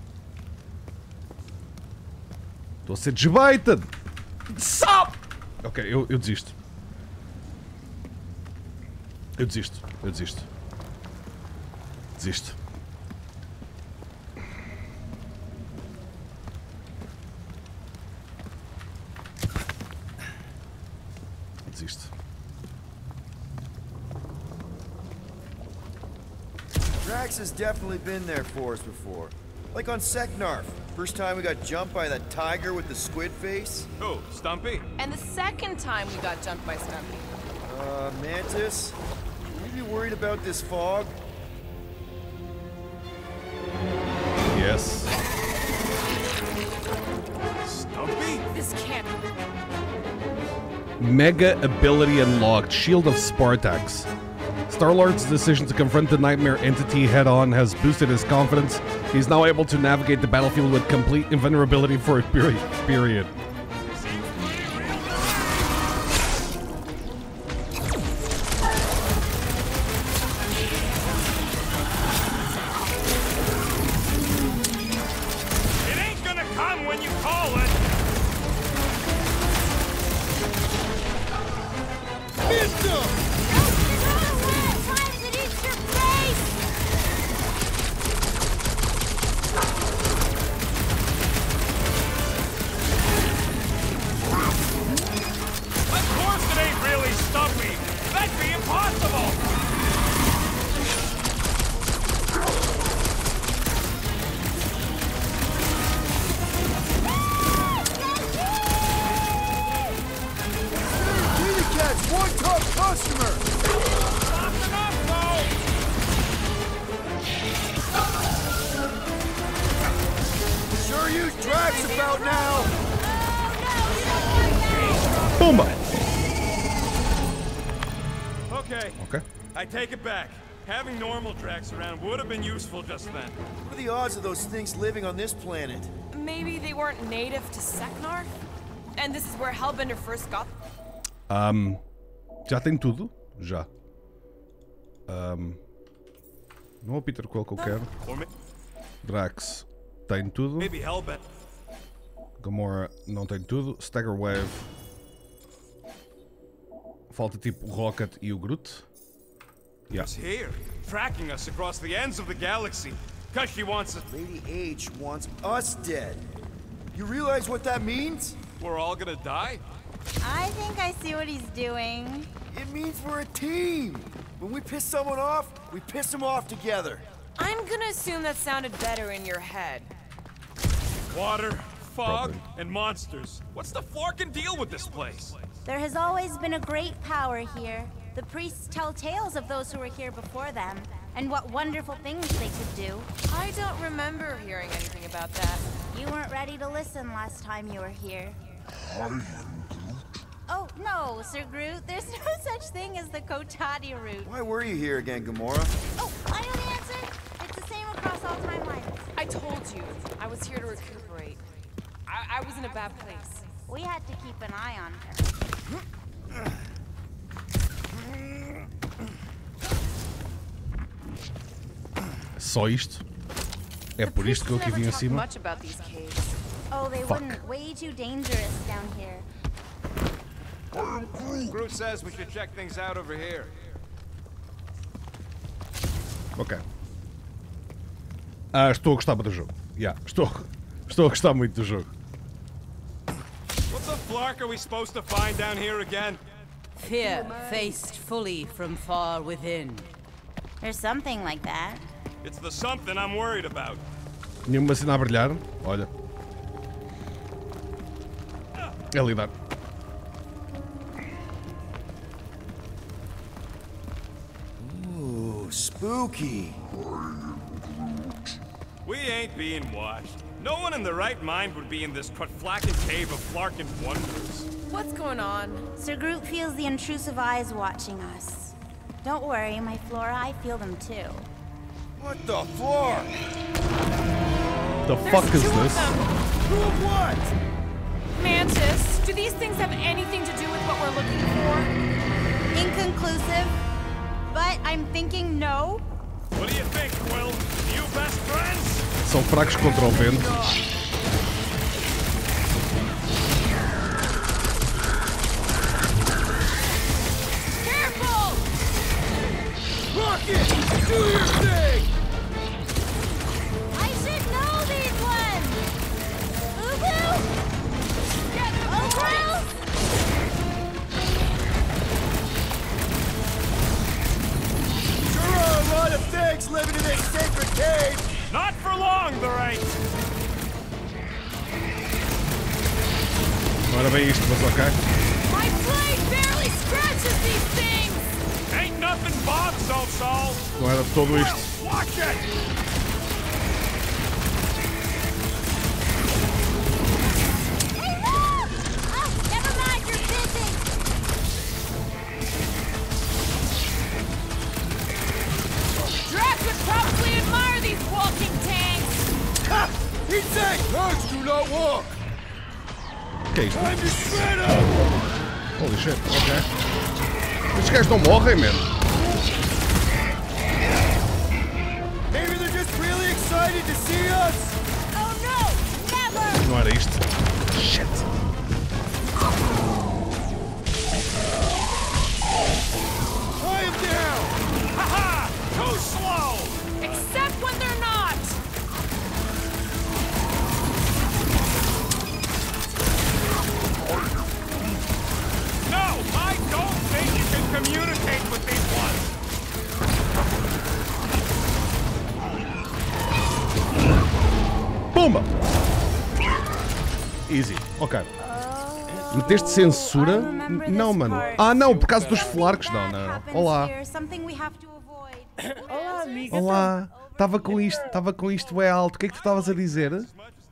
Estou a ser desbaited. Sal! Ok, eu, eu desisto. Eu desisto. Eu. Desisto. Desisto. Drax has definitely been there for us before. Like on Seknarf. First time we got jumped by that tiger with the squid face. Who, Stumpy? And the second time we got jumped by Stumpy. Uh, Mantis? Are you worried about this fog? Yes. Stumpy? This can't Mega ability unlocked. Shield of Spartax. Star Lord's decision to confront the nightmare entity head on has boosted his confidence. He's now able to navigate the battlefield with complete invulnerability for a period. period. Things living on this planet? Maybe they weren't native to Seknar? And this is where Hellbender first got Ahm, um, já tem tudo? Já. Ahm, não é o Peter Quill que eu quero. Drax tem tudo. maybe Hellbent. Gamora não tem tudo. Stagger Wave. Falta tipo Rocket e o Groot. Yeah. is here, tracking us across the ends of the galaxy. Cause she wants us. Lady H wants us dead. You realize what that means? We're all gonna die? I think I see what he's doing. It means we're a team. When we piss someone off, we piss them off together. I'm gonna assume that sounded better in your head. Water, fog, and monsters. What's the forking deal with this place? There has always been a great power here. The priests tell tales of those who were here before them, and what wonderful things they could do. I don't remember hearing anything about that. You weren't ready to listen last time you were here. Oh, no, Sir Groot. There's no such thing as the Kotati route. Why were you here again, Gamora? Oh, I know the answer. It's the same across all timelines. I told you, I was here to recuperate. I, I was in a bad place. We had to keep an eye on her. Só isto? É por isto que eu aqui vim acima? much about these caves. Oh, they Fuck. wouldn't. Way too dangerous down here. Groot says we should check things out over here. Ok. Ah, estou a gostar do jogo. Yeah, estou, estou a gostar muito do jogo. What the flark are we supposed to find down here again? Fear faced fully from far within. There's something like that. It's the something I'm worried about. Nenhuma cena a brilhar. Olha. É lidar. Ooh, spooky. We ain't being watched. No one in their right mind would be in this Quatflacken cave of Flarkin wonders. What's going on? Sir Groot feels the intrusive eyes watching us. Don't worry, my Flora, I feel them too. What the floor? The fuck is this? Who what? Mantis, do these things have anything to do with what we're looking for? Inconclusive, but I'm thinking no. What do you think, Quill? You best friends? São fracos contra o oh vento. Rocket! Do your thing! I should know these ones. Ubu! Ubu! Sure are a lot of things living in this sacred cave! Not for long, the right. Não era bem isto, ok. My blade barely scratches these things! Ain't nothing Bob. Não era todo isto. Watch it! Hey, look! Never mind, you're busy. Drax would probably admire these walking tanks! He'd say, do not walk! Que é isto? Time to shred up! Holy shit, ok. Estes gajos não morrem, man. Excited to see us! Oh no, never! Não era isto. Shit. I am down! Haha! Too slow! Except when they're not! No, I don't think you can communicate with these ones. Pumba! Easy, ok. Meteste censura? Não, mano. Ah, não, por causa dos flarcos. Não, não, não. Olá. Olá, amiga. Olá. Estava com isto, estava com isto é alto. O que é que tu estavas a dizer?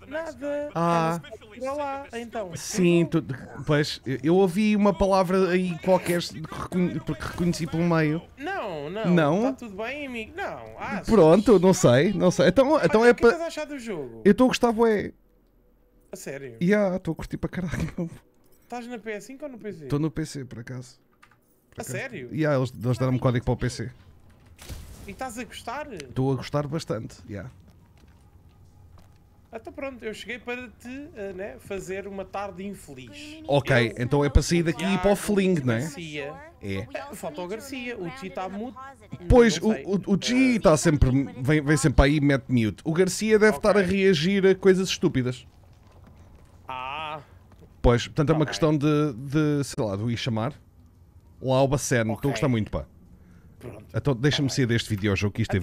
Nada. Ah. Olá, então. Sim, tu, pois, eu- ouvi uma palavra aí qualquer que reconhe- que reconheci pelo meio. Não, não. Não? Está tudo bem, amigo? Não. Ah, Pronto, não sei, não sei. Então, então é O que estás a para. achar do jogo? Eu estou a gostar, ué. A sério? Yeah, estou a curtir para caralho. Estás na PS5 ou no PC? Estou no PC, por acaso. Por A acaso. sério? Yeah, eles, eles deram-me código para o PC. E estás a gostar? Estou a gostar bastante. Yeah. Então pronto, eu cheguei para te eh, né, fazer uma tarde infeliz. Ok, então é para sair daqui e ir para o fling, não é? Garcia. É. Falta o Garcia, o Chi está mudo. Pois, o, o, o G está sempre. Vem, vem sempre aí e mete mute. O Garcia deve estar a reagir a coisas estúpidas. Ah, Pois, portanto é uma questão de, de, sei lá, de o ir chamar. Lá ao Bacen. Estou a gostar muito, pá. Pronto. Então deixa-me sair deste videojogo que isto é